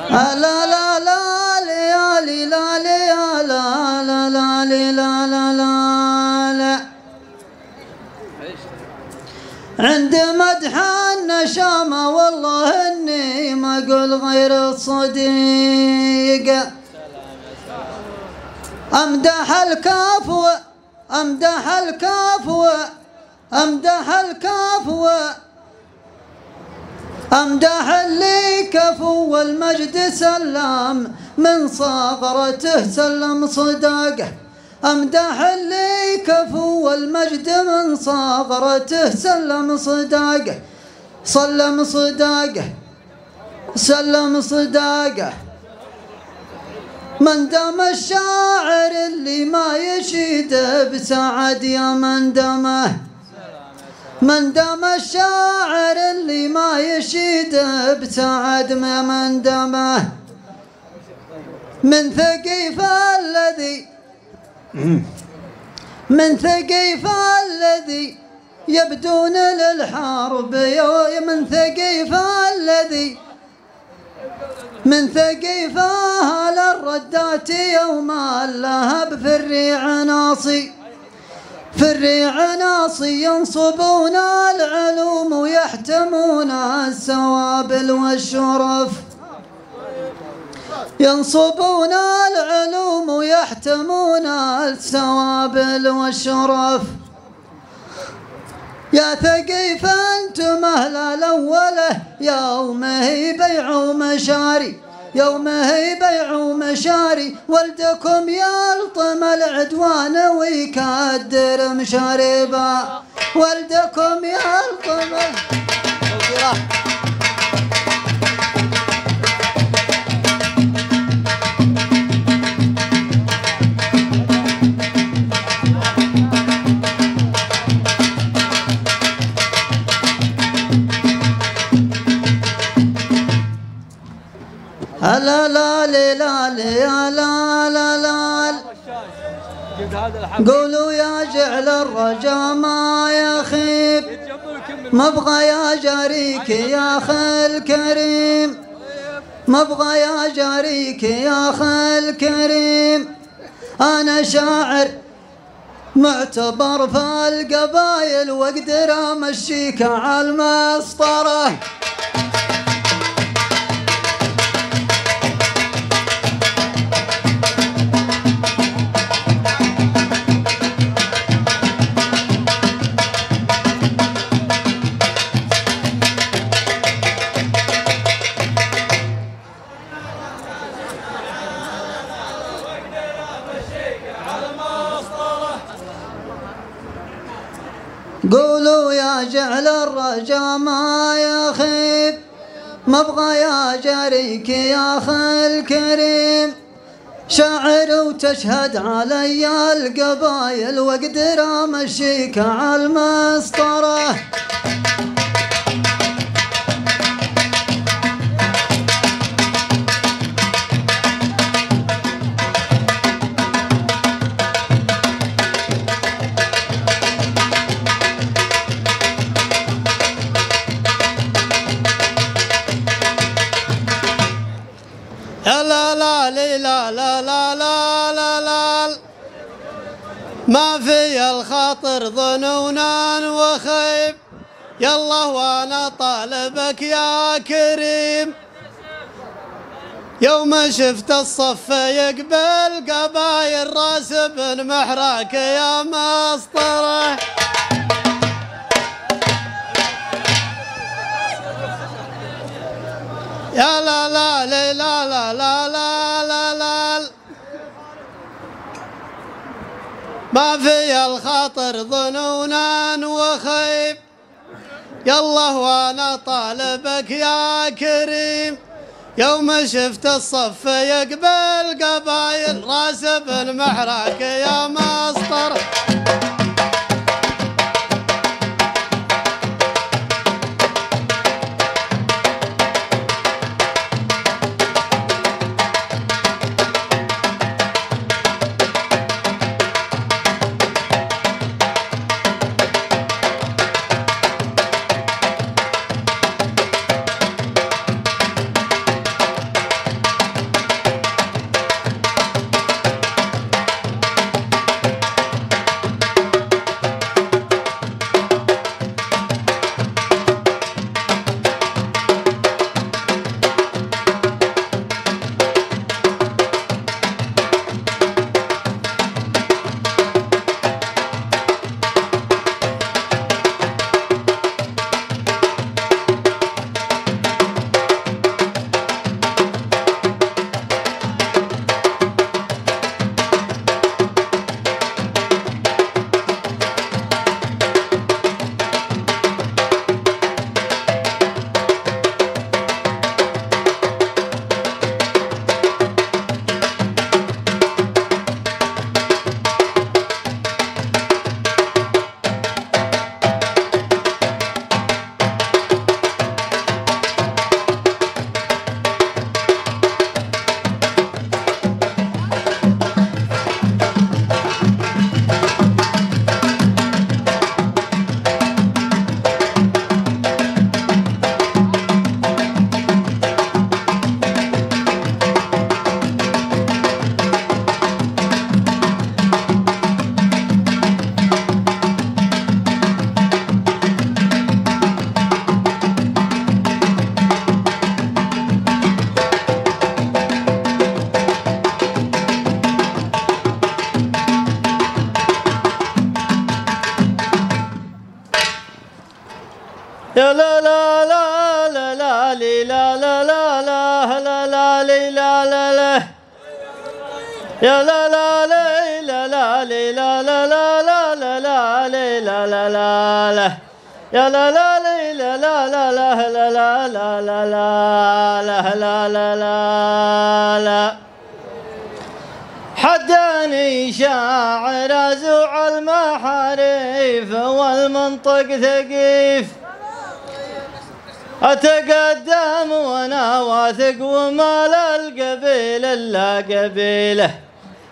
Speaker 13: لا لا لا لا لي لا لي لا لا لا لي لا لا لا لا عند مدح النشامة والله اني ما أقول غير الصديق امدح الكفو امدح الكفو امدح الكفو امدح اللي كفو والمجد سلم من صغرته سلم صداقه امدح اللي كفو والمجد من صغرته سلم صداقه سلم صداقه سلم صداقه من دام الشاعر اللي ما يشيد بسعد يا من دمه. من دام الشاعر اللي ما يشيد بسعد ما من دمه من ثقيف الذي [CLEARS THROAT] من ثقيف الذي يبدون للحرب من ثقيف الذي من ثقيف أهل الردات يوم اللهب في الريع ناصي. في الريع ناصي ينصبون العلوم ويحتمون السوابل والشرف. ينصبون العلوم ويحتمون السوابل والشرف. يا ثقيف أنتم أهل الاوله يوم هي بيع ومشاري يوم هي بيع ومشاري ولدكم يلطم العدوان ويكدر مشاربا. ولدكم يلطم لا لا لا لا لا لا لا. قولوا يا جعل الرجا ما يخيب مبغى يا جاريك يا خل كريم. مبغى يا جاريك يا خل كريم. أنا شاعر معتبر في القبايل واقدر أمشيك على المسطرة. الرجا ما يخيب مبغى يا جريك يا خل كريم شاعر وتشهد علي القبايل واقدر امشيك على
Speaker 12: المسطرة. ما في الخاطر ظنونا وخيب يلا وأنا طالبك يا كريم. يوم شفت الصف يقبل قبايل راس بن محراك يا مسطرة. يا لا لا لا لا لا لا لا لا لا ما في الخاطر ظنونا وخيب يلا وأنا طالبك يا كريم. يوم شفت الصف يقبل قبايل راس بن محراك يا مسطر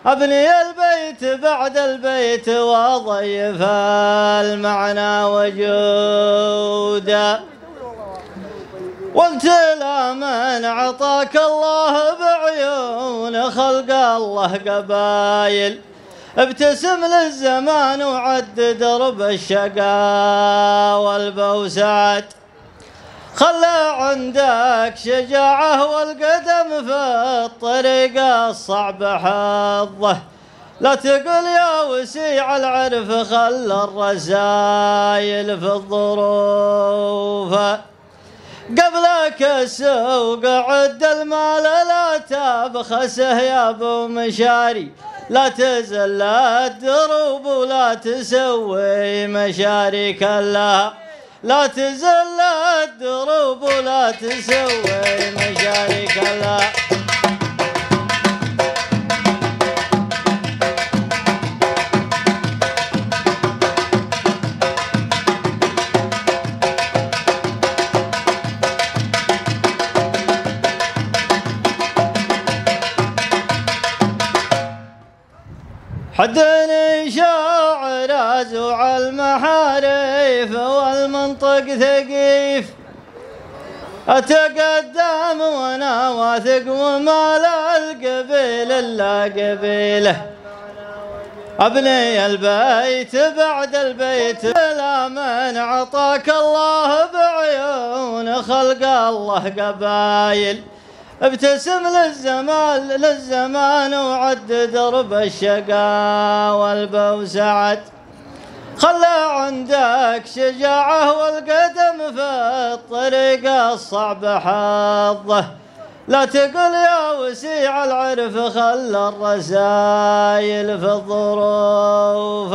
Speaker 15: أبني البيت بعد البيت وأضيف المعنى وجوده. وانت لا من عطاك الله بعيون خلق الله قبايل ابتسم للزمان وعد درب الشقا والبوسات. خلى عندك شجاعة والقدم في الطريق الصعب حظه. لا تقول يا وسيع العرف خلى الرسايل في الظروف. قبلك السوق عد المال لا تبخسه يا أبو مشاري. لا تزل الدروب ولا تسوي مشاري كلها. لا تزل الدروب ولا تسوي مشاري كلها حدني شاعر أزوع المحاريف والمنطق ثقيف. أتقدم وأنا واثق وما لا القبيل إلا قبيله. أبني البيت بعد البيت لا من عطاك الله بعيون خلق الله قبايل. ابتسم للزمان للزمان وعد درب الشقا والبوسعت خلى عندك شجاعة والقدم في الطريق الصعب حظه. لا تقل يا وسيع العرف خلى الرسايل في الظروف.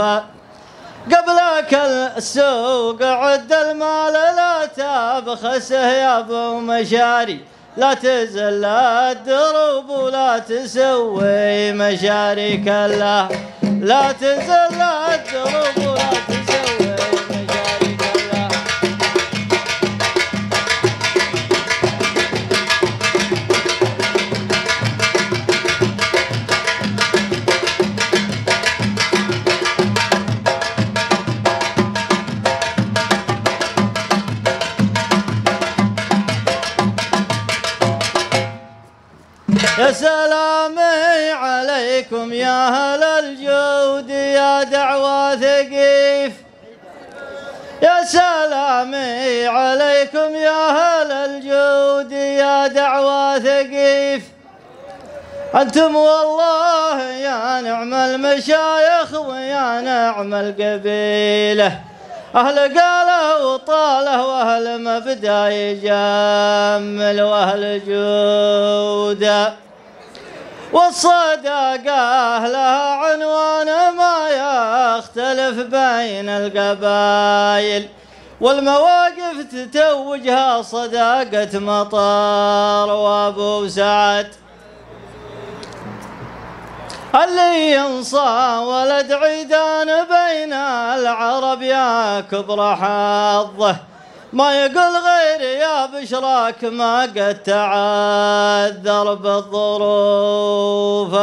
Speaker 15: قبلك السوق عد المال لا تبخسه يا ابو مشاري. لا تزل الدروب ولا تسوي مشاريك الله. لا تزل الدروب ولا تسوي أنتم والله يا نعم المشايخ ويا نعم القبيلة. أهل قاله وطالة وأهل مبدا يجمل وأهل جودة. والصداقة لها عنوان ما يختلف بين القبائل. والمواقف تتوجها صداقة مطار وأبو سعد. اللي ينصى ولد عيدان بين العرب يا كبر حظه؟ ما يقول غير يا بشراك ما قد تعذر بالظروف.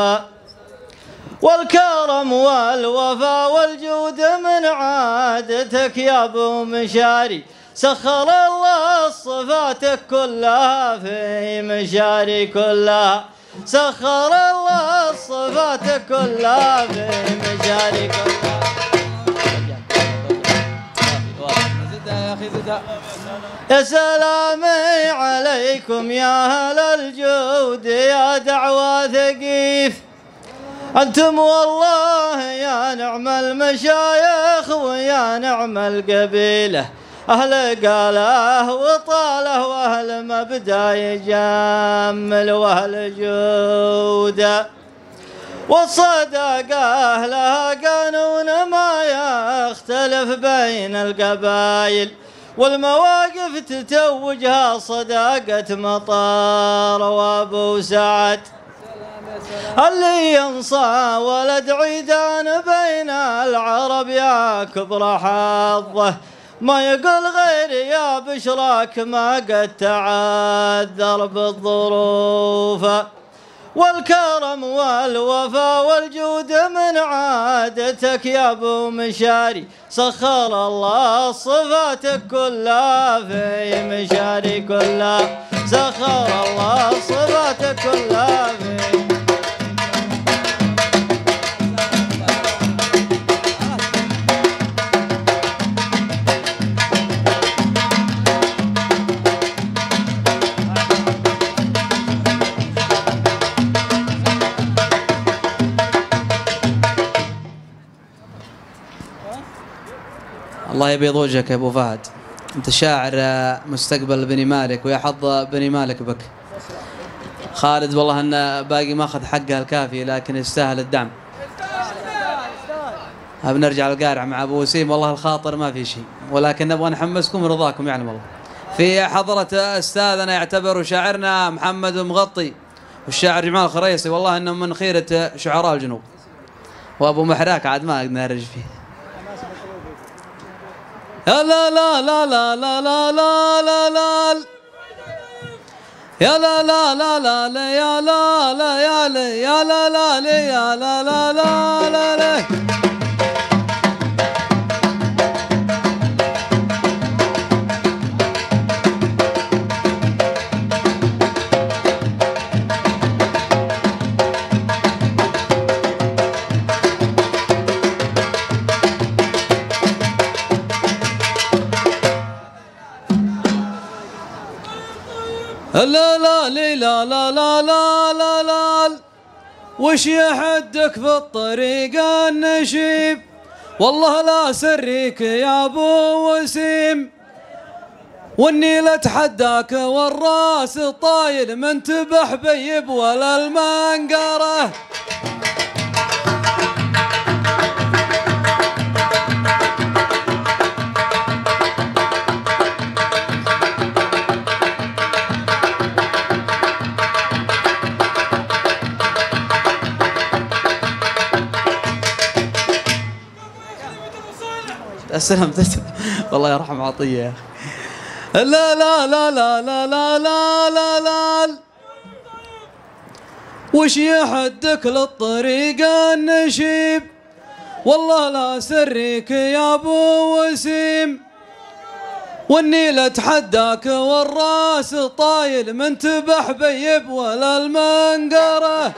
Speaker 15: والكرم والوفا والجود من عادتك يا أبو مشاري سخر الله صفاتك كلها في مشاري كلها. سخر الله صفاتك كلها في كلها
Speaker 9: يا
Speaker 15: سلامي عليكم يا أهل الجود يا دعوة ثقيف. أنتم والله يا نعم المشايخ ويا نعم القبيلة. أهل قاله وطاله وأهل مبدأ يجمل وأهل جوده والصدقة أهلها قانون ما يختلف بين القبائل والمواقف تتوجها صداقة مطار وأبو سعد. اللي ينصى ولد عيدان بين العرب يا كبر حظه ما يقول غير يا بشراك ما قد تعذر بالظروف. والكرم والوفا والجود من عادتك يا أبو مشاري سخر الله صفاتك كلها في مشاري كلها. سخر الله صفاتك كلها في
Speaker 2: الله يبيض وجهك يا أبو فهد. أنت شاعر آه، مستقبل بني مالك ويا حظ بني مالك بك. خالد والله انه باقي ماخذ حقه الكافي لكن يستاهل الدعم. بنرجع القارع مع أبو وسيم والله الخاطر ما في شيء. ولكن نبغى نحمسكم ورضاكم يعلم الله في حضرة أستاذنا يعتبر شاعرنا محمد مغطي والشاعر جمال الخريصي والله إنه من خيرة شعراء الجنوب. وأبو محراك عاد ما أقدر فيه. يا لا لا لا لا لا لا لا لا لا يا لا لا لا لا لا يا لا لا يا لا لا لا لا يا لا لا لا لا لا لا لا لا لا لا لا لا لا. وش يحدك في الطريق النشيب والله لا سريك يا أبو وسيم. والنيل أتحداك والراس طايل من تبح بيب ولا المنقرة. السلام والله يرحم عطية يا أخي. لا لا لا لا لا لا لا لا لا. وش يحدك للطريق النشيب؟ والله لا سريك يا أبو وسيم. والنيل اتحداك والرأس طايل من تبح بيب ولا المنقرة.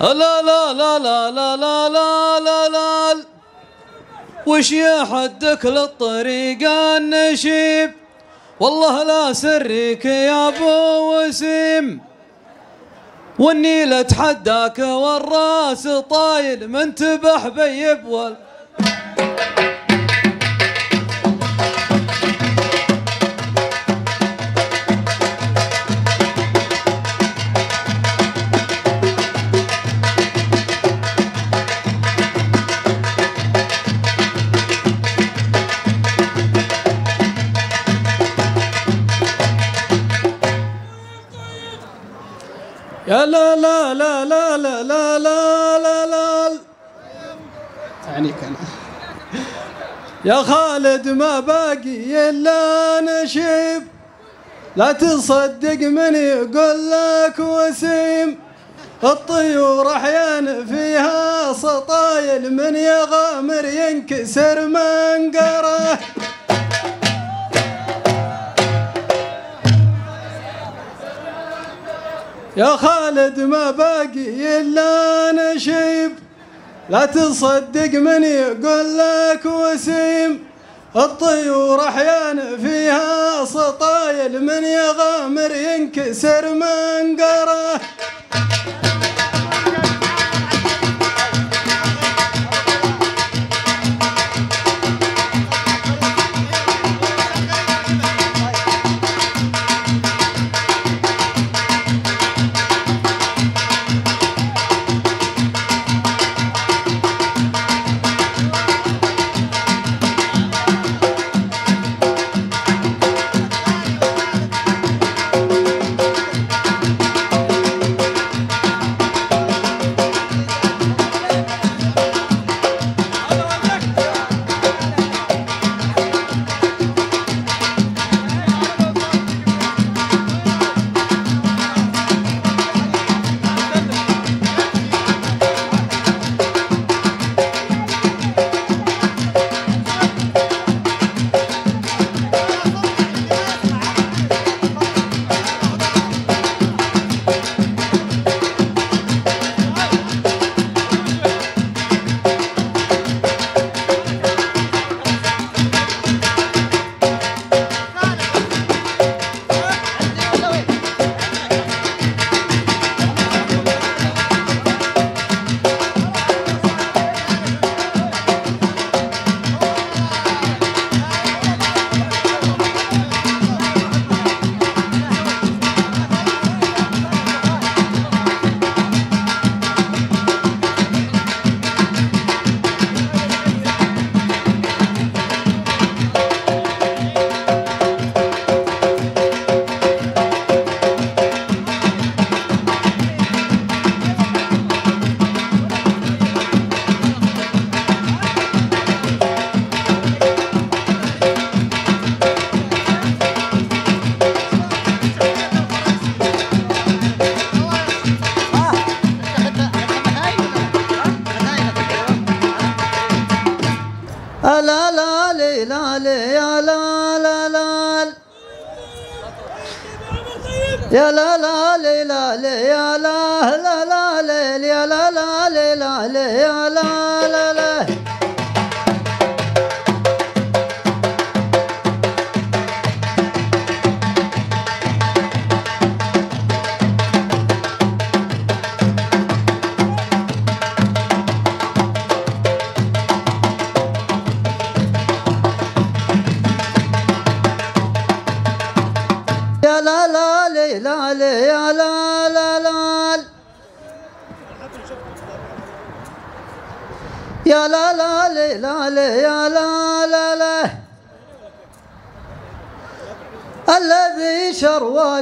Speaker 2: لا لا لا لا لا لا لا لا لا. وش يحدك للطريق النشيب؟ والله لا سريك يا أبو وسيم. والنيل اتحداك والرأس طايل من تبح بيب وال
Speaker 11: يا لا لا لا لا لا لا لا لا لا. يعني كان يا خالد ما باقي إلا نشيب. لا تصدق من يقول لك وسيم. الطيور أحيانا فيها سطايل من يغامر ينكسر منقره
Speaker 13: يا خالد ما باقي إلا نشيب. لا تصدق من يقول لك وسيم. الطيور أحيانا فيها سطايل من يغامر ينكسر منقره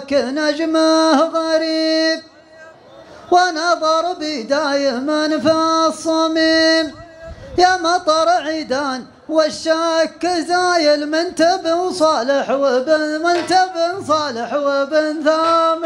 Speaker 13: شرواك نجمه غريب ونظر بي دايما في الصميم يا مطر عيدان والشك زايل من تبن صالح وبن من تبن صالح وبن ثامره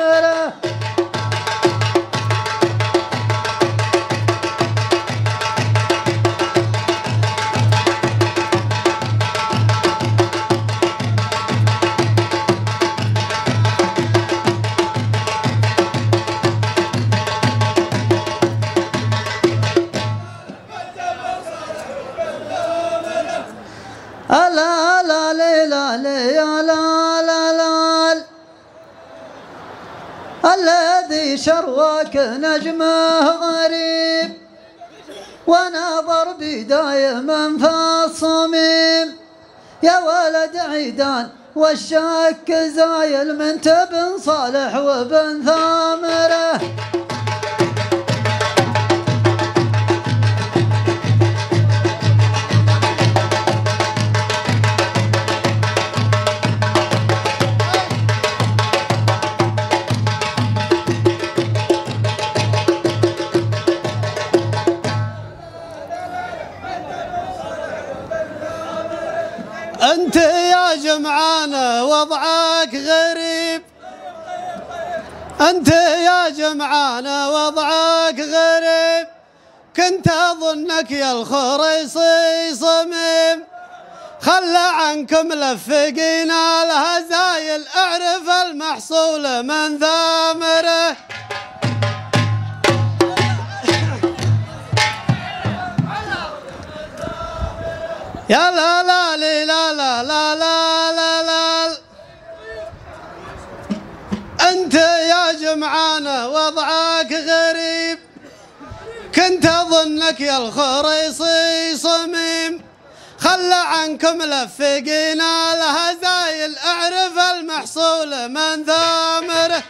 Speaker 13: نجمه غريب ونظر بداية من في الصميم يا ولد عيدان والشك زايل من تبن صالح وبن ثامره
Speaker 12: عمك يا الخريصي صميم. خلى عنكم لفقينا الهزايل اعرف المحصول من ثامره
Speaker 15: يلا أظنك يا الخريصي صميم. خلى عنكم لفقينا الهزايل اعرف المحصول من ثامره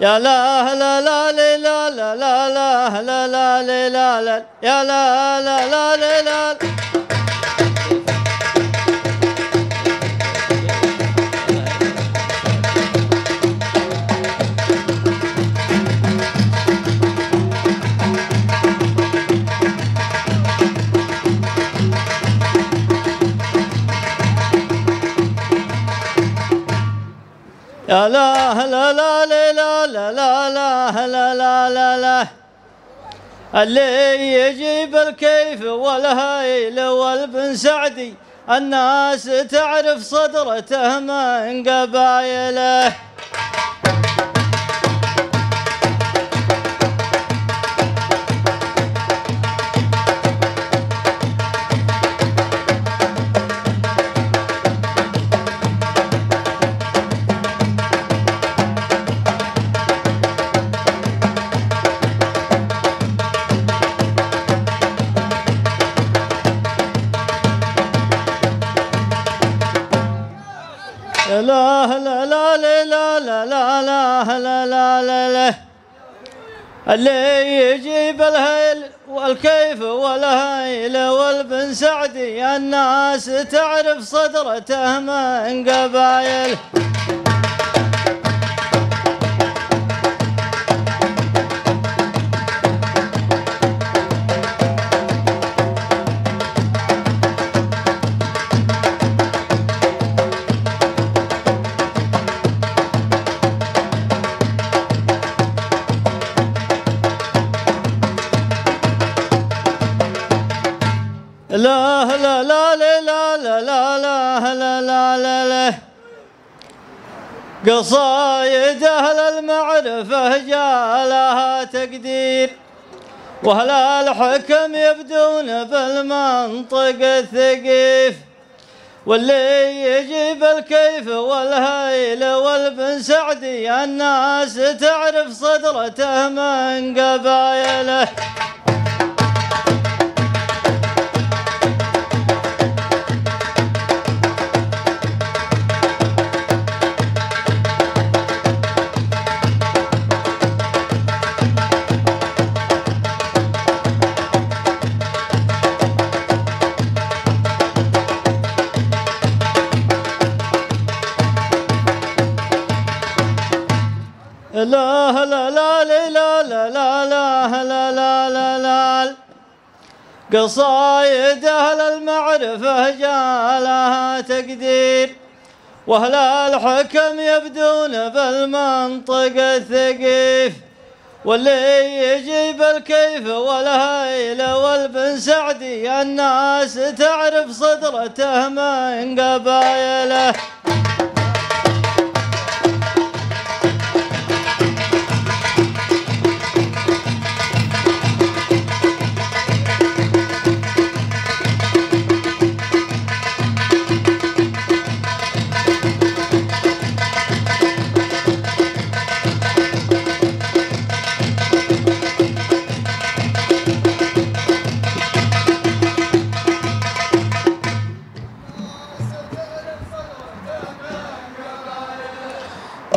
Speaker 15: يا لا لا لا لا لا لا لا لا لا لا لا لا لا لا لا لا لا لا لا لا لا لا لا لا اللي يجيب الكيف والهيل والبن سعدي الناس تعرف صدرته من قبايله لا لا لا لا لا لا لا لا لا لا اللي يجيب الهيل والكيف والهيل والبن سعدي الناس تعرف صدرته من قبايل قصايد أهل المعرفة جاء لها تقدير. وأهل الحكم يبدون بالمنطق الثقيف. واللي يجيب الكيف والهيل والبن سعدي الناس تعرف صدرته من قبايله لا لا لا لا لا لا لا لا لا لا لا قصايد أهل المعرفة جالها تقدير وأهل الحكم يبدون بالمنطق الثقيف واللي يجيب الكيف والهيل والبن سعدي الناس تعرف صدرته من قبايله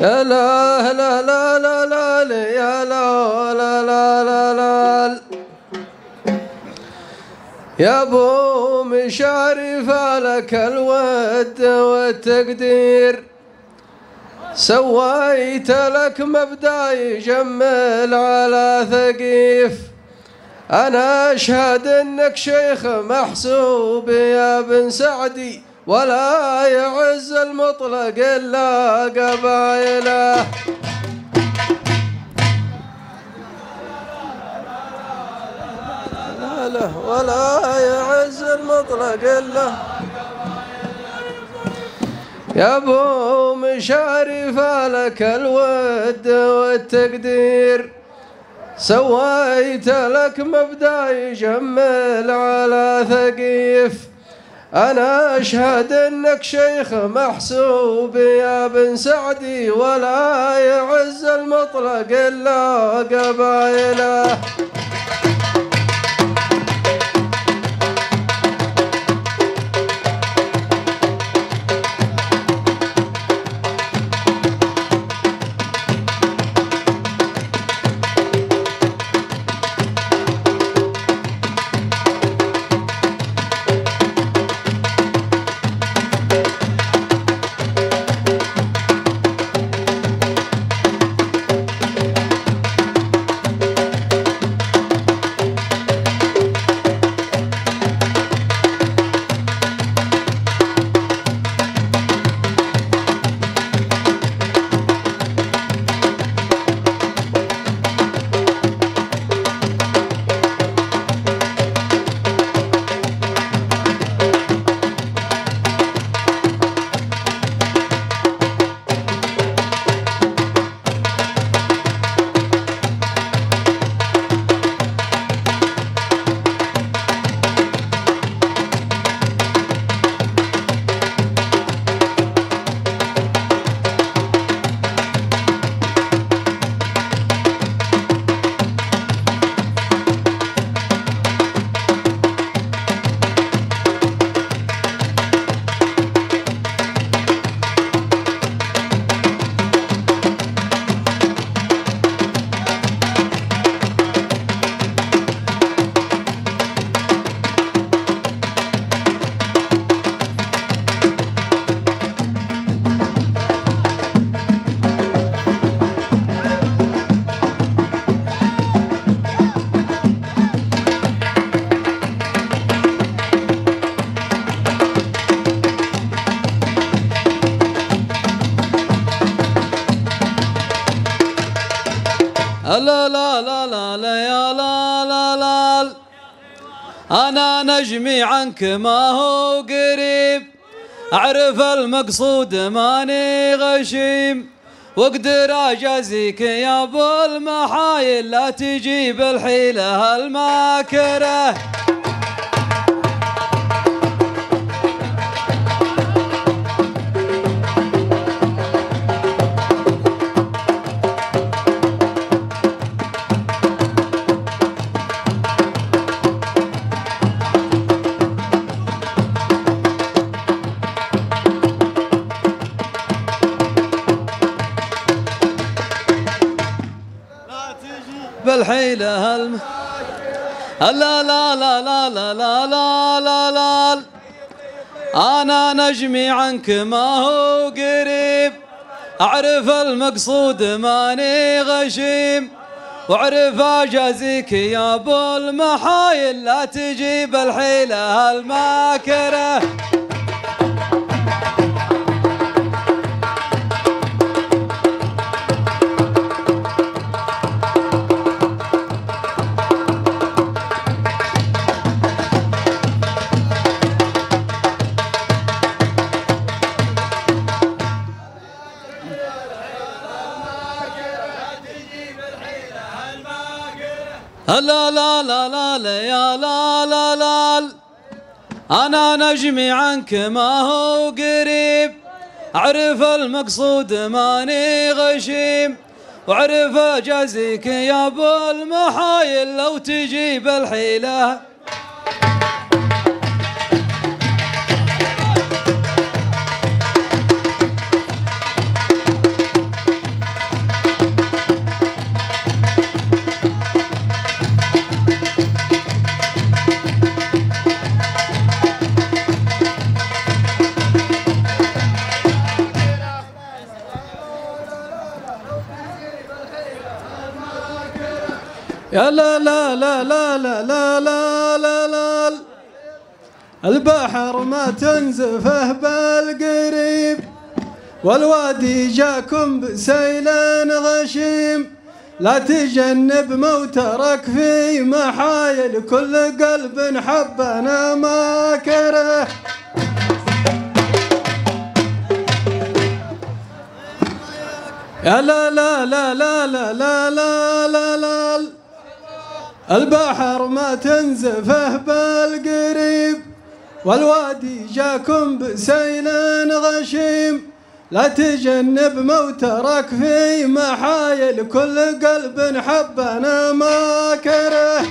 Speaker 14: لا لا لا لا لا لا لا لا لا لا لا يا أبو مشاري فالك الود والتقدير. سويت لك مبدا يجمل على ثقيف. أنا أشهد إنك شيخ محسوب يا بن سعدي. ولا يعز المطلق إلا قبائله. لا لا ولا يعز المطلق إلا يا أبو مشاري فالك الود والتقدير. سويت لك مبدأ يجمل على ثقيف. أنا أشهد إنك شيخ محسوب يا بن سعدي ولا يعز المطلق إلا قبائله.
Speaker 2: نجمي عنك هو قريب. أعرف المقصود ماني غشيم. وأقدر أجازيك يا أبو المحايل لا تجيب الحيلة الماكرة نجمي عنك ما هو قريب. أعرف المقصود ماني غشيم. وأعرف أجازيك يا أبو المحايل لا تجيب الحيلة الماكرة لا لا لا لا لا يا لا لا لا. أنا نجمي عنك ما هو قريب. أعرف المقصود ماني غشيم. وأعرف أجازيك يا أبو المحايل لو تجيب الحيلة.
Speaker 11: يا لا لا لا لا لا لا لا لا لا البحر ما تنزفه بالقريب والوادي جاكم بسيل غشيم لا تجنب موترك في محايل كل قلب حبنا ما كره يا لا لا لا لا لا لا لا لا لا البحر ما تنزفه بالقريب والوادي جاكم بسيل غشيم. لا تجنب موترك في محايل كل قلب حبنا ما كره.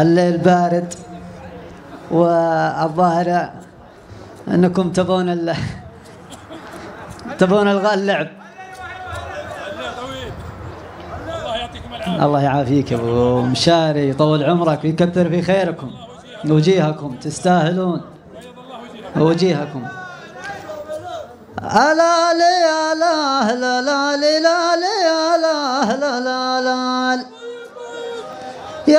Speaker 13: الليل بارد والظاهر أنكم تبون ال... تبون اللعب. الله يعافيك يا أبو مشاري يطول عمرك ويكثر في خيركم. وجيهكم تستاهلون. وجيهكم. ألا لي لا لا لا ألا لا لا لا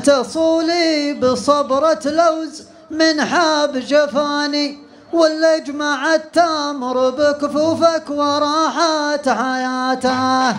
Speaker 13: احتصولي بصبرة لوز من حاب جفاني ولا اجمع التمر بكفوفك وراحت حياته.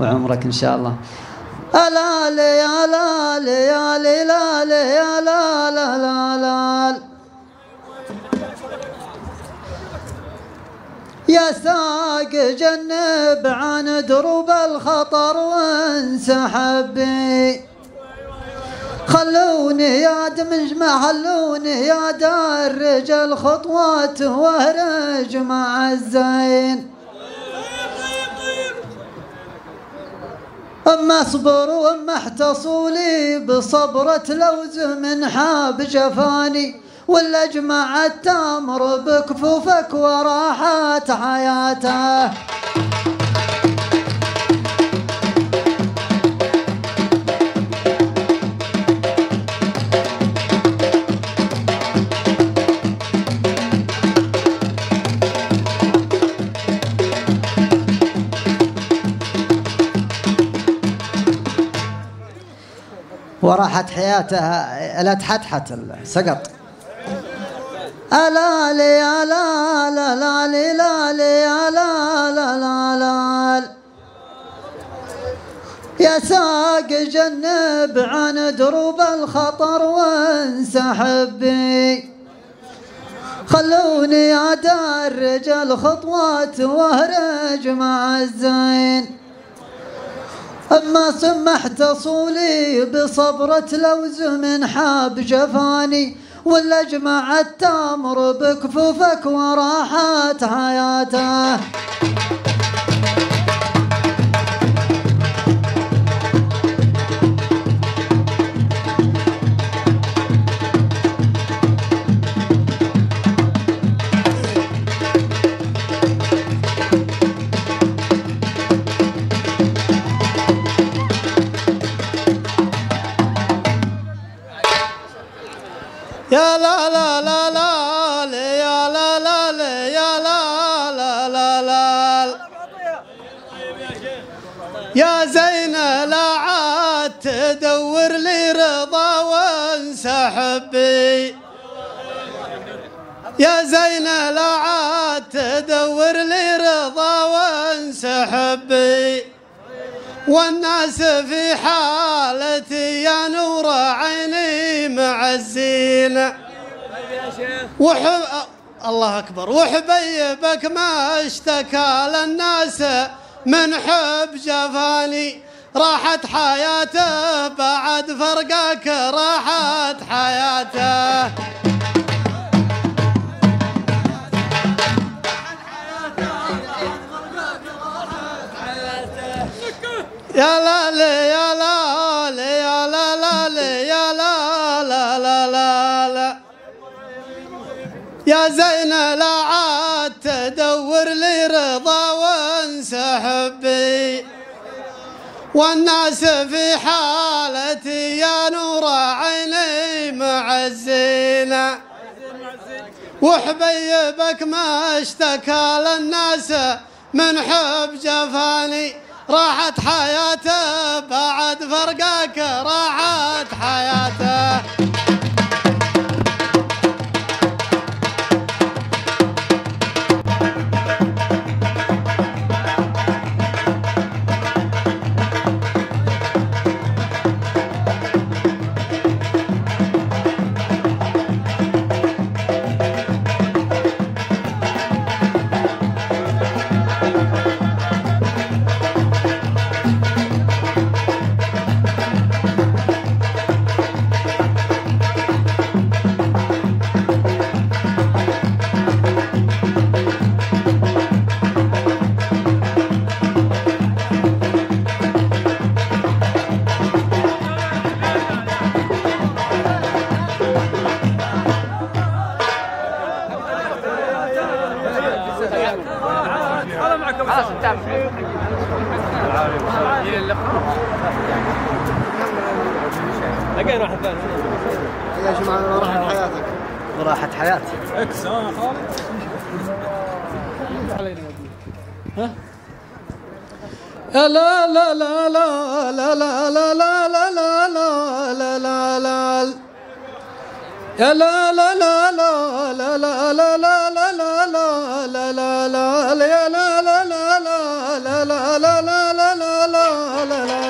Speaker 13: وعمرك إن شاء الله. ألا لي ألا لي لي لا لي ألا لا لا لا يا ساق جنب عن دروب الخطر وانسحب. خلوني يا دمج ما خلوني يا دار رجال خطوات واهرج مع الزين. أما اصبر وأما احتصولي بصبرة لوز من حاب جفاني ولا اجمع التمر بكفوفك وراحت حياته. حياتها لا تحتحت سقط ألا لي ألا لا لا لي لا لي ألا لا لا لا يا ساق جنب عن دروب الخطر وانسحب بي خلوني أدار رجال خطوات وأهرج مع الزين. أما سمحت صولي بصبرة لوز من حاب جفاني ولا اجمع التمر بكفوفك وراحت حياته.
Speaker 12: يا لا لا لا لا يا لا لا لي يا لا لا لا لا. يا زين لا عاد تدور لي رضا وانسحب بي يا زين لا عاد تدور لي رضا وانسحب بي والناس في حالتي يا نور عيني مع الزينة وحب الله أكبر. وحبيبك ما اشتكى للناس من حب جفاني. راحت حياته بعد فرقك راحت حياته. يا لا يا لا يا لا لا يا لا لا لا يا زين لا عاد تدور لي رضا وانسحب بي والناس في حالتي يا نور عيني مع الزينة وحبيبك ما اشتكى للناس من حب جفاني. راحت حياته بعد فرقك راحت حياته.
Speaker 11: لا لا لا لا لا لا لا لا لا لا لا لا لا يا لا لا لا لا لا لا لا لا لا لا لا لا لا لا يا لا لا لا لا لا لا لا لا لا لا لا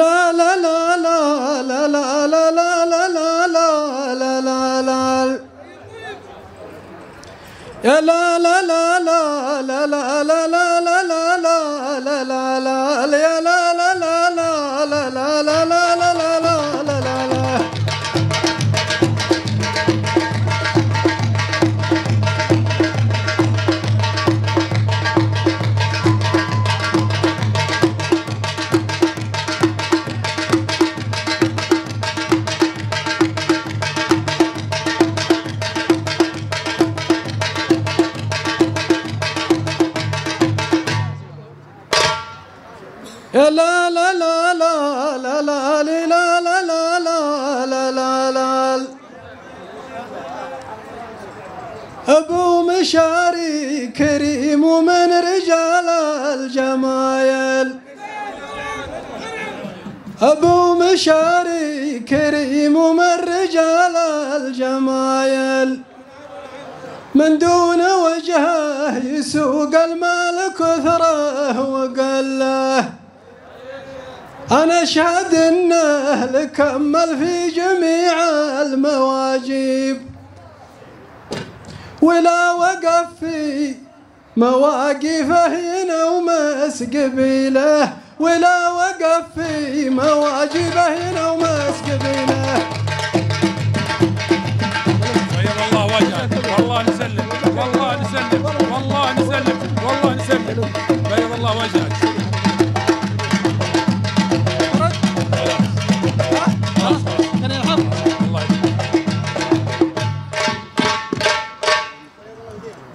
Speaker 11: لا لا لا لا لا لا لا لا لا لا لا لا لا لا لا لا لا يا لا لا لا لا لا لا لا لا لا لا لا لا لا لا يا لا لا لا لا لا لا لا لا لا لا أبو مشاري كريم ومن رجال الجمايل. أبو مشاري كريم ومن رجال الجمايل. من دون وجهه يسوق المال كثره وقله. أنا أشهد أنه لكمل في جميع المواجيب. ولا وقف في مواقفه ينومس قبيله ولا وقف في مواجبه ينومس قبيله
Speaker 5: طيب الله وجهك والله نسلم. والله نسلم. والله نسلم. والله نسلم. بيض الله وجهك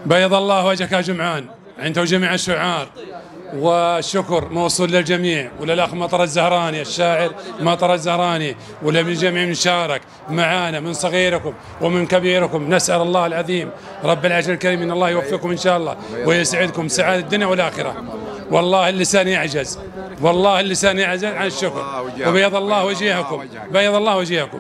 Speaker 5: بيض الله وجهك يا جمعان أنت وجميع الشعار. والشكر موصول للجميع وللاخ مطر الزهراني الشاعر مطر الزهراني وللجميع من شارك معانا من صغيركم ومن كبيركم. نسأل الله العظيم رب العرش الكريم إن الله يوفقكم إن شاء الله ويسعدكم سعادة الدنيا والآخرة. والله اللسان يعجز والله اللسان يعجز عن الشكر. وبيض الله وجيهكم بيض الله وجيهكم.